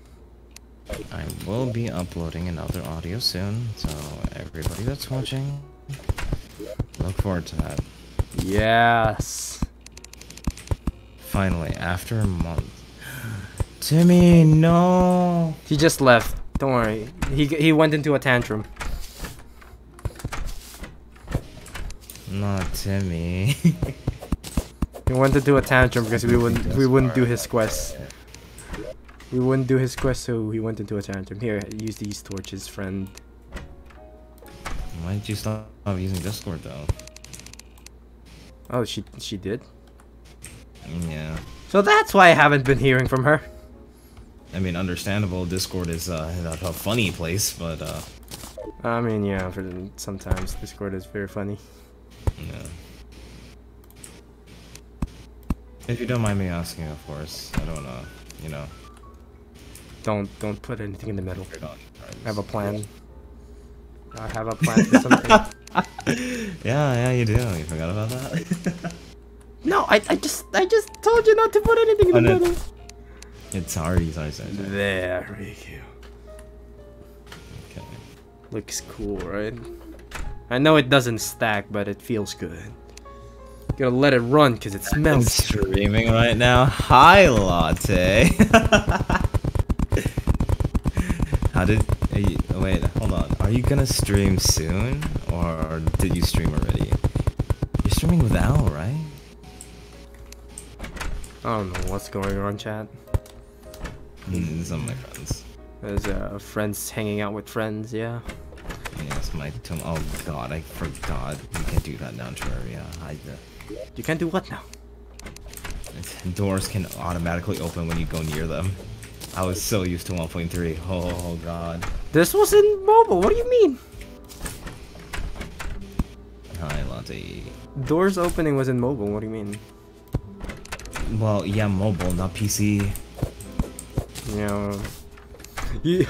I will be uploading another audio soon, so everybody that's watching, look forward to that. yes. Finally, after a month. (gasps) Timmy, no! He just left. Don't worry. He he went into a tantrum. Not Timmy. (laughs) He went into a tantrum because we wouldn't we wouldn't do his quest. We wouldn't do his quest, so he went into a tantrum. Here, use these torches, friend. Why did you stop using Discord though? Oh, she she did. Yeah. So that's why I haven't been hearing from her. I mean, understandable. Discord is uh, a funny place, but uh, I mean, yeah, for sometimes Discord is very funny. yeah. If you don't mind me asking, of course, I don't uh, you know. Don't don't put anything in the middle. I have a plan. I have a plan for something. (laughs) Yeah, yeah, you do. You forgot about that. no, I, I just I just told you not to put anything in the middle. it's already sorry, sorry, sorry. There we go. Okay. Looks cool, right? I know it doesn't stack, but it feels good. Gotta let it run because it I'm smells. streaming right now. Hi, latte. (laughs) How did? Are you, oh, wait, hold on. Are you gonna stream soon, or did you stream already? You're streaming with Al, right? I don't know what's going on, chat. Mm, some of my friends. There's uh, friends hanging out with friends, yeah. Yes, my tom- Oh God, I forgot. You can't do that now, Terraria. I, uh, You can't do what now? (laughs) doors can automatically open when you go near them. I was so used to 1.3. Oh God. This was in mobile. What do you mean? Hi, latte. Doors opening was in mobile. What do you mean? Well, yeah, mobile, not PC. You know, (laughs) you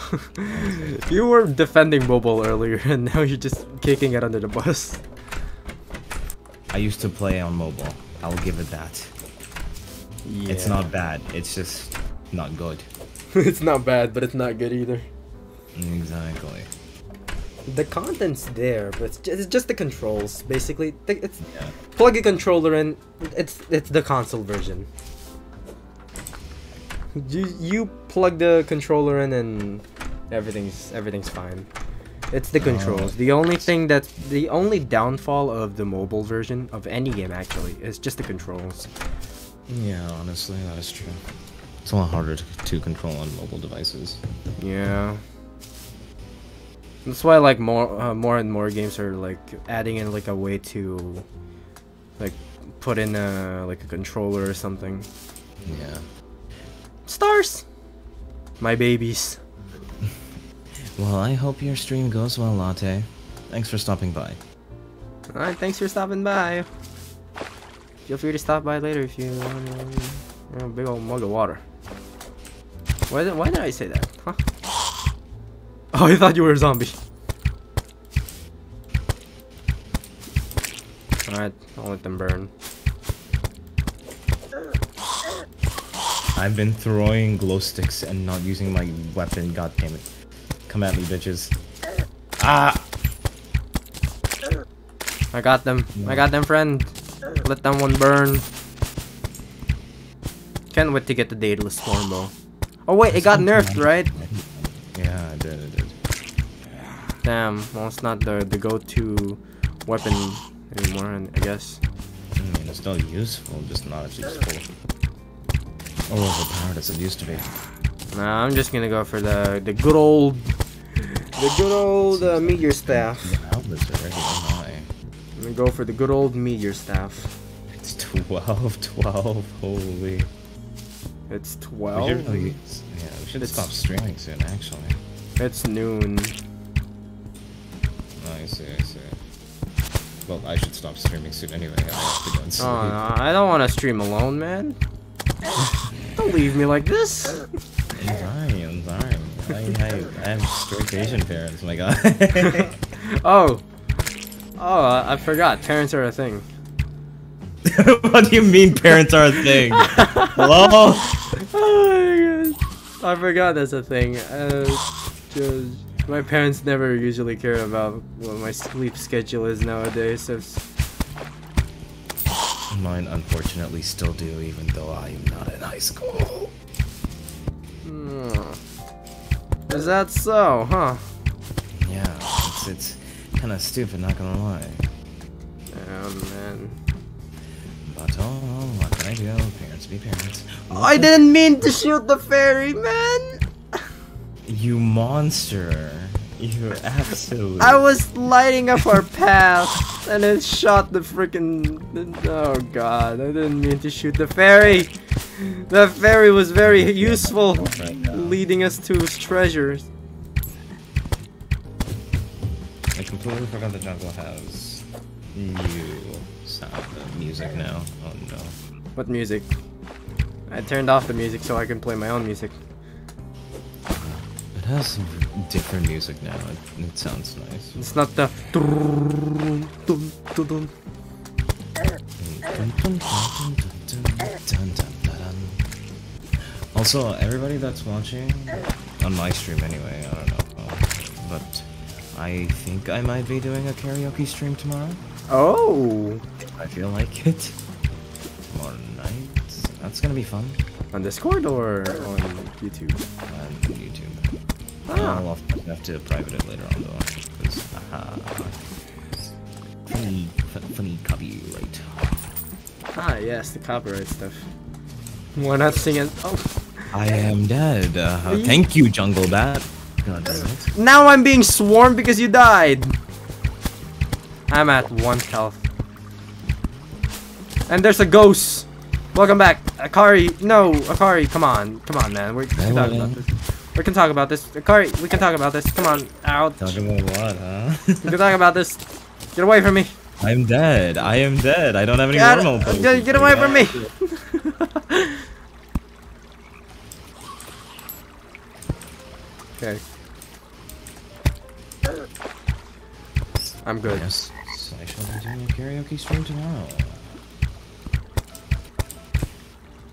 you were defending mobile earlier, and now you're just kicking it under the bus. I used to play on mobile. I'll give it that. Yeah. It's not bad. It's just not good. (laughs) it's not bad, but it's not good either. Exactly. The content's there, but it's just, it's just the controls. Basically, it's Yeah. plug a controller in. It's it's the console version. You you plug the controller in and everything's everything's fine. It's the oh. controls. The only thing that's the only downfall of the mobile version of any game actually is just the controls. Yeah, honestly, that is true. It's a lot harder to, to control on mobile devices. Yeah. That's why like more uh, more and more games are like adding in like a way to like put in a like a controller or something. Yeah. Stars. My babies. (laughs) Well, I hope your stream goes well, Latte. Thanks for stopping by. All right, thanks for stopping by. Feel free to stop by later if you want a big old mug of water. Why did, why did I say that? Huh? Oh, I thought you were a zombie. Alright, I'll let them burn. I've been throwing glow sticks and not using my weapon. God damn it! Come at me, bitches. Ah! I got them. I got them, friend. Let that one burn. Can't wait to get the Daedalus Stormbow. Oh wait, it got nerfed, right? Yeah, I did. I did. Damn, well it's not the, the go-to weapon anymore, I guess. I mean, it's still useful, just not as useful. Or overpowered as it used to be. Nah, I'm just gonna go for the the good old, the good old uh, meteor staff. The outlets already, oh. I'm gonna go for the good old meteor staff. It's 12, (laughs) 12, holy. It's We 12. should really, yeah, we should It's- stop streaming soon, actually. It's noon. Oh, I see, I see. Well, I should stop streaming soon anyway. I have to go and Oh no, I don't want to stream alone, man. don't leave me like this. I'm sorry. I, I, I have strict Asian parents, my god. (laughs) Oh, oh, I forgot. Parents are a thing. (laughs) what do you mean parents are a thing? Hello? (laughs) Oh my god. I forgot that's a thing. Uh, just, my parents never usually care about what my sleep schedule is nowadays. So Mine unfortunately still do, even though I am not in high school. Hmm. Is that so, huh? Yeah, it's, it's kind of stupid, not gonna lie. Oh man. But oh, what can I do? Parents be parents. I didn't mean to shoot the fairy, man. You monster. You absolutely. I was lighting up our path, and it shot the freaking. Oh god, I didn't mean to shoot the fairy. The fairy was very useful, Right leading us to its treasures. I completely forgot the jungle has of music now. Oh no. What music? I turned off the music so I can play my own music. It has some different music now. It, it sounds nice. It's not the. Also, everybody that's watching on my stream anyway, I don't know, but I think I might be doing a karaoke stream tomorrow. Oh, I feel like it. Tomorrow night. That's gonna be fun. on Discord or on YouTube? On YouTube. Ah. I'll have to private it later on though. 'cause, aha. Funny, funny copyright. Ah, yes, the copyright stuff. Why not sing it? Oh, I am dead. Uh, thank you, Jungle Bat. God damn it. now I'm being swarmed because you died. I'm at one health. And there's a ghost. Welcome back, Akari. No, Akari, come on, come on, man. We can talk about this. We can talk about this. Akari, we can talk about this. Come on, out. Talk about what, huh? We can talk about this. Get away from me. I'm dead. I am dead. I don't have any Get, normal. get, get away from me. (laughs) okay. I'm good. Yes, I shall doing a karaoke stream tomorrow.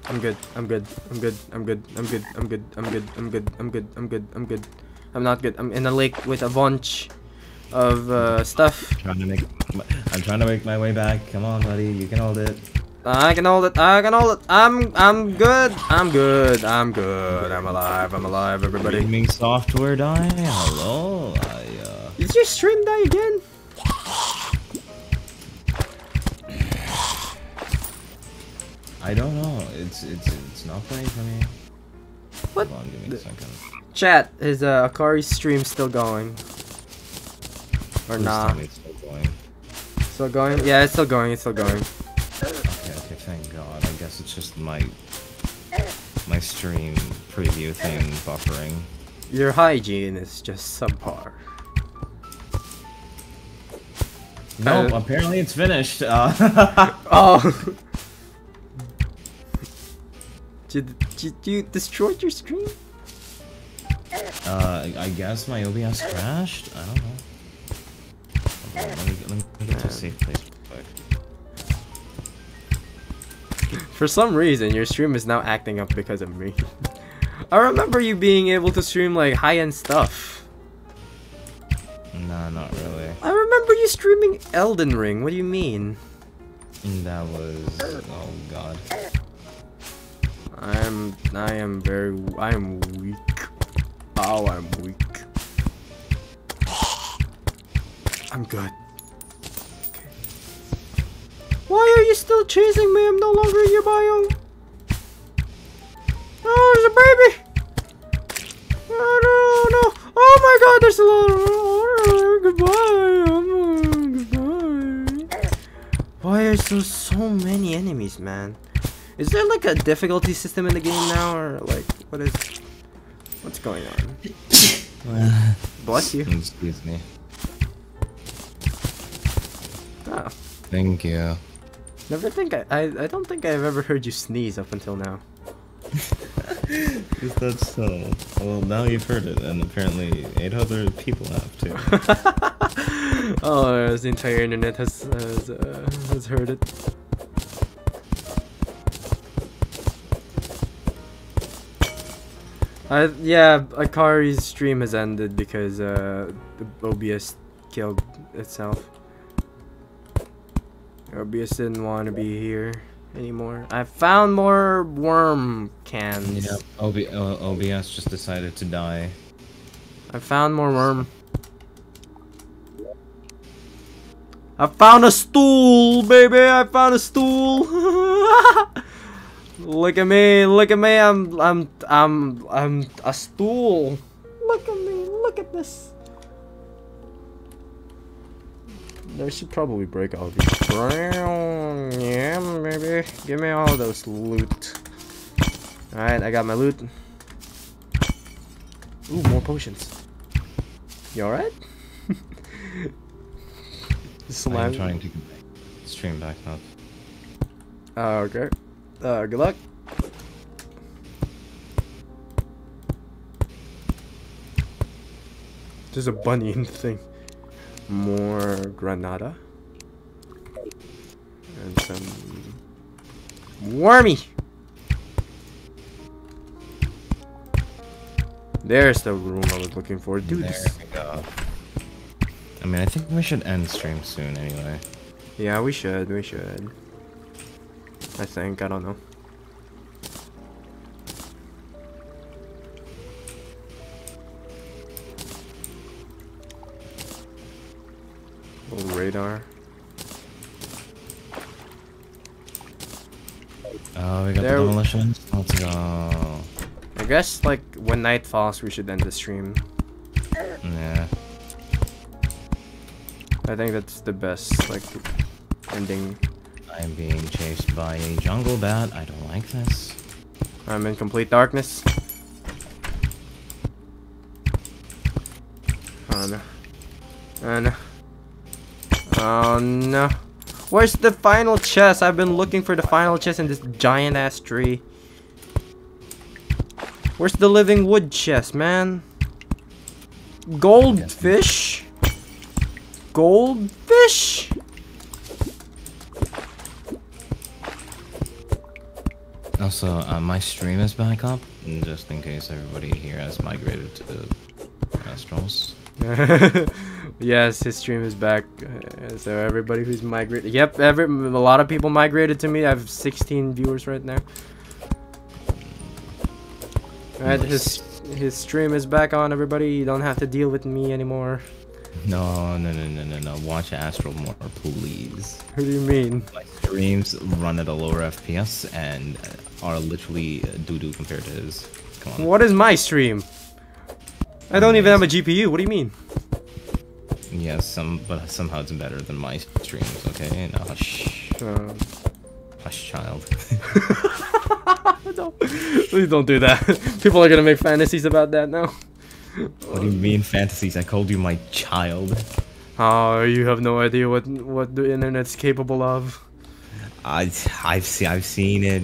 I'm good. I'm good. I'm good. I'm good. I'm good. I'm good. I'm good. I'm good. I'm good. I'm good. I'm good. I'm not good. I'm in a lake with a bunch of uh, stuff. Trying to make. I'm trying to make my way back. Come on, buddy. You can hold it. I can hold it. I can hold it. I'm I'm good. I'm good. I'm good. I'm alive. I'm alive. Everybody. Gaming software die. Hello. I uh. Did your stream die again? I don't know. It's it's it's not playing for me. What? Hold on, give me a second. Chat, is uh, Akari's stream still going? Or Please nah? it's still going. Still going? Yeah, it's still going. It's still going. Okay, okay, thank God. I guess it's just my my stream preview thing buffering. Your hygiene is just subpar. Nope, Uh, apparently it's finished. Uh, (laughs) Oh. Did, did you destroy your stream? uh, I guess my OBS crashed. I don't know. On, let, me, let me get to a safe place. For some reason, your stream is now acting up because of me. (laughs) I remember you being able to stream like high-end stuff. Nah, not really. I remember you streaming Elden Ring. What do you mean? That was oh god. I'm I am very I am weak. Oh, I'm weak. (gasps) I'm good. Okay. Why are you still chasing me? I'm no longer in your biome. Oh, there's a baby. Oh no, no. Oh my God, there's a lot of. Oh, goodbye. Oh, goodbye. Why are there so many enemies, man? Is there like a difficulty system in the game now, or like what is? What's going on? (coughs) Bless you. Excuse me. Oh, Thank you. never think I, I. I don't think I've ever heard you sneeze up until now. Is that so? Well, now you've heard it, and apparently eight other people have too. (laughs) oh, the entire internet has has, uh, has heard it. Uh, yeah, Akari's stream has ended because uh, the OBS killed itself. OBS didn't want to be here anymore. I found more worm cans. Yeah, OB uh, OBS just decided to die. I found more worm. I found a stool, baby. I found a stool. (laughs) look at me. Look at me. I'm I'm I'm I'm a stool. Look at me. Look at this. I should probably break all these. Brown, Yeah, maybe. Give me all those loot. Alright, I got my loot. Ooh, more potions. You alright? (laughs) I'm trying to stream back up. Uh, okay. Uh, good luck. There's a bunny in the (laughs) thing. More granada. And some... Wormy! There's the room I was looking for. Dude, there we go. I mean, I think we should end stream soon anyway. Yeah, we should. We should. I think. I don't know. Little radar. Oh, we got there the demolitions. Let's go. I guess like when night falls, we should end the stream. Yeah. I think that's the best like ending. I'm being chased by a jungle bat. I don't like this. I'm in complete darkness. Oh no. Oh no. Oh no. Where's the final chest? I've been looking for the final chest in this giant ass tree. Where's the living wood chest, man? Goldfish? Goldfish? Also, uh, my stream is back up, just in case everybody here has migrated to the Astrals. (laughs) yes, his stream is back. Uh, so everybody who's migrated, yep, every a lot of people migrated to me. I have 16 viewers right now. Alright, his his stream is back on. Everybody, you don't have to deal with me anymore. No, no, no, no, no, no. Watch Astral more, please. What do you mean? My streams run at a lower FPS and are literally doo doo compared to his. Come on. What is my stream? I don't even have a GPU. What do you mean? Yeah, some, but somehow it's better than my streams. Okay, no, hush, uh... hush, child. (laughs) (laughs) don't, please don't do that. People are gonna make fantasies about that now. What do you mean fantasies? I called you my child. Oh, you have no idea what what the internet's capable of. I I've seen I've seen it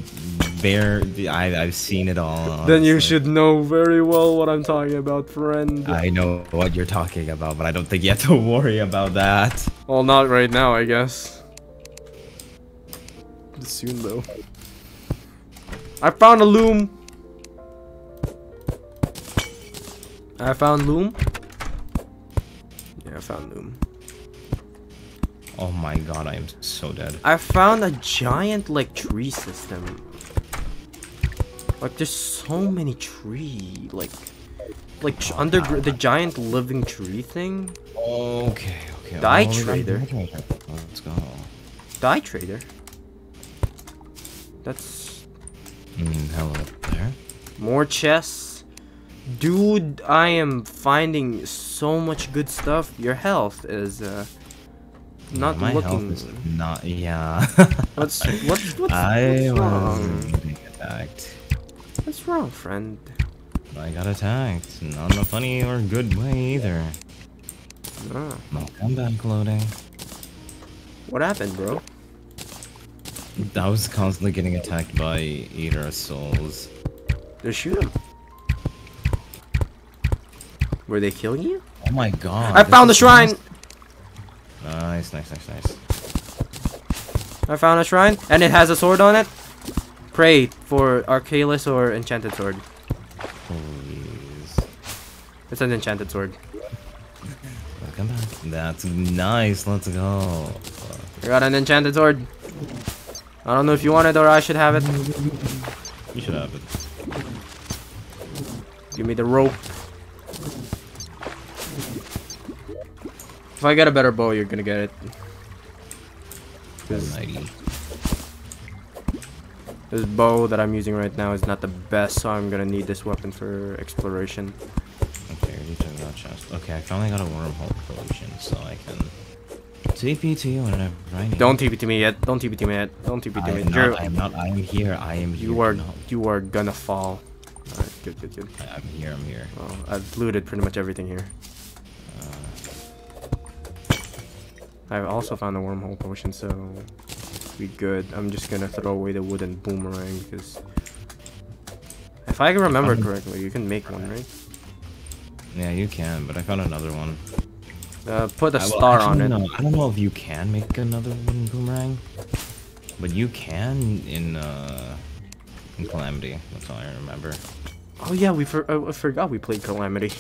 there I I've seen it all. Honestly. Then you should know very well what I'm talking about, friend. I know what you're talking about, but I don't think you have to (laughs) worry about that. Well, not right now, I guess. Soon though. I found a loom. I found loom. Yeah, I found loom. Oh my god, I am so dead. I found a giant, like, tree system. Like, there's so many tree, like, like, under the giant living tree thing. Okay, okay. Dye oh, trader. Let's go. Dye trader. That's. Mm, hello there. More chests. Dude, I am finding so much good stuff. Your health is, uh, not my looking. health is not. Yeah. what's what's (laughs) what's, I what's wrong? was attacked. What's wrong, friend? I got attacked. Not in a funny or good way either. Ah. I'm back loading. What happened, bro? I was constantly getting attacked by Eater of Souls. Just shoot him. Were they killing you? Oh my god. I found the shrine! Nice, nice, nice, nice. I found a shrine, and it has a sword on it. Pray for Arkhalis or Enchanted Sword. Please. It's an enchanted sword. Welcome back. That's nice. Let's go. I got an enchanted sword. I don't know if you want it or I should have it. You should have it. Give me the rope. If I get a better bow, you're gonna get it. This, this bow that I'm using right now is not the best, so I'm gonna need this weapon for exploration. Okay, you took that chest. Okay, I finally got a wormhole potion, so I can TP to you I need. Don't TP to me yet. Don't TP to me yet. Don't TP I to me. am You're- I am not. I am here. I am here. you are No, you are gonna fall. Alright, good, good, good. I- I'm here. I'm here. Well, I've looted pretty much everything here. Uh. I've also found a wormhole potion, so we good. I'm just gonna throw away the wooden boomerang because if I can remember Um, correctly, you can make one, right? Yeah, you can, but I found another one. Uh, put a I- well, star on it. no, I don't know if you can make another wooden boomerang, but you can in uh in Calamity. That's all I remember. Oh yeah, we for uh, I forgot we played Calamity.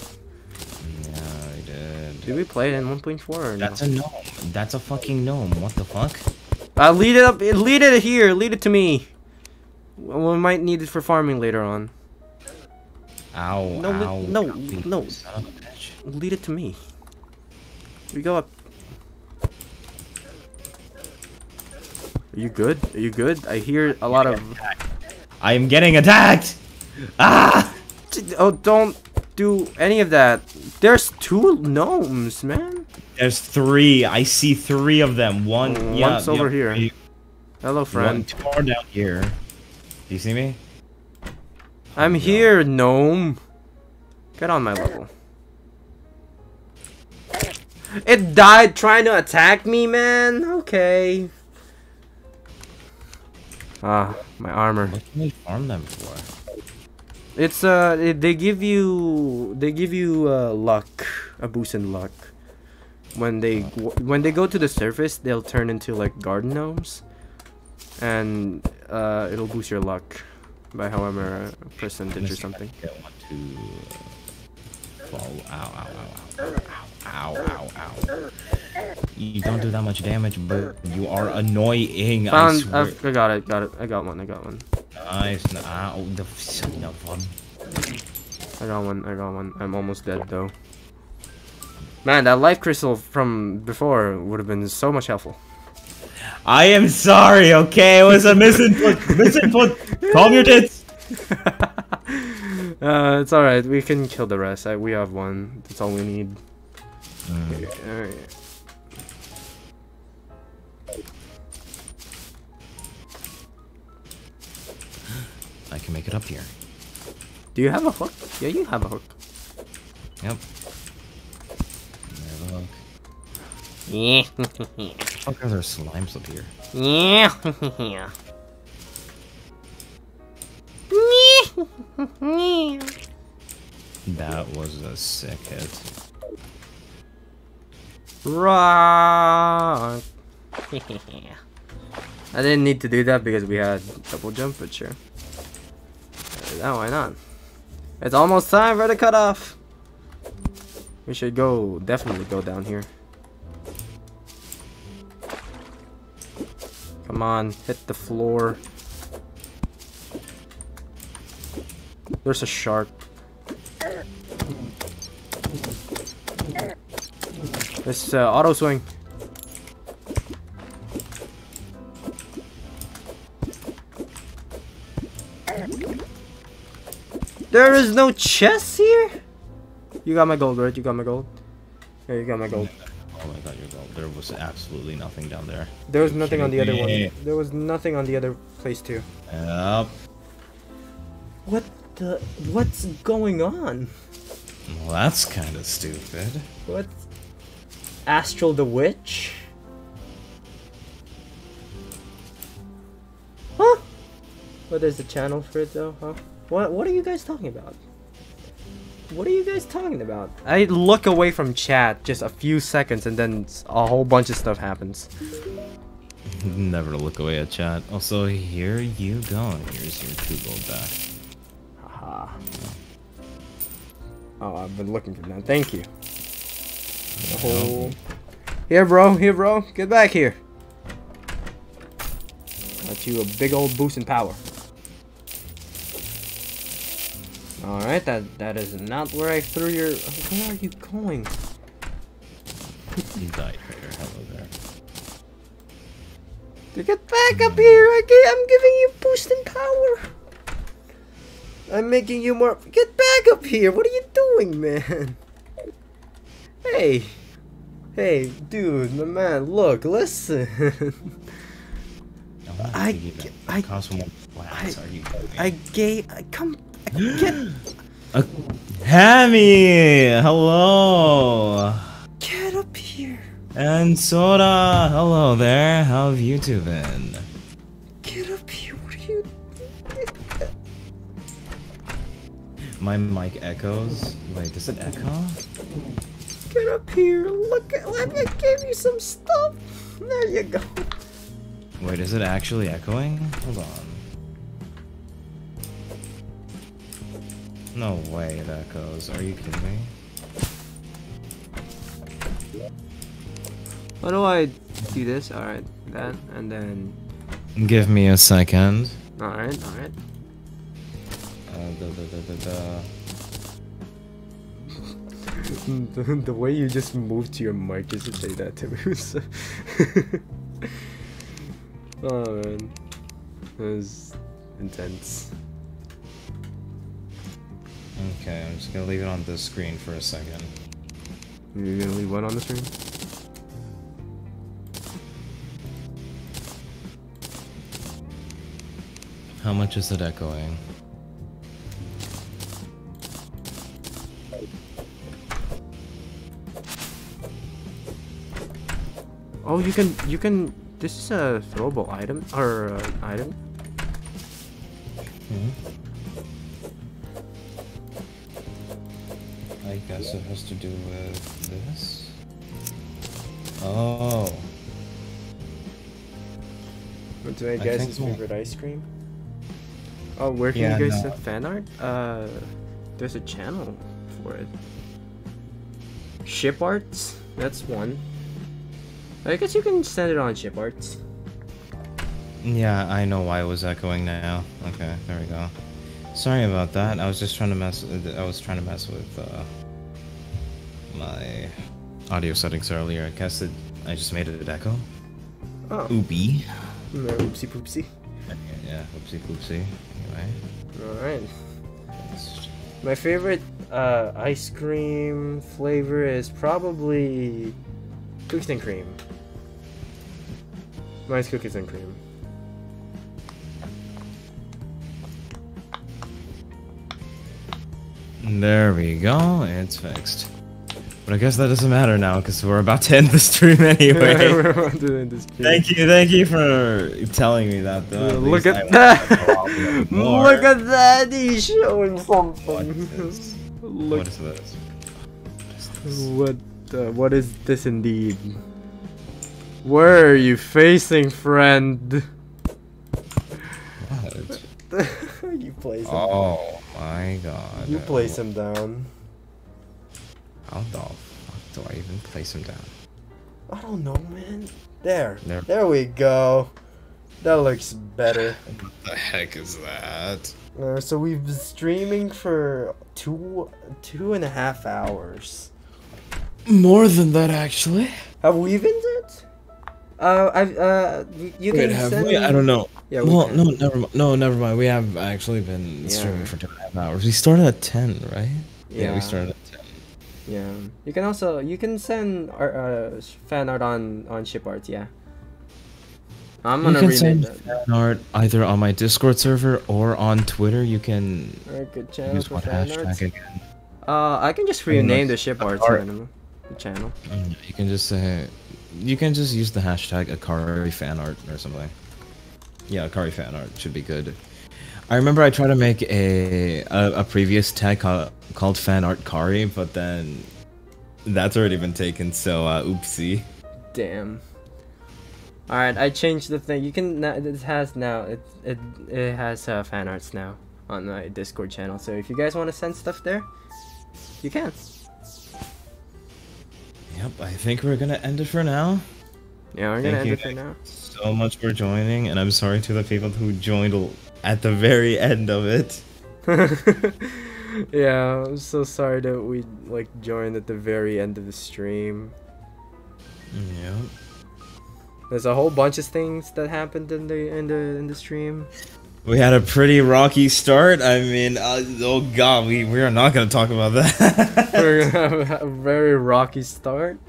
Yeah, I did. Did we play it in 1.4 or no? That's a gnome. That's a fucking gnome. What the fuck? Uh, lead it up. Lead it here. Lead it to me. We might need it for farming later on. Ow! No, ow! no, no. son of a bitch. Lead it to me. We go up. Are you good? Are you good? I hear a lot of. I am getting attacked. Ah! Oh, don't do any of that. There's two gnomes, man. There's three. I see three of them. One. Oh, yeah, one's over yeah, here. you- Hello, One, friend. two more down here. Do you see me? I'm here, gnome. Get on my level. It died trying to attack me, man. Okay. Ah, my armor. What can we farm them for? It's uh, they give you they give you uh, luck, a boost in luck. When they when they go to the surface, they'll turn into like garden gnomes, and uh, it'll boost your luck by however a percentage or something. Get one to fall. Ow! Ow! Ow! Ow! Ow! Ow! Ow! You don't do that much damage, but you are annoying. I Found, swear. I've, I got it, got it. I got one. I got one. Nice. Ow! The son of a I got one. I got one. I'm almost dead though. Man, that life crystal from before would have been so much helpful. I am sorry, okay? It was a misinput. misinput. Calm your tits. (laughs) uh, it's alright. We can kill the rest. I, we have one. That's all we need. Alright. I can make it up here. Do you have a hook? Yeah, you have a hook. Yep. Yeah. Fuck are there slimes up here? yeah. (laughs) That was a sick hit. Rock. (laughs) I didn't need to do that because we had double jump, but sure. Uh, Now why not? It's almost time for the cutoff. We should go, definitely go down here. Come on, hit the floor. There's a shark. This uh, auto swing. There is no chest here. You got my gold, right? You got my gold. Yeah, you got my gold. Oh my god, your gold. There was absolutely nothing down there. There was nothing on the other one. There was nothing on the other place too. Yep. What the? What's going on? Well, that's kind of stupid. What? Astral the Witch? Huh? What is the channel for it though, huh? What what are you guys talking about? What are you guys talking about? I look away from chat just a few seconds and then a whole bunch of stuff happens. (laughs) Never look away at chat. Also, here you go. Here's your two gold back. Haha. Oh, I've been looking for that. Thank you. Oh. Here, bro. Here, bro. Get back here. Got you a big old boost in power. Alright, that that is not where I threw your... Where are you going? You died here. Hello there. To get back up here, I gi- I'm giving you boost in power. I'm making you more. Get back up here. What are you doing, man? Hey. Hey, dude, my man, look, listen. I I, I- cost one. What I- else are you doing? I gave. I come. I get. Uh, Hammy, hello. Get up here. And Soda, hello there. How have you two been? Get up here. What are you? Doing? My mic echoes. Wait, does it echo? Get up here. Look at. Let me give you some stuff. There you go. Wait, is it actually echoing? Hold on. No way that goes. Are you kidding me? How do I do this? All right, that, and then. Give me a second. All right, all right. Uh, da, da, da, da, da. (laughs) the, the way you just moved to your mic just to say that to me was (laughs) so oh man that was intense Okay, I'm just gonna leave it on this screen for a second. you're gonna leave what on the screen How much is it echoing? oh you can you can this is a throwable item or uh, item Hmm? I guess it has to do with this. Oh. What do I guys' think so. favorite ice cream oh where can Yeah, you guys no. send fan art uh there's a channel for it ship arts that's one I guess you can send it on ship arts Yeah, I know why it was echoing now. Okay, there we go. Sorry about that. I was just trying to mess. I was trying to mess with uh, my audio settings earlier. I guess it. I just made it echo. oh Oopie. no, oopsie poopsie Yeah, oopsie poopsie. Anyway. Alright. My favorite uh, ice cream flavor is probably cookies and cream. Mine's cookies and cream. There we go. It's fixed. But I guess that doesn't matter now because we're about to end the stream (laughs) anyway. We're on to this stream. thank you, thank you for telling me that. Though. At Look at I that! have to walk a bit (laughs) more. Look at that! He's showing something. is this? Look What is this? (laughs) What is this? what uh, what is this indeed? Where are you facing, friend? What? you place him. Oh my god. You place him down. How the fuck do I even place him down? I don't know, man. There. There. There we go. That looks better. What the heck is that? Uh, so we've been streaming for two two and a half hours. More than that, actually. Have we been it? Uh, I've uh, y- you Wait, can have send we? I don't know. Yeah, we well, can. no, never mind. No, never mind. We have actually been Yeah. streaming for two and a half hours. We started at ten, right? Yeah. we started at ten. Yeah, you can also you can send art, uh fan art on on ship art. Yeah. I'm gonna can send that. fan art either on my Discord server or on Twitter. You can Alright, good channel use for what hashtag art. again. Uh, I can just rename the ship art art- channel. The channel. Mm, You can just say, you can just use the hashtag Akari fan art or something. Yeah, Akari fan art should be good. I remember I tried to make a a, a previous tag ca- called fan art Kari, but then that's already been taken. So uh, oopsie. Damn. Alright, I changed the thing. You can now it has now it it it has uh, fan arts now on my Discord channel. So if you guys want to send stuff there, you can. Yep, I think we're gonna end it for now. Yeah, we're gonna end you it for now. so much for joining, and I'm sorry to the people who joined at the very end of it. (laughs) yeah, I'm so sorry that we like joined at the very end of the stream. Yep. There's a whole bunch of things that happened in the in the in the stream. We had a pretty rocky start. I mean, uh, oh god, we we are not gonna talk about that. (laughs) We're gonna have (laughs) a very rocky start.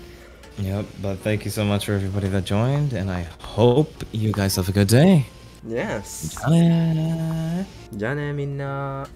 Yep, but thank you so much for everybody that joined, and I hope you guys have a good day. Yes. じゃあねーじゃあねみんな。